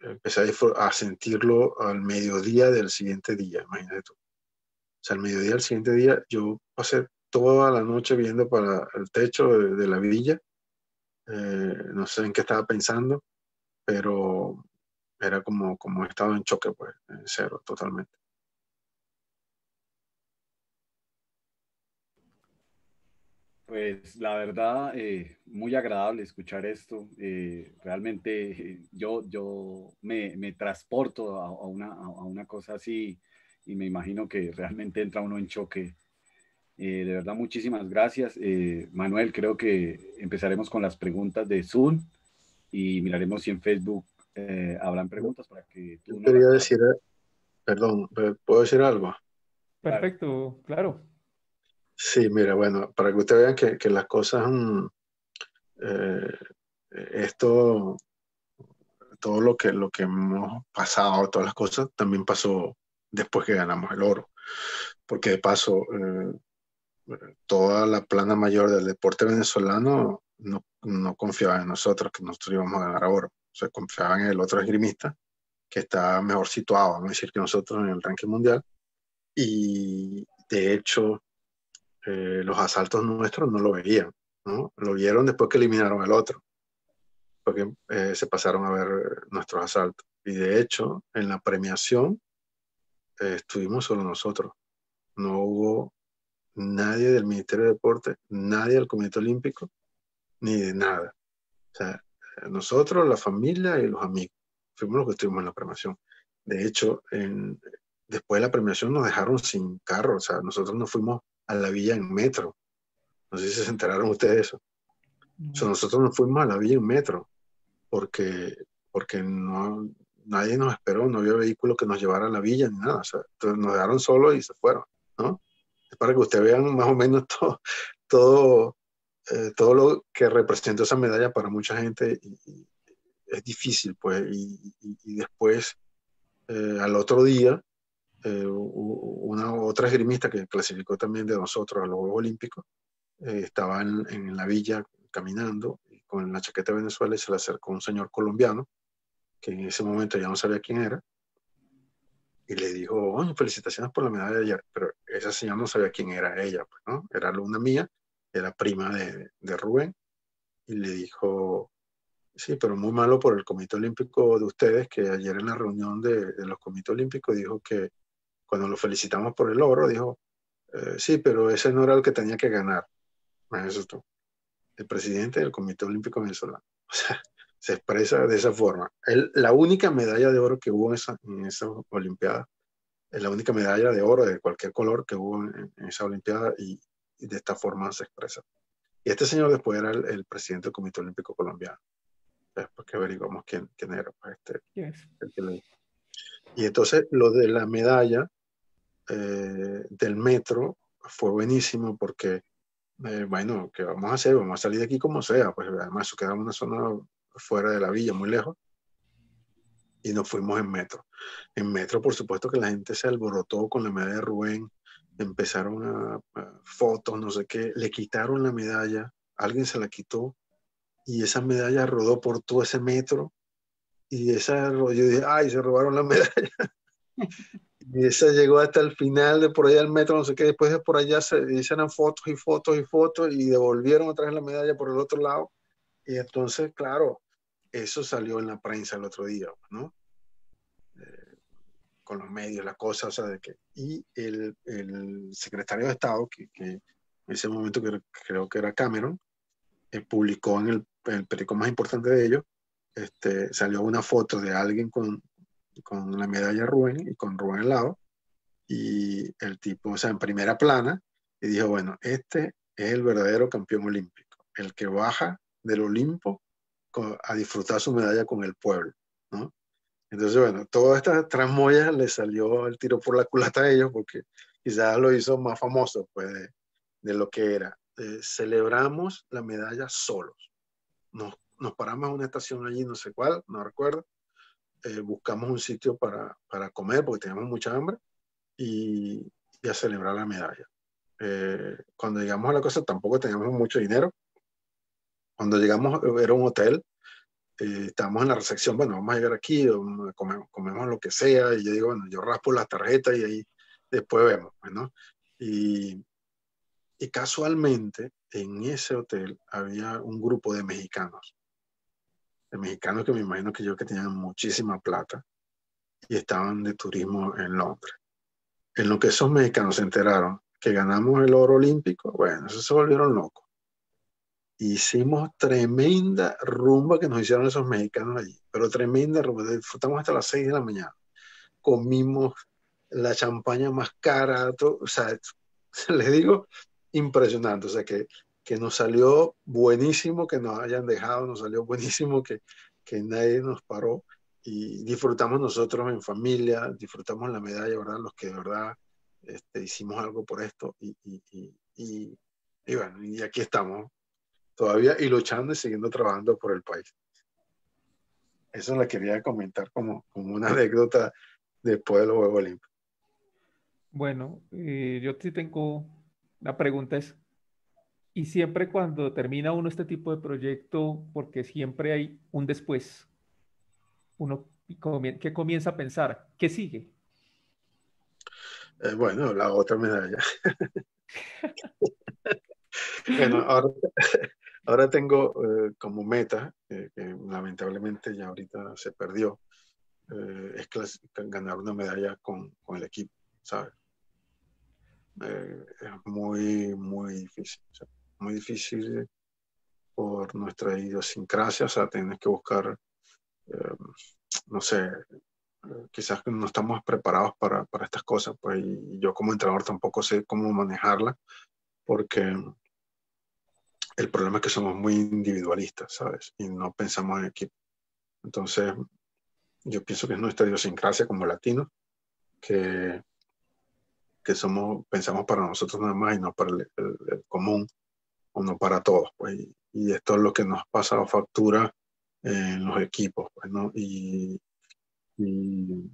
empecé a, a, sentirlo al mediodía del siguiente día, imagínate tú. O sea, al mediodía del siguiente día yo pasé toda la noche viendo para el techo de, de la villa eh, no sé en qué estaba pensando, pero era como, como estado en choque, pues, en cero, totalmente. Pues la verdad, eh, muy agradable escuchar esto. Eh, realmente eh, yo, yo me, me transporto a, a, una, a, una, cosa así y me imagino que realmente entra uno en choque eh, de verdad, muchísimas gracias. Eh, Manuel, creo que empezaremos con las preguntas de Zoom y miraremos si en Facebook eh, habrán preguntas para que tú... Yo quería decir, perdón, ¿puedo decir algo? Perfecto, claro. Sí, mira, bueno, para que ustedes vean que, que las cosas, mm, eh, esto, todo lo que, lo que hemos pasado, todas las cosas, también pasó después que ganamos el oro. Porque de paso, eh, toda la plana mayor del deporte venezolano no, no confiaba en nosotros, que nosotros íbamos a ganar oro. O sea, confiaban en el otro esgrimista, que está mejor situado, vamos a decir, que nosotros en el ranking mundial. Y de hecho, eh, los asaltos nuestros no lo veían, ¿no? Lo vieron después que eliminaron al otro, porque eh, se pasaron a ver nuestros asaltos. Y de hecho, en la premiación eh, estuvimos solo nosotros. No hubo nadie del Ministerio de Deporte, nadie del Comité Olímpico, ni de nada. O sea, nosotros, la familia y los amigos, fuimos los que estuvimos en la premiación. De hecho, después de la premiación nos dejaron sin carro, o sea, nosotros nos fuimos a la villa en metro. No sé si se enteraron ustedes de eso. O sea, nosotros nos fuimos a la villa en metro porque, porque no, nadie nos esperó, no había vehículo que nos llevara a la villa ni nada. O sea, nos dejaron solos y se fueron, ¿no? Es para que ustedes vean más o menos todo, todo, eh, todo lo que representa esa medalla para mucha gente. Y, es difícil, pues. Y, y después, eh, al otro día, eh, una otra esgrimista que clasificó también de nosotros a los Juegos Olímpicos, eh, estaba en, en, la villa caminando y con la chaqueta de Venezuela y se le acercó un señor colombiano, que en ese momento ya no sabía quién era, y le dijo, oye, felicitaciones por la medalla de ayer, pero esa señora no sabía quién era ella, pues, ¿no? Era alumna mía, era prima de, de Rubén, y le dijo, sí, pero muy malo por el Comité Olímpico de ustedes, que ayer en la reunión de, de los Comités Olímpicos dijo que cuando lo felicitamos por el oro, dijo, eh, sí, pero ese no era el que tenía que ganar. Eso tú. El presidente del Comité Olímpico Venezolano. O sea, se expresa de esa forma. Él, la única medalla de oro que hubo en esa, en esa Olimpiada, es la única medalla de oro de cualquier color que hubo en, en esa Olimpiada y, y, de esta forma se expresa. Y este señor después era el, el presidente del Comité Olímpico Colombiano. Después que averiguamos quién, quién era, pues este, yes. el que le y entonces lo de la medalla eh, del metro fue buenísimo porque, eh, bueno, ¿qué vamos a hacer? Vamos a salir de aquí como sea. Pues además eso quedaba una zona fuera de la villa, muy lejos. Y nos fuimos en metro. En metro, por supuesto que la gente se alborotó con la medalla de Rubén. Empezaron a, a fotos, no sé qué. Le quitaron la medalla. Alguien se la quitó. Y esa medalla rodó por todo ese metro y esa, yo dije, ay, se robaron la medalla. y esa llegó hasta el final de por allá al metro, no sé qué, después de por allá se hicieron fotos y fotos y fotos y devolvieron otra vez la medalla por el otro lado. Y entonces, claro, eso salió en la prensa el otro día, ¿no? Eh, con los medios, la cosa, o sea, de que... Y el, el secretario de Estado, que, que, en ese momento que creo que era Cameron, eh, publicó en el, el periódico más importante de ellos, este, salió una foto de alguien con, con la medalla Rubén y con Rubén al lado, y el tipo, o sea, en primera plana, y dijo, bueno, este es el verdadero campeón olímpico, el que baja del Olimpo a disfrutar su medalla con el pueblo, ¿no? Entonces, bueno, todas estas tramoyas le salió el tiro por la culata a ellos porque quizás lo hizo más famoso, pues, de, de lo que era. Eh, celebramos la medalla solos. Nos nos paramos en una estación allí, no sé cuál, no recuerdo. Eh, buscamos un sitio para, para, comer porque teníamos mucha hambre y, y a celebrar la medalla. Eh, cuando llegamos a la cosa tampoco teníamos mucho dinero. Cuando llegamos era un hotel, eh, estábamos en la recepción, bueno, vamos a llegar aquí, comemos, comemos, lo que sea, y yo digo, bueno, yo raspo las tarjetas y ahí después vemos, ¿no? Y, y casualmente en ese hotel había un grupo de mexicanos de mexicanos que me imagino que yo que tenían muchísima plata y estaban de turismo en Londres. En lo que esos mexicanos se enteraron que ganamos el oro olímpico, bueno, eso se volvieron locos. Hicimos tremenda rumba que nos hicieron esos mexicanos allí, pero tremenda rumba, disfrutamos hasta las 6 de la mañana. Comimos la champaña más cara, todo, o sea, les digo, impresionante, o sea que que nos salió buenísimo que nos hayan dejado, nos salió buenísimo que, que nadie nos paró y disfrutamos nosotros en familia, disfrutamos la medalla, ¿verdad? Los que de verdad este, hicimos algo por esto y, y, y, y, bueno, y aquí estamos todavía y luchando y siguiendo trabajando por el país. Eso la quería comentar como, como una anécdota después de los Juegos Olímpicos. Bueno, eh, yo sí tengo una pregunta es, y siempre cuando termina uno este tipo de proyecto, porque siempre hay un después, uno que comienza a pensar, ¿qué sigue? Eh, bueno, la otra medalla. ahora, tengo eh, como meta, eh, que lamentablemente ya ahorita se perdió, es ganar una medalla con, con el equipo, ¿sabes? es muy, muy difícil. Muy difícil por nuestra idiosincrasia, o sea, tienes que buscar, no sé, quizás no estamos preparados para, para estas cosas, pues y yo como entrenador tampoco sé cómo manejarla, porque el problema es que somos muy individualistas, ¿sabes? Y no pensamos en equipo. Entonces, yo pienso que es nuestra idiosincrasia como latinos, que, que somos, pensamos para nosotros nada más y no para el, común, o no para todos. Pues, y, esto es lo que nos ha pasado factura en los equipos, pues, ¿no? Y, y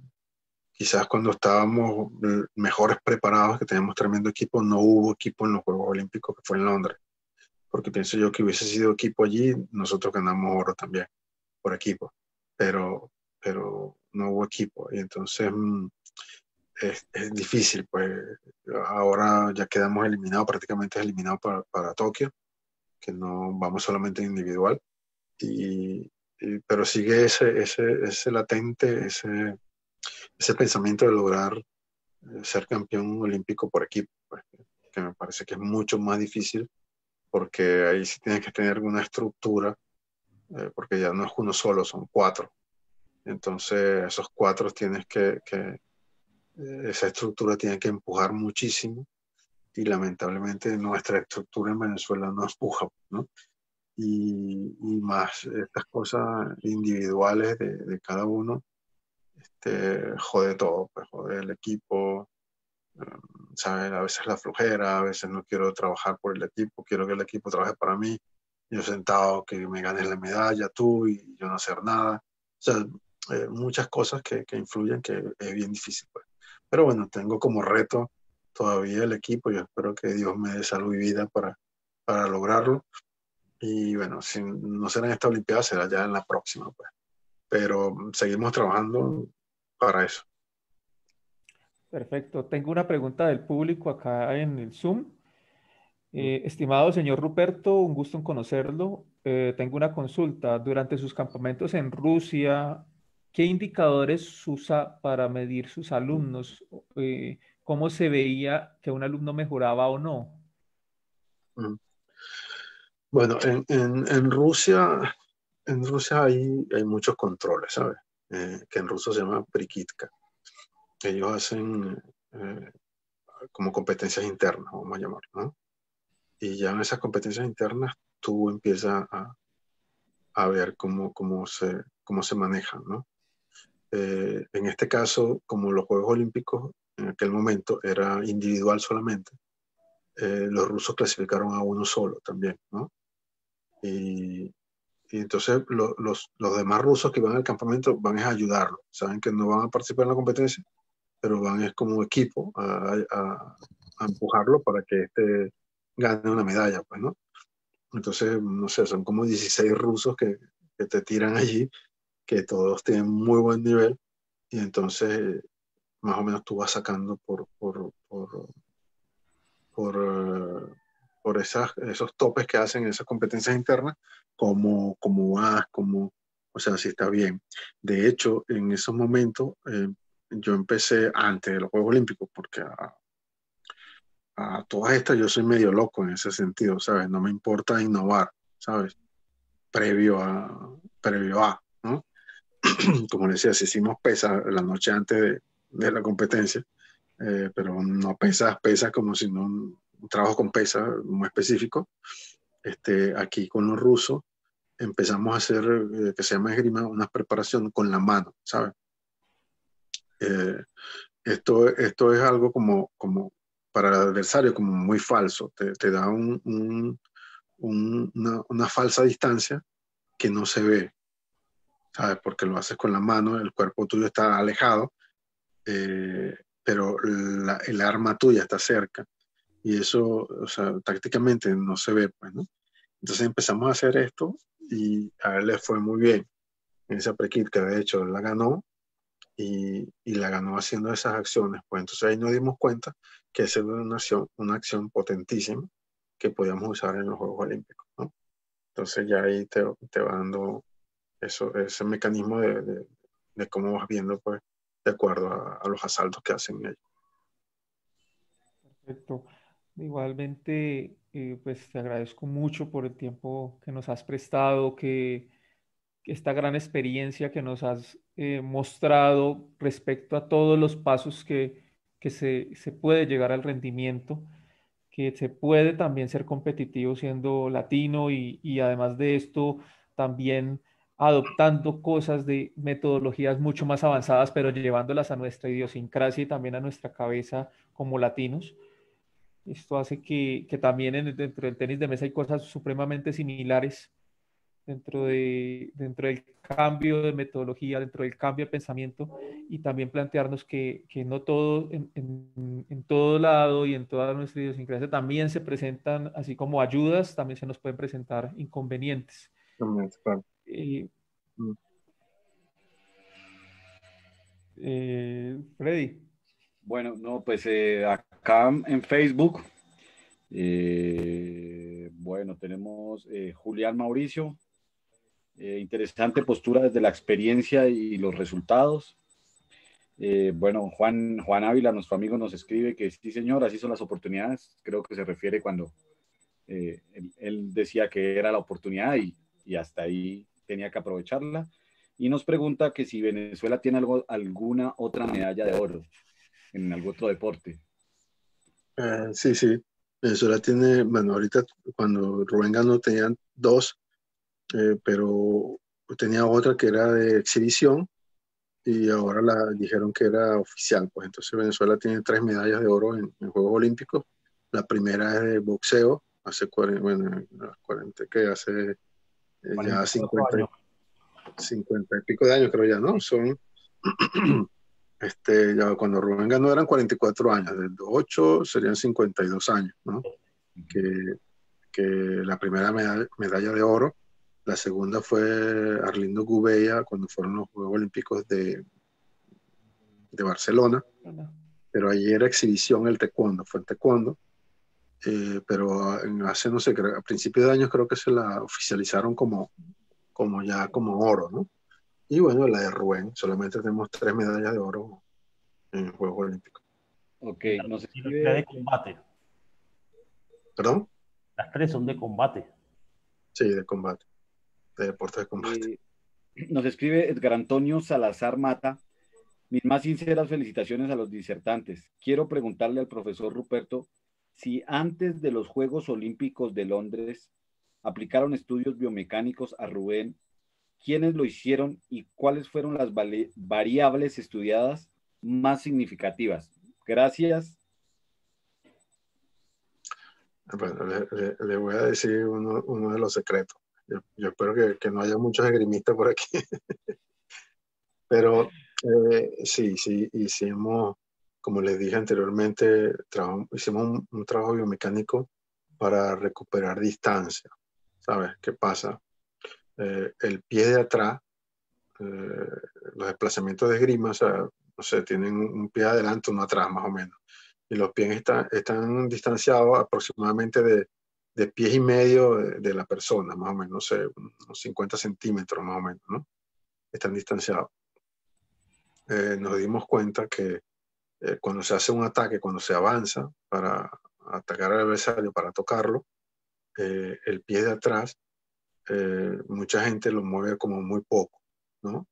quizás cuando estábamos mejores preparados, que teníamos tremendo equipo, no hubo equipo en los Juegos Olímpicos que fue en Londres porque pienso yo que hubiese sido equipo allí, nosotros ganamos oro también por equipo, pero, pero no hubo equipo. Y entonces mm, es, es, difícil, pues ahora ya quedamos eliminados, prácticamente eliminados para, para Tokio, que no vamos solamente individual, y, pero sigue ese, ese, ese latente, ese, ese pensamiento de lograr eh, ser campeón olímpico por equipo, pues, que me parece que es mucho más difícil porque ahí sí tienes que tener una estructura, eh, porque ya no es uno solo, son cuatro. Entonces, esos cuatro tienes que, que esa estructura tiene que empujar muchísimo y lamentablemente nuestra estructura en Venezuela no empuja, ¿no? Y, y más estas cosas individuales de, cada uno, este, jode todo, pues jode el equipo, ¿sabes? A veces la flojera, a veces no quiero trabajar por el equipo, quiero que el equipo trabaje para mí. Yo sentado que me ganes la medalla tú y yo no hacer nada. Eh, muchas cosas que, que, influyen que es bien difícil. Pues. Pero bueno, tengo como reto todavía el equipo. Yo espero que Dios me dé salud y vida para, para lograrlo. Y bueno, si no será en esta Olimpiada, será ya en la próxima. Pues. Pero seguimos trabajando para eso. Perfecto. Tengo una pregunta del público acá en el Zoom. Eh, estimado señor Ruperto, un gusto en conocerlo. Eh, tengo una consulta. Durante sus campamentos en Rusia, ¿qué indicadores usa para medir sus alumnos? Eh, ¿Cómo se veía que un alumno mejoraba o no? Mm. Bueno, en, en, en Rusia, en Rusia hay, hay muchos controles, ¿sabes? que en ruso se llama prikitka ellos hacen eh, como competencias internas, vamos a llamarlo, ¿no? Y ya en esas competencias internas tú empiezas a, a ver cómo, cómo, se, cómo se manejan, ¿no? Eh, en este caso, como los Juegos Olímpicos en aquel momento era individual solamente, eh, los rusos clasificaron a uno solo también, ¿no? Y, y entonces lo, los, los, demás rusos que van al campamento van a ayudarlo, saben que no van a participar en la competencia, pero van es como equipo a, a, a empujarlo para que este gane una medalla, pues, ¿no? Entonces, no sé, son como 16 rusos que, que, te tiran allí, que todos tienen muy buen nivel, y entonces más o menos tú vas sacando por, por, por, por, por esas, esos topes que hacen esas competencias internas, como, como vas, como, o sea, si está bien. De hecho, en esos momentos, eh, yo empecé antes de los Juegos Olímpicos, porque a, a, todas estas yo soy medio loco en ese sentido, ¿sabes? No me importa innovar, ¿sabes? Previo a, previo a, ¿no? Como decía, si hicimos pesas la noche antes de, la competencia, eh, pero no pesas, pesas como si no, un trabajo con pesas muy específico. Este, aquí con los rusos empezamos a hacer, eh, que se llama esgrima, una preparación con la mano, ¿sabes? Eh, esto, esto es algo como, como para el adversario como muy falso, te, da un, un, una, una, falsa distancia que no se ve, ¿sabes? Porque lo haces con la mano, el cuerpo tuyo está alejado, eh, pero la, el arma tuya está cerca. Y eso, o sea, tácticamente no se ve, pues, ¿no? Entonces empezamos a hacer esto y a él le fue muy bien en esa pre-kit, que de hecho la ganó y, y, la ganó haciendo esas acciones. Pues entonces ahí nos dimos cuenta que esa era una acción, una acción potentísima que podíamos usar en los Juegos Olímpicos. ¿no? Entonces ya ahí te, te va dando eso, ese mecanismo de, de, de, cómo vas viendo pues de acuerdo a, a los asaltos que hacen ellos. Perfecto. Igualmente, eh, pues te agradezco mucho por el tiempo que nos has prestado, que, que esta gran experiencia que nos has eh, mostrado respecto a todos los pasos que, que se, se, puede llegar al rendimiento, que se puede también ser competitivo siendo latino y, y además de esto también adoptando cosas de metodologías mucho más avanzadas, pero llevándolas a nuestra idiosincrasia y también a nuestra cabeza como latinos. Esto hace que, que también en, dentro del tenis de mesa hay cosas supremamente similares dentro, de, dentro del cambio de metodología, dentro del cambio de pensamiento y también plantearnos que, que no todo, en, en, en, todo lado y en toda nuestra idiosincrasia también se presentan, así como ayudas, también se nos pueden presentar inconvenientes. Eh, mm. eh, Freddy. Bueno, no, pues eh, acá en Facebook, eh, bueno, tenemos Julián Mauricio, interesante postura desde la experiencia y los resultados. bueno, Juan, Juan Ávila, nuestro amigo, nos escribe que sí, señor, así son las oportunidades. Creo que se refiere cuando él, él, decía que era la oportunidad y, y hasta ahí tenía que aprovecharla. Y nos pregunta que si Venezuela tiene algo, alguna otra medalla de oro en algún otro deporte. Uh, sí, sí. Venezuela tiene, bueno, ahorita cuando Rubén ganó tenían dos, eh, pero tenía otra que era de exhibición y ahora la dijeron que era oficial. Pues entonces Venezuela tiene tres medallas de oro en, en Juegos Olímpicos. La primera es de boxeo, hace 40, bueno, 40 que hace ya 50, 50 y pico de años creo ya, ¿no? Son Este, ya cuando Rubén ganó eran 44 años, del 8 serían 52 años, ¿no? Que, que la primera medalla, medalla, de oro, la segunda fue Arlindo Gubella cuando fueron los Juegos Olímpicos de, de Barcelona, pero allí era exhibición el taekwondo, fue el taekwondo, eh, pero hace, no sé, a principios de años creo que se la oficializaron como, como ya como oro, ¿no? Y bueno, la de Rubén, solamente tenemos tres medallas de oro en Juegos Olímpicos. Ok, nos escribe... de combate. ¿Perdón? Las tres son de combate. Sí, de combate, de deporte de combate. Eh, nos escribe Edgar Antonio Salazar Mata. Mis más sinceras felicitaciones a los disertantes. Quiero preguntarle al profesor Ruperto si antes de los Juegos Olímpicos de Londres aplicaron estudios biomecánicos a Rubén quiénes lo hicieron y cuáles fueron las variables estudiadas más significativas. Gracias. Bueno, le, le, le voy a decir uno, uno de los secretos. Yo, yo espero que, que, no haya muchos esgrimistas por aquí. Pero eh, sí, sí, hicimos, como les dije anteriormente, hicimos un, un trabajo biomecánico para recuperar distancia. ¿Sabes qué pasa? eh, el pie de atrás, eh, los desplazamientos de esgrima, o sea, no sé, tienen un pie adelante, uno atrás más o menos. Y los pies están, están distanciados aproximadamente de, de pies y medio de, de, la persona, más o menos, no sé, unos 50 centímetros más o menos, ¿no? Están distanciados. Eh, nos dimos cuenta que eh, cuando se hace un ataque, cuando se avanza para atacar al adversario, para tocarlo, eh, el pie de atrás eh, mucha gente lo mueve como muy poco, ¿no?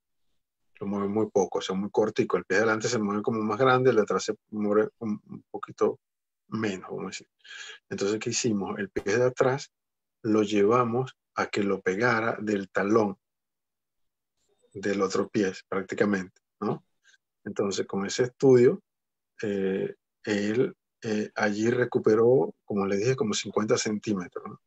Lo mueve muy poco, o sea, muy cortico. El pie de adelante se mueve como más grande, el de atrás se mueve un, un poquito menos, vamos a decir. Entonces, ¿qué hicimos? El pie de atrás lo llevamos a que lo pegara del talón del otro pie, prácticamente, ¿no? Entonces, con ese estudio, eh, él eh, allí recuperó, como le dije, como 50 centímetros.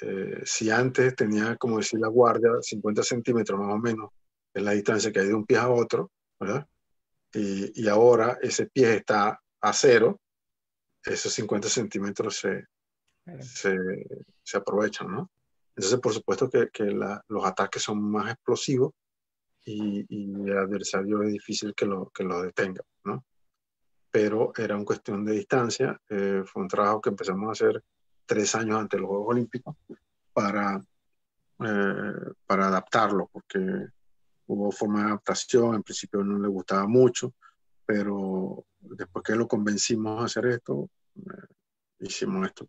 Eh, si antes tenía, como decir la guardia, 50 centímetros más o menos, es la distancia que hay de un pie a otro, ¿verdad? Y, y ahora ese pie está a cero, esos 50 centímetros se, se, se, aprovechan, ¿no? Entonces, por supuesto que, que la, los ataques son más explosivos y, y, el adversario es difícil que lo, que lo detenga, ¿no? Pero era una cuestión de distancia, eh, fue un trabajo que empezamos a hacer tres años antes de los Juegos Olímpicos para, eh, para adaptarlo, porque hubo forma de adaptación, en principio no le gustaba mucho, pero después que lo convencimos a hacer esto, eh, hicimos esto.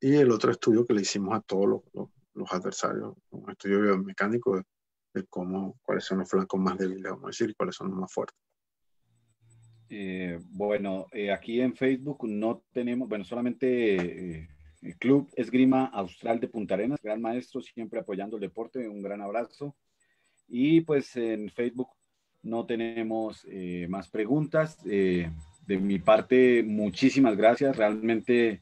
Y el otro estudio que le hicimos a todos los, los, los adversarios, un estudio biomecánico de, de, cómo, cuáles son los flancos más débiles, vamos a decir, y cuáles son los más fuertes. Eh, bueno, eh, aquí en Facebook no tenemos, bueno, solamente eh, el Club Esgrima Austral de Punta Arenas, gran maestro, siempre apoyando el deporte, un gran abrazo. Y pues en Facebook no tenemos más preguntas. De mi parte, muchísimas gracias. Realmente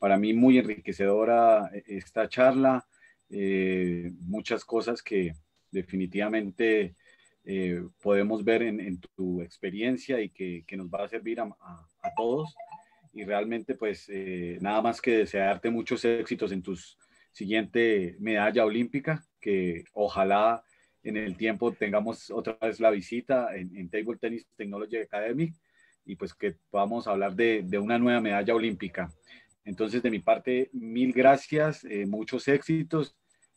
para mí muy enriquecedora esta charla. Muchas cosas que definitivamente eh, podemos ver en, en, tu experiencia y que, que, nos va a servir a, a, a todos. Y realmente, pues, eh, nada más que desearte muchos éxitos en tu siguiente medalla olímpica, que ojalá en el tiempo tengamos otra vez la visita en, en Table Tennis Technology Academy y pues que podamos hablar de, de, una nueva medalla olímpica. Entonces, de mi parte, mil gracias, eh, muchos éxitos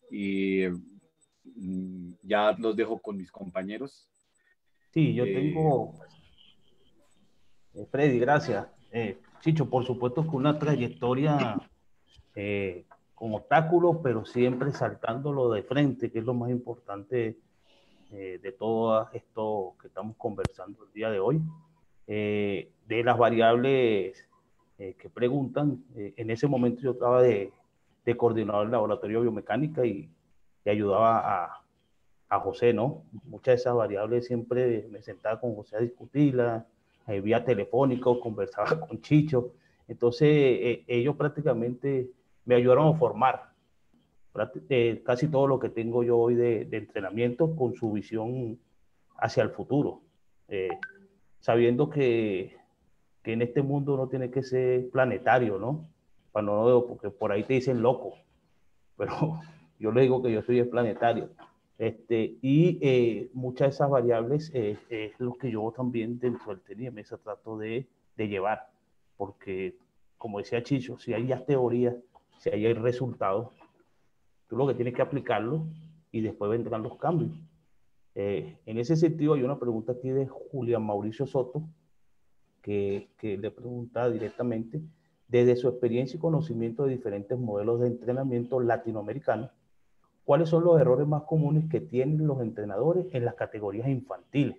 y mm, ya los dejo con mis compañeros. Sí, yo tengo, eh, Freddy, gracias. Eh, Chicho, por supuesto que una trayectoria eh, con obstáculos, pero siempre saltándolo de frente, que es lo más importante eh, de todo esto que estamos conversando el día de hoy. Eh, de las variables eh, que preguntan, eh, en ese momento yo estaba de, de coordinador del laboratorio de biomecánica y, y ayudaba a, a, José, ¿no? Muchas de esas variables siempre me sentaba con José a discutirlas, eh, vía telefónico, conversaba con Chicho. Entonces, eh, ellos prácticamente me ayudaron a formar eh, casi todo lo que tengo yo hoy de, de, entrenamiento con su visión hacia el futuro, eh, sabiendo que, que, en este mundo uno tiene que ser planetario, ¿no? Cuando no, porque por ahí te dicen loco, pero yo le digo que yo soy el planetario. Este, y eh, muchas de esas variables eh, es lo que yo también dentro del tenis mesa trato de, de, llevar, porque como decía Chicho, si hay ya teorías, si hay resultados, tú lo que tienes que aplicarlo y después vendrán los cambios. Eh, en ese sentido, hay una pregunta aquí de Julián Mauricio Soto, que, que le pregunta directamente, desde su experiencia y conocimiento de diferentes modelos de entrenamiento latinoamericanos, ¿cuáles son los errores más comunes que tienen los entrenadores en las categorías infantiles?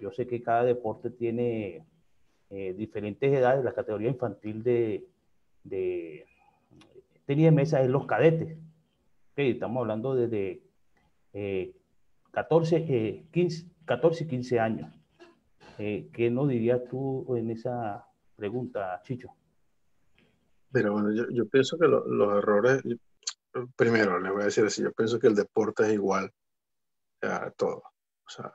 Yo sé que cada deporte tiene eh, diferentes edades. La categoría infantil de, de tenis de mesa es los cadetes. Okay, estamos hablando desde eh, 14, eh, 15, 14 y 15 años. Eh, ¿Qué nos dirías tú en esa pregunta, Chicho? Pero bueno, yo, pienso que lo, los errores, primero le voy a decir así, yo pienso que el deporte es igual a todo. O sea,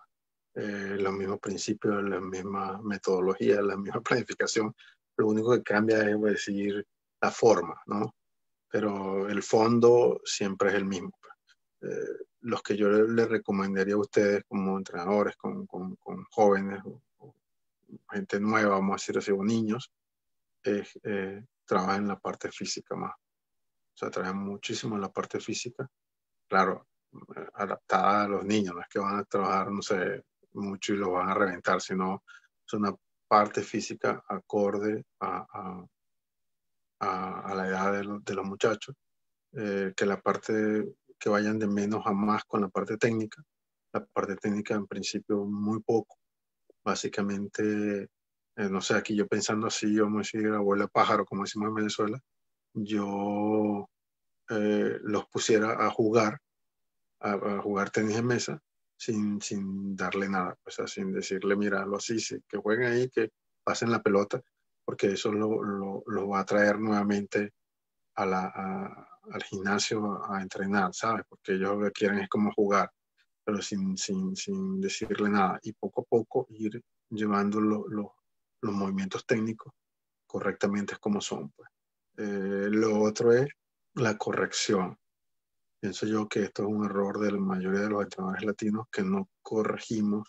eh, los mismos principios, la misma metodología, la misma planificación. Lo único que cambia es decir la forma, ¿no? Pero el fondo siempre es el mismo. Eh, los que yo les le recomendaría a ustedes como entrenadores, con, con, con jóvenes, o, o, gente nueva, vamos a decir así, o niños, es eh, trabajar en la parte física más. O sea, trabajan muchísimo en la parte física. Claro, adaptada a los niños, no es que van a trabajar, no sé, mucho y lo van a reventar, sino es una parte física acorde a, a, a, a la edad de, lo, de los muchachos, eh, que la parte que vayan de menos a más con la parte técnica. La parte técnica en principio muy poco. Básicamente, eh, no sé, aquí yo pensando así, vamos a decir, abuela pájaro, como decimos en Venezuela, yo eh, los pusiera a jugar, a, jugar tenis de mesa, sin, sin darle nada, o sea, sin decirle, mira, lo así, sí, que jueguen ahí, que pasen la pelota, porque eso lo, va a traer nuevamente a la, al gimnasio a, entrenar, ¿sabes? Porque ellos lo que quieren es como jugar, pero sin, sin, sin decirle nada. Y poco a poco ir llevando lo, lo, los movimientos técnicos correctamente como son. Pues. Eh, lo otro es la corrección. Pienso yo que esto es un error de la mayoría de los entrenadores latinos que no corregimos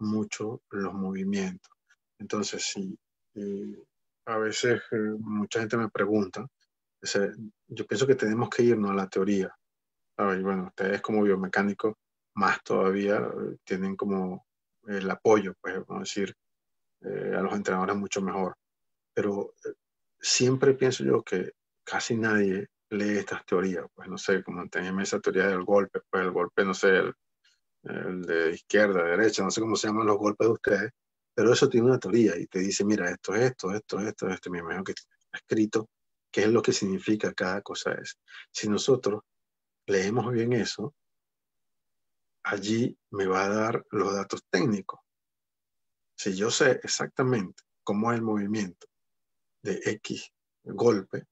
mucho los movimientos. Entonces, sí, eh, a veces eh, mucha gente me pregunta, yo pienso que tenemos que irnos a la teoría. Y bueno, ustedes como biomecánicos más todavía eh, tienen como el apoyo, pues vamos a decir, a los entrenadores mucho mejor. Pero siempre pienso yo que casi nadie lee estas teorías, pues no sé, como tenía esa teoría del golpe, pues el golpe, no sé, el, de izquierda, derecha, no sé cómo se llaman los golpes de ustedes, pero eso tiene una teoría y te dice, mira, esto es esto, esto, esto, esto, me imagino que está escrito qué es lo que significa cada cosa es. Si nosotros leemos bien eso, allí me va a dar los datos técnicos. Si yo sé exactamente cómo es el movimiento de X golpe,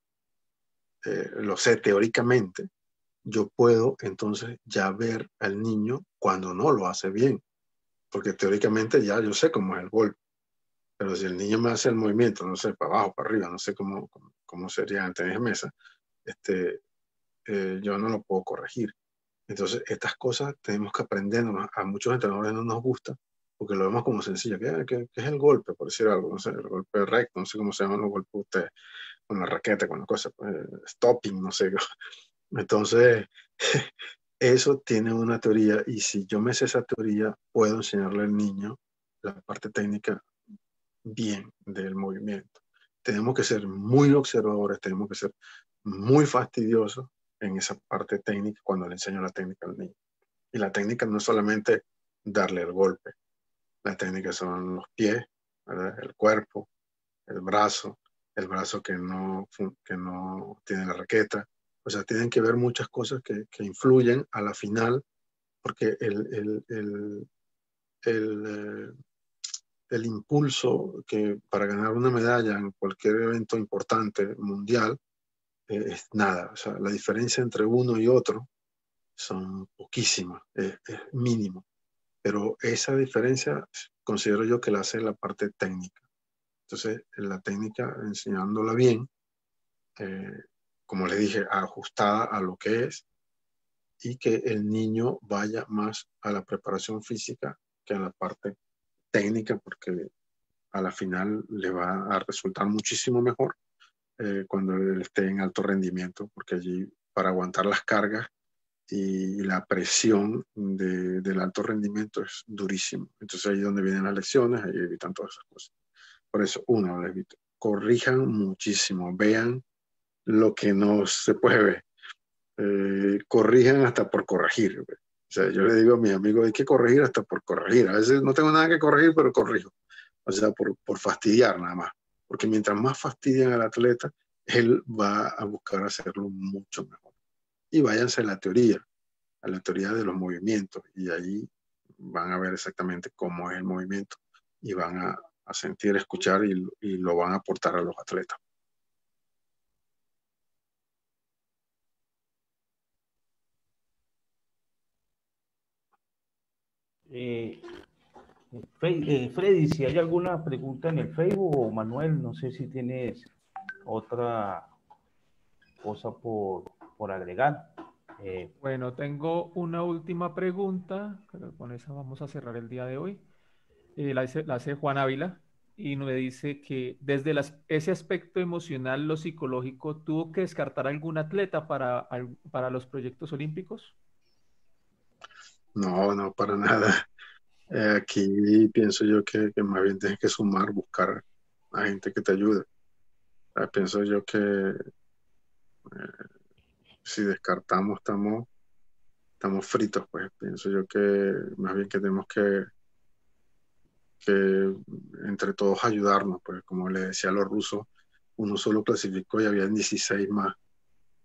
eh, lo sé teóricamente, yo puedo entonces ya ver al niño cuando no lo hace bien, porque teóricamente ya yo sé cómo es el golpe. Pero si el niño me hace el movimiento, no sé, para abajo, para arriba, no sé cómo, cómo, sería en tenis mesa, este, eh, yo no lo puedo corregir. Entonces, estas cosas tenemos que aprender. A muchos entrenadores no nos gusta porque lo vemos como sencillo. ¿Qué, qué, es el golpe? Por decir algo, no sé, el golpe recto, no sé cómo se llaman los golpes ustedes con la raqueta, con la cosa, pues, stopping, no sé. Entonces, eso tiene una teoría y si yo me sé esa teoría, puedo enseñarle al niño la parte técnica bien del movimiento. Tenemos que ser muy observadores, tenemos que ser muy fastidiosos en esa parte técnica cuando le enseño la técnica al niño. Y la técnica no es solamente darle el golpe, la técnica son los pies, el cuerpo, el brazo, el brazo que no, que no tiene la raqueta. O sea, tienen que ver muchas cosas que, que influyen a la final, porque el, el, el, el, eh, el impulso que para ganar una medalla en cualquier evento importante mundial eh, es nada. O sea, la diferencia entre uno y otro son poquísimas, es, es mínimo. Pero esa diferencia considero yo que la hace la parte técnica. Entonces, la técnica, enseñándola bien, eh, como le dije, ajustada a lo que es, y que el niño vaya más a la preparación física que a la parte técnica, porque a la final le va a resultar muchísimo mejor eh, cuando él esté en alto rendimiento, porque allí para aguantar las cargas y la presión de, del alto rendimiento es durísimo. Entonces ahí es donde vienen las lecciones, ahí evitan todas esas cosas. Por eso, uno, les corrijan muchísimo, vean lo que no se puede ver. Eh, corrijan hasta por corregir. O sea, yo le digo a mis amigos, hay que corregir hasta por corregir. A veces no tengo nada que corregir, pero corrijo. O sea, por, por fastidiar nada más. Porque mientras más fastidian al atleta, él va a buscar hacerlo mucho mejor. Y váyanse a la teoría, a la teoría de los movimientos. Y ahí van a ver exactamente cómo es el movimiento y van a, sentir, escuchar y, y lo van a aportar a los atletas. Eh, eh, Freddy, si hay alguna pregunta en el Facebook o Manuel, no sé si tienes otra cosa por, por agregar. Eh, bueno, tengo una última pregunta, con esa vamos a cerrar el día de hoy. Eh, la, hace, Juan Ávila y me dice que desde ese aspecto emocional, lo psicológico, ¿tuvo que descartar algún atleta para, para los proyectos olímpicos? No, no, para nada. Eh, aquí pienso yo que, más bien tienes que sumar, buscar a gente que te ayude. pienso yo que eh, si descartamos estamos, estamos fritos, pues pienso yo que más bien que tenemos que que entre todos ayudarnos, pues como le decía a los rusos, uno solo clasificó y había 16 más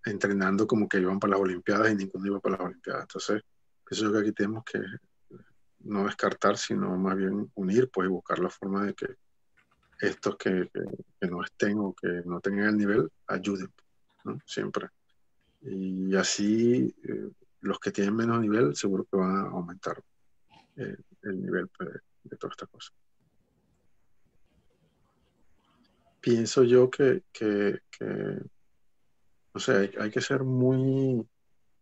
entrenando como que iban para las Olimpiadas y ninguno iba para las Olimpiadas. Entonces, pienso que aquí tenemos que no descartar, sino más bien unir, pues, y buscar la forma de que estos que, que, no estén o que no tengan el nivel ayuden, ¿no? Siempre. Y así eh, los que tienen menos nivel seguro que van a aumentar eh, el nivel pues, de toda esta cosa. Pienso yo que, que, que no sé, hay, que ser muy,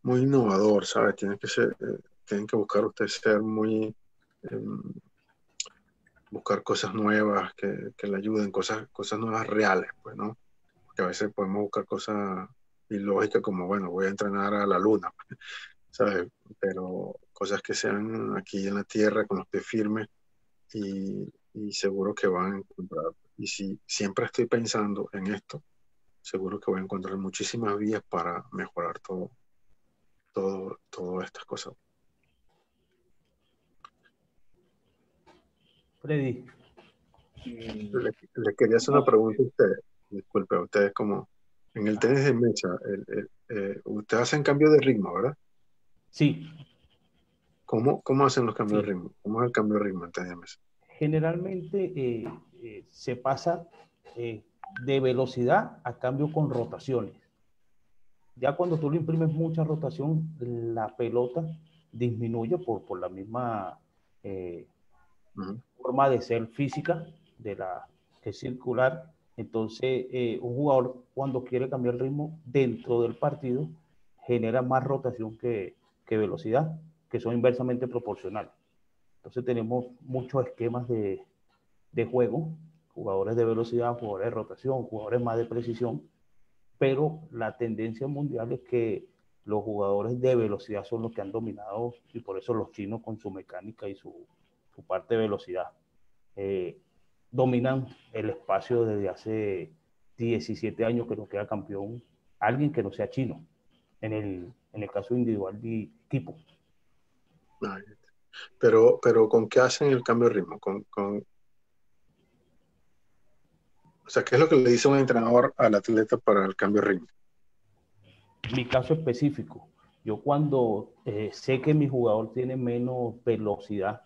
muy innovador, ¿sabes? Tienen que ser, eh, tienen que buscar ustedes ser muy, em, buscar cosas nuevas que, que, le ayuden, cosas, cosas nuevas reales, pues, ¿no? Porque a veces podemos buscar cosas ilógicas como, bueno, voy a entrenar a la luna, ¿sabes? Pero cosas que sean aquí en la tierra, con los pies firmes y, y seguro que van a encontrar. Y si siempre estoy pensando en esto, seguro que voy a encontrar muchísimas vías para mejorar todo, todo, todas estas cosas. Freddy. Le, quería hacer una pregunta a ustedes. Disculpe, a ustedes como en el tenis de mecha, el, eh, ustedes hacen cambio de ritmo, ¿verdad? Sí. ¿Cómo, cómo hacen los cambios de ritmo? ¿Cómo es el cambio de ritmo en tenis de mesa? Generalmente eh, eh, se pasa de velocidad a cambio con rotaciones. Ya cuando tú le imprimes mucha rotación, la pelota disminuye por, por la misma eh, forma de ser física de la que es circular. Entonces, eh, un jugador cuando quiere cambiar el ritmo dentro del partido genera más rotación que, velocidad, que son inversamente proporcionales. Entonces tenemos muchos esquemas de, juego jugadores de velocidad, jugadores de rotación, jugadores más de precisión, pero la tendencia mundial es que los jugadores de velocidad son los que han dominado y por eso los chinos con su mecánica y su, su parte de velocidad eh, dominan el espacio desde hace 17 años que no queda campeón alguien que no sea chino en el, en el caso individual y equipo. Pero, pero ¿con qué hacen el cambio de ritmo? ¿Con, con, o sea, ¿qué es lo que le dice un entrenador al atleta para el cambio de ritmo? Mi caso específico. Yo cuando eh, sé que mi jugador tiene menos velocidad,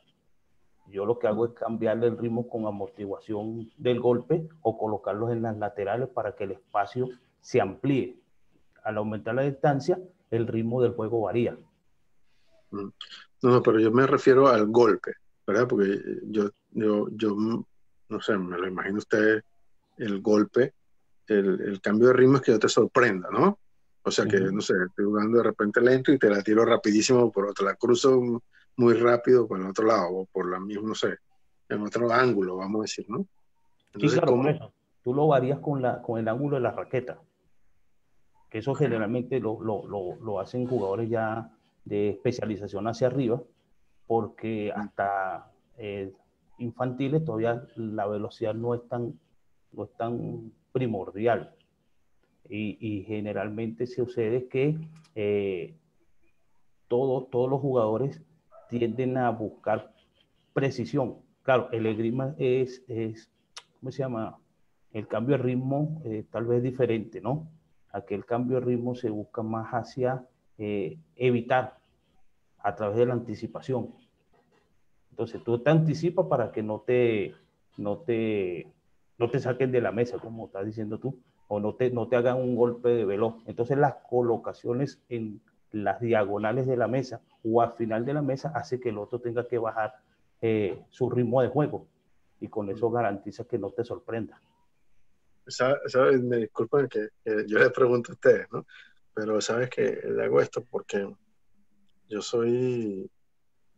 yo lo que hago es cambiarle el ritmo con amortiguación del golpe o colocarlos en las laterales para que el espacio se amplíe. Al aumentar la distancia, el ritmo del juego varía. Mm. No, no, pero yo me refiero al golpe, ¿verdad? Porque yo, yo, yo no sé, me lo imagino usted el golpe, el, el, cambio de ritmo es que yo te sorprenda, ¿no? O sea que, no sé, estoy jugando de repente lento y te la tiro rapidísimo, pero te la cruzo muy rápido por el otro lado, o por la misma, no sé, en otro ángulo, vamos a decir, ¿no? Entonces, sí, claro, Tú lo varías con, la, con el ángulo de la raqueta. Que eso generalmente lo, lo, lo, lo hacen jugadores ya de especialización hacia arriba, porque hasta eh, infantiles todavía la velocidad no es tan no es tan primordial. Y, generalmente sucede que eh, todos los jugadores tienden a buscar precisión. Claro, el esgrima es, es, ¿cómo se llama? El cambio de ritmo eh, tal vez diferente, ¿no? Aquel cambio de ritmo se busca más hacia eh, evitar a través de la anticipación. Entonces tú te anticipas para que no te, no te no te saquen de la mesa, como estás diciendo tú, o no te, no te hagan un golpe de veloz. Entonces las colocaciones en las diagonales de la mesa o al final de la mesa hace que el otro tenga que bajar eh, su ritmo de juego y con eso garantiza que no te sorprenda. ¿Sabes? Me disculpan que, yo les pregunto a ustedes, ¿no? Pero sabes que le hago esto porque yo soy,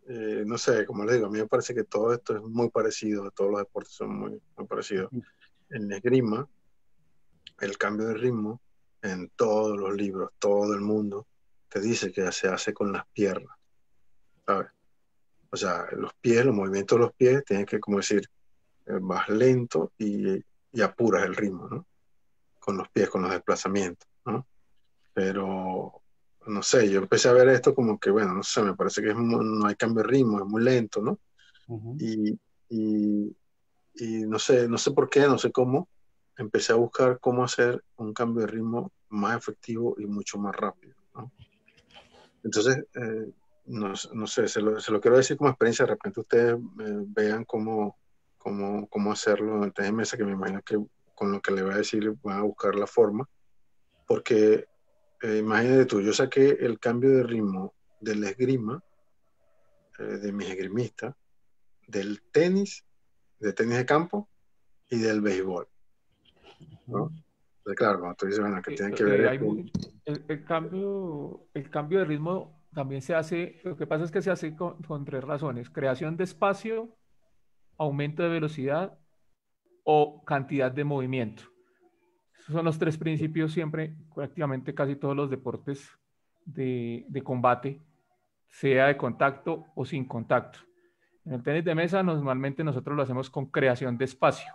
eh, no sé, como les digo, a mí me parece que todo esto es muy parecido, todos los deportes son muy, muy parecidos. En esgrima, el cambio de ritmo en todos los libros, todo el mundo, te dice que se hace con las piernas, ¿sabes? O sea, los pies, los movimientos de los pies, tienen que, como decir, eh, más lento y, y apuras el ritmo, ¿no? Con los pies, con los desplazamientos, ¿no? Pero no sé, yo empecé a ver esto como que, bueno, no sé, me parece que no hay cambio de ritmo, es muy lento, ¿no? y, y, no sé, no sé por qué, no sé cómo, empecé a buscar cómo hacer un cambio de ritmo más efectivo y mucho más rápido, ¿no? Entonces, eh, no, no sé, se lo, se lo, quiero decir como experiencia, de repente ustedes eh, vean cómo, cómo, cómo hacerlo en el tenis mesa, que me imagino que con lo que le voy a decir van a buscar la forma, porque eh, imagínate tú, yo saqué el cambio de ritmo del esgrima, eh, de mis esgrimistas, del tenis, de tenis de campo y del béisbol. ¿no? Claro, cuando tú dices, bueno, que tiene que ver... el, el, cambio, el cambio de ritmo también se hace, lo que pasa es que se hace con, tres razones, creación de espacio, aumento de velocidad o cantidad de movimiento. Esos son los tres principios siempre, prácticamente casi todos los deportes de, de combate, sea de contacto o sin contacto. En el tenis de mesa normalmente nosotros lo hacemos con creación de espacio.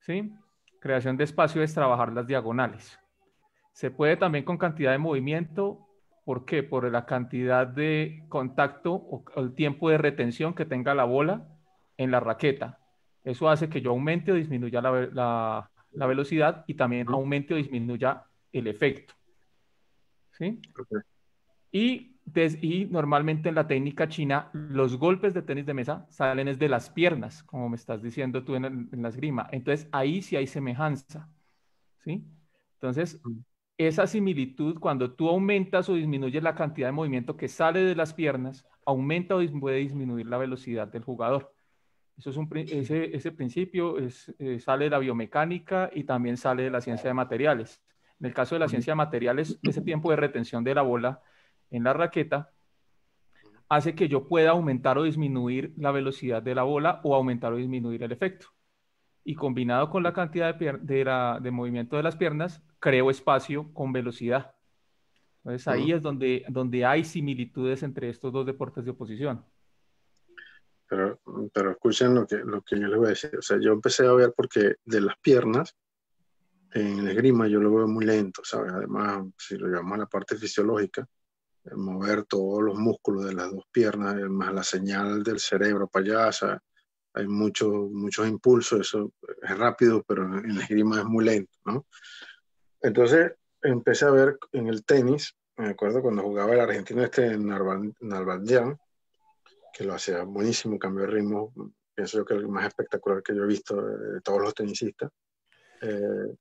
¿Sí? Creación de espacio es trabajar las diagonales. Se puede también con cantidad de movimiento ¿Por qué? Por la cantidad de contacto o el tiempo de retención que tenga la bola en la raqueta. Eso hace que yo aumente o disminuya la, velocidad y también aumente o disminuya el efecto. ¿Sí? Y, y, normalmente en la técnica china, los golpes de tenis de mesa salen desde las piernas, como me estás diciendo tú en, en la esgrima. Entonces ahí sí hay semejanza. ¿Sí? Entonces, esa similitud, cuando tú aumentas o disminuyes la cantidad de movimiento que sale de las piernas, aumenta o puede disminuir la velocidad del jugador. Eso es un, ese, ese principio es, eh, sale de la biomecánica y también sale de la ciencia de materiales. En el caso de la ciencia de materiales, ese tiempo de retención de la bola en la raqueta hace que yo pueda aumentar o disminuir la velocidad de la bola o aumentar o disminuir el efecto y combinado con la cantidad de, de, movimiento de las piernas, creo espacio con velocidad. Entonces ahí es donde, donde hay similitudes entre estos dos deportes de oposición. Pero, pero escuchen lo que, lo que yo les voy a decir. O sea, yo empecé a ver porque de las piernas, en el esgrima yo lo veo muy lento, ¿sabes? Además, si lo llamamos a la parte fisiológica, mover todos los músculos de las dos piernas, más la señal del cerebro sea, hay muchos muchos impulsos, eso es rápido, pero en la esgrima es muy lento, ¿no? Entonces empecé a ver en el tenis, me acuerdo cuando jugaba el argentino este en Nalbandian, que lo hacía buenísimo, cambio de ritmo, pienso yo que es el más espectacular que yo he visto de todos los tenisistas. Eh,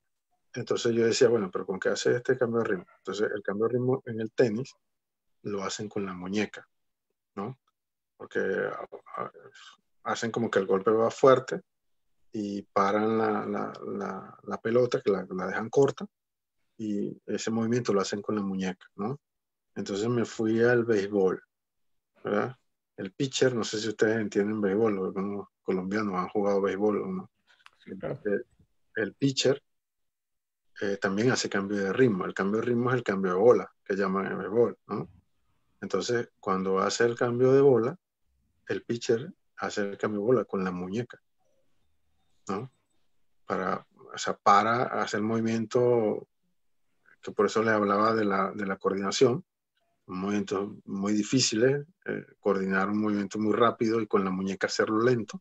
entonces yo decía, bueno, pero ¿con qué hace este cambio de ritmo? Entonces el cambio de ritmo en el tenis lo hacen con la muñeca, ¿no? Porque hacen como que el golpe va fuerte y paran la, la, la, pelota, que la, dejan corta, y ese movimiento lo hacen con la muñeca, ¿no? Entonces me fui al béisbol, ¿verdad? El pitcher, no sé si ustedes entienden béisbol, algunos colombianos han jugado béisbol o no. el, pitcher eh, también hace cambio de ritmo. El cambio de ritmo es el cambio de bola, que llaman el béisbol, ¿no? Entonces, cuando hace el cambio de bola, el pitcher hacer el cambio de bola con la muñeca, ¿no? Para, o sea, para hacer movimiento, que por eso les hablaba de la, de la coordinación, movimientos muy difíciles, eh, coordinar un movimiento muy rápido y con la muñeca hacerlo lento.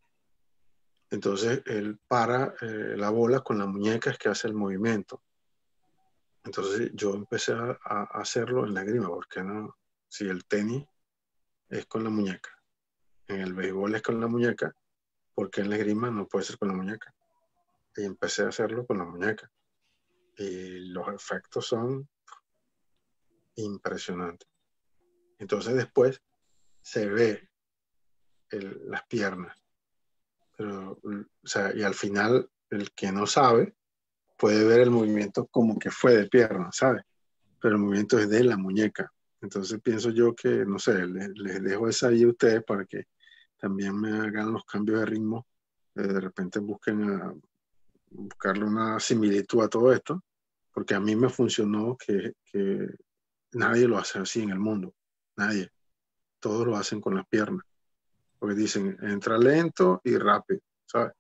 Entonces, él para eh, la bola con la muñeca es que hace el movimiento. Entonces, yo empecé a, a hacerlo en la grima, porque no, si el tenis es con la muñeca en el béisbol es con la muñeca, porque en la esgrima no puede ser con la muñeca. Y empecé a hacerlo con la muñeca. Y los efectos son impresionantes. Entonces después se ve las piernas. Pero, o sea, y al final el que no sabe puede ver el movimiento como que fue de pierna, ¿sabe? Pero el movimiento es de la muñeca. Entonces pienso yo que, no sé, les, dejo esa ahí a ustedes para que también me hagan los cambios de ritmo, eh, de repente busquen a, buscarle una similitud a todo esto, porque a mí me funcionó que, que nadie lo hace así en el mundo, nadie. Todos lo hacen con las piernas, porque dicen, entra lento y rápido, ¿sabes?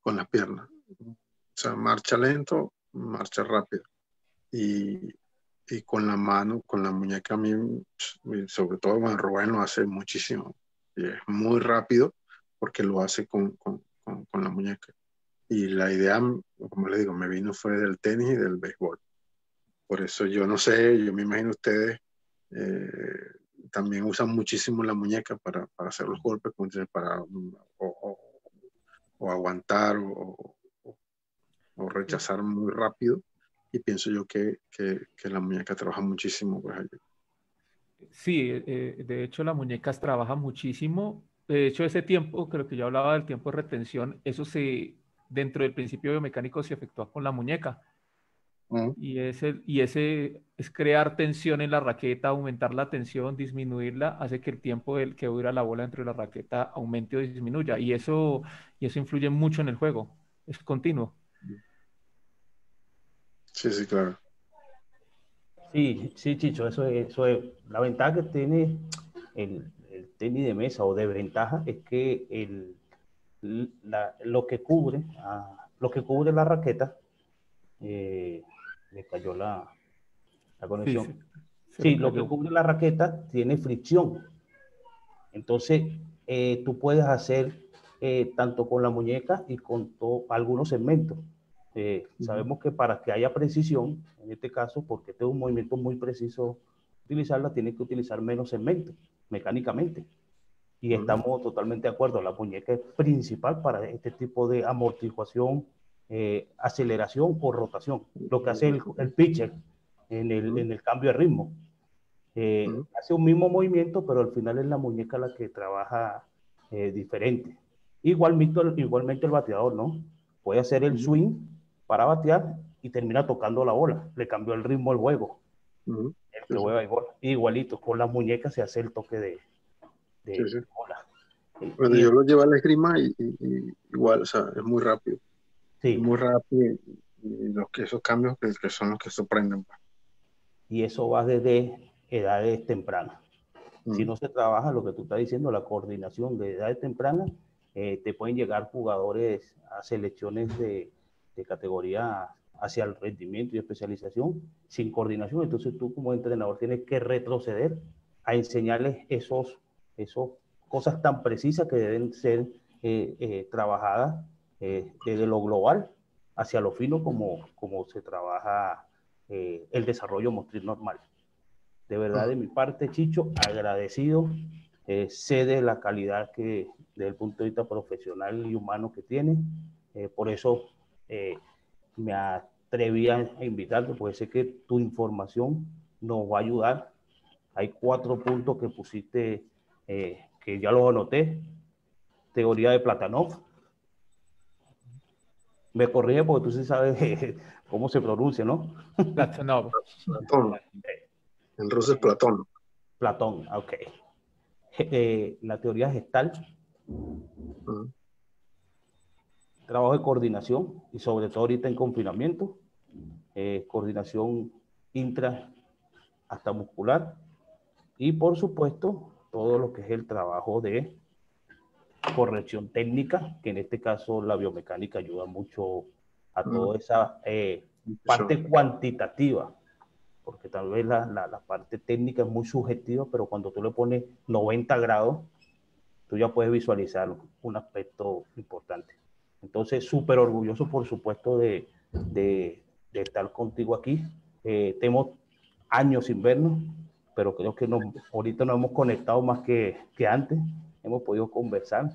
Con las piernas. O sea, marcha lento, marcha rápido. Y, y con la mano, con la muñeca, a mí, sobre todo Juan Rubén lo hace muchísimo y es muy rápido porque lo hace con, con, con, la muñeca. Y la idea, como le digo, me vino fue del tenis y del béisbol. Por eso yo no sé, yo me imagino ustedes eh, también usan muchísimo la muñeca para, para hacer los golpes, para o, o, aguantar o, o, rechazar muy rápido. Y pienso yo que, que, que la muñeca trabaja muchísimo. Pues, Sí, eh, de hecho las muñecas trabajan muchísimo. De hecho, ese tiempo, creo que yo hablaba del tiempo de retención, eso se, dentro del principio biomecánico se efectúa con la muñeca. Y, ese, y ese es crear tensión en la raqueta, aumentar la tensión, disminuirla, hace que el tiempo del que dura la bola dentro de la raqueta aumente o disminuya. Y eso, y eso influye mucho en el juego. Es continuo. Sí, sí, claro. Sí, sí, Chicho, eso es, eso es. La ventaja que tiene el, el tenis de mesa o de ventaja es que el, lo que cubre, ah, lo que cubre la raqueta, eh, le cayó la, la conexión. Sí, lo que cubre la raqueta tiene fricción. Entonces, eh, tú puedes hacer eh, tanto con la muñeca y con algunos segmentos. Sabemos que para que haya precisión, en este caso, porque este es un movimiento muy preciso, utilizarla, tiene que utilizar menos segmentos mecánicamente. Y estamos totalmente de acuerdo, la muñeca es principal para este tipo de amortiguación, eh, aceleración o rotación, lo que hace el, el pitcher en el, en el, cambio de ritmo. Eh, hace un mismo movimiento, pero al final es la muñeca la que trabaja eh, diferente. Igualmente, igualmente el bateador, ¿no? Puede hacer el swing para batear y termina tocando la bola. Le cambió el ritmo al juego. El que juega igual. Igualito, con las muñecas se hace el toque de, bueno, yo lo llevo a la esgrima y, igual, o sea, es muy rápido. Sí. Muy rápido y, los que esos cambios que, son los que sorprenden. Pues. Y eso va desde edades tempranas. Si no se trabaja lo que tú estás diciendo, la coordinación de edades tempranas, eh, te pueden llegar jugadores a selecciones de, de categoría hacia el rendimiento y especialización sin coordinación. Entonces tú como entrenador tienes que retroceder a enseñarles esos esas cosas tan precisas que deben ser eh, eh, trabajadas eh, desde lo global hacia lo fino como, como se trabaja el desarrollo motriz normal. De verdad, de mi parte, Chicho, agradecido. sé de la calidad que, desde el punto de vista profesional y humano que tiene. por eso me atreví a invitarte, porque sé que tu información nos va a ayudar. Hay cuatro puntos que pusiste eh, que ya lo anoté, teoría de Platanov. Me corrige porque tú sí sabes cómo se pronuncia, ¿no? Platanov. Platón. En ruso es Platón. Platón, ok. Eh, la teoría gestal. Trabajo de coordinación y sobre todo ahorita en confinamiento. Eh, coordinación intra hasta muscular. Y por supuesto, todo lo que es el trabajo de corrección técnica, que en este caso la biomecánica ayuda mucho a toda esa eh, parte cuantitativa, porque tal vez la, la, parte técnica es muy subjetiva, pero cuando tú le pones 90 grados, tú ya puedes visualizar un aspecto importante. Entonces, súper orgulloso, por supuesto, de, estar contigo aquí. Eh, tenemos años sin vernos, pero creo que no, ahorita nos hemos conectado más que, antes, hemos podido conversar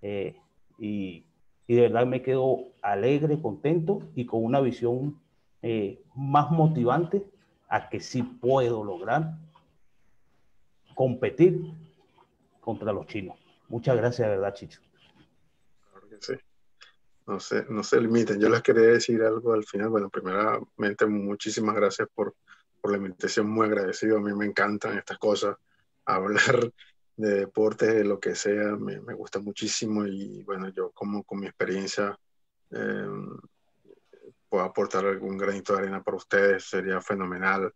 eh, y, y, de verdad me quedo alegre, contento y con una visión eh, más motivante a que sí puedo lograr competir contra los chinos. Muchas gracias, de verdad, Chicho. Claro que sí. No se, no se limiten. Yo les quería decir algo al final. Bueno, primeramente, muchísimas gracias por, por la invitación, muy agradecido. A mí me encantan estas cosas, hablar de deportes, de lo que sea, me, me gusta muchísimo y bueno, yo como con mi experiencia eh, puedo aportar algún granito de arena para ustedes, sería fenomenal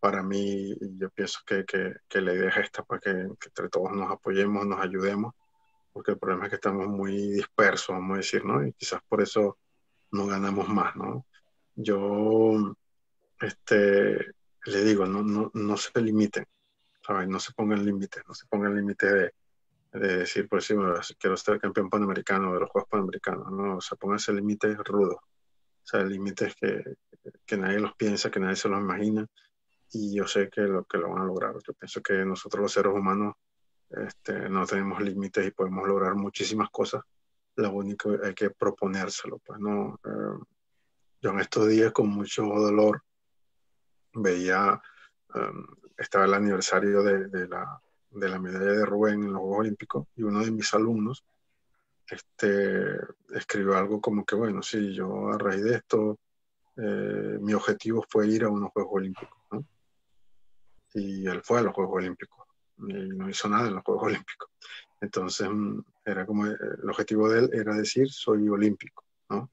para mí. Yo pienso que, que, que la idea es esta, para que, que, entre todos nos apoyemos, nos ayudemos, porque el problema es que estamos muy dispersos, vamos a decir, ¿no? Y quizás por eso no ganamos más, ¿no? Yo, este, le digo, no, no, no se limiten, ¿sabes? No se pongan límites, no se pongan límites de, de, decir, por decir, quiero ser campeón panamericano de los Juegos Panamericanos, no, o sea, pónganse límites rudos, o sea, límites que, que nadie los piensa, que nadie se los imagina y yo sé que lo, que lo van a lograr. Yo pienso que nosotros los seres humanos este, no tenemos límites y podemos lograr muchísimas cosas. Lo único hay que proponérselo. Pues, ¿no? Eh, yo en estos días con mucho dolor veía, um, estaba el aniversario de, de, la, de la medalla de Rubén en los Juegos Olímpicos y uno de mis alumnos este, escribió algo como que, bueno, sí, yo a raíz de esto, eh, mi objetivo fue ir a unos Juegos Olímpicos. ¿no? Y él fue a los Juegos Olímpicos no hizo nada en los Juegos Olímpicos. Entonces, mm, era como, eh, el objetivo de él era decir, soy olímpico, ¿no?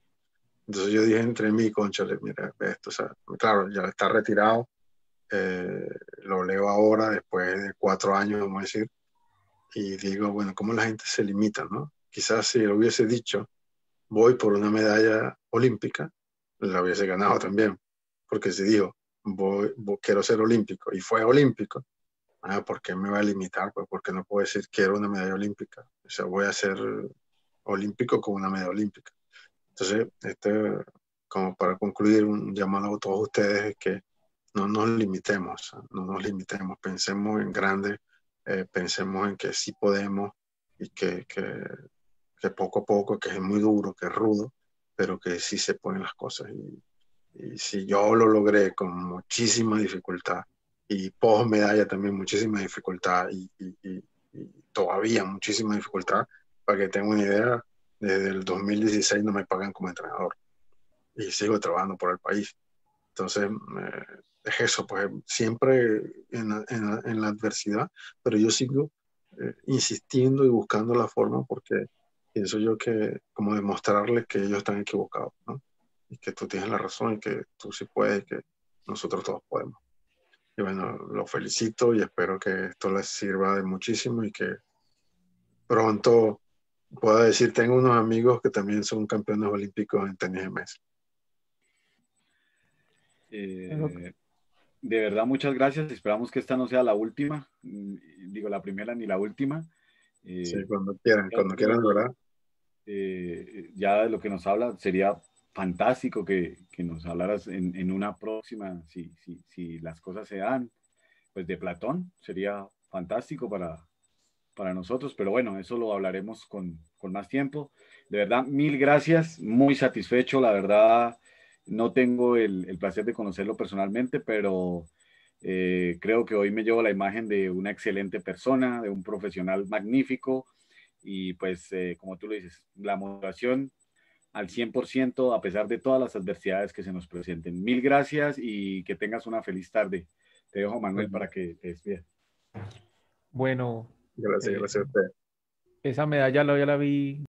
Entonces yo dije entre mí, concha, mira, esto, o sea, claro, ya está retirado, eh, lo leo ahora, después de cuatro años, vamos a decir, y digo, bueno, ¿cómo la gente se limita, no? Quizás si lo hubiese dicho, voy por una medalla olímpica, la hubiese ganado también, porque si dijo, voy, quiero ser olímpico, y fue olímpico, ah, ¿por qué me va a limitar? Pues porque no puedo decir, quiero una medalla olímpica, o sea, voy a ser olímpico con una medalla olímpica. Entonces, este, como para concluir, un llamado a todos ustedes es que no nos limitemos, no nos limitemos, pensemos en grande, eh, pensemos en que sí podemos y que, que, que, poco a poco, que es muy duro, que es rudo, pero que sí se pueden las cosas. Y, y si yo lo logré con muchísima dificultad y post medalla también muchísima dificultad y, y, y, todavía muchísima dificultad, para que tengan una idea, desde el 2016 no me pagan como entrenador y sigo trabajando por el país. Entonces, eh, es eso, pues siempre en la, en la, adversidad, pero yo sigo eh, insistiendo y buscando la forma porque pienso yo que como demostrarles que ellos están equivocados, ¿no? Y que tú tienes la razón y que tú sí puedes y que nosotros todos podemos. Y bueno, los felicito y espero que esto les sirva de muchísimo y que pronto puedo decir, tengo unos amigos que también son campeones olímpicos en tenis de mesa. Eh, de verdad, muchas gracias. Esperamos que esta no sea la última, mm, digo la primera ni la última. Eh, sí, cuando quieran, cuando quieran, ¿verdad? Eh, ya de lo que nos habla, sería fantástico que, que nos hablaras en, en, una próxima, si, si, si las cosas se dan, pues de Platón, sería fantástico para, para nosotros, pero bueno, eso lo hablaremos con, con, más tiempo. De verdad, mil gracias, muy satisfecho, la verdad, no tengo el, el placer de conocerlo personalmente, pero eh, creo que hoy me llevo la imagen de una excelente persona, de un profesional magnífico y pues, eh, como tú lo dices, la motivación al 100% a pesar de todas las adversidades que se nos presenten. Mil gracias y que tengas una feliz tarde. Te dejo, Manuel, para que te despidas. Bueno, Gracias, gracias a usted. Esa medalla la, ya la vi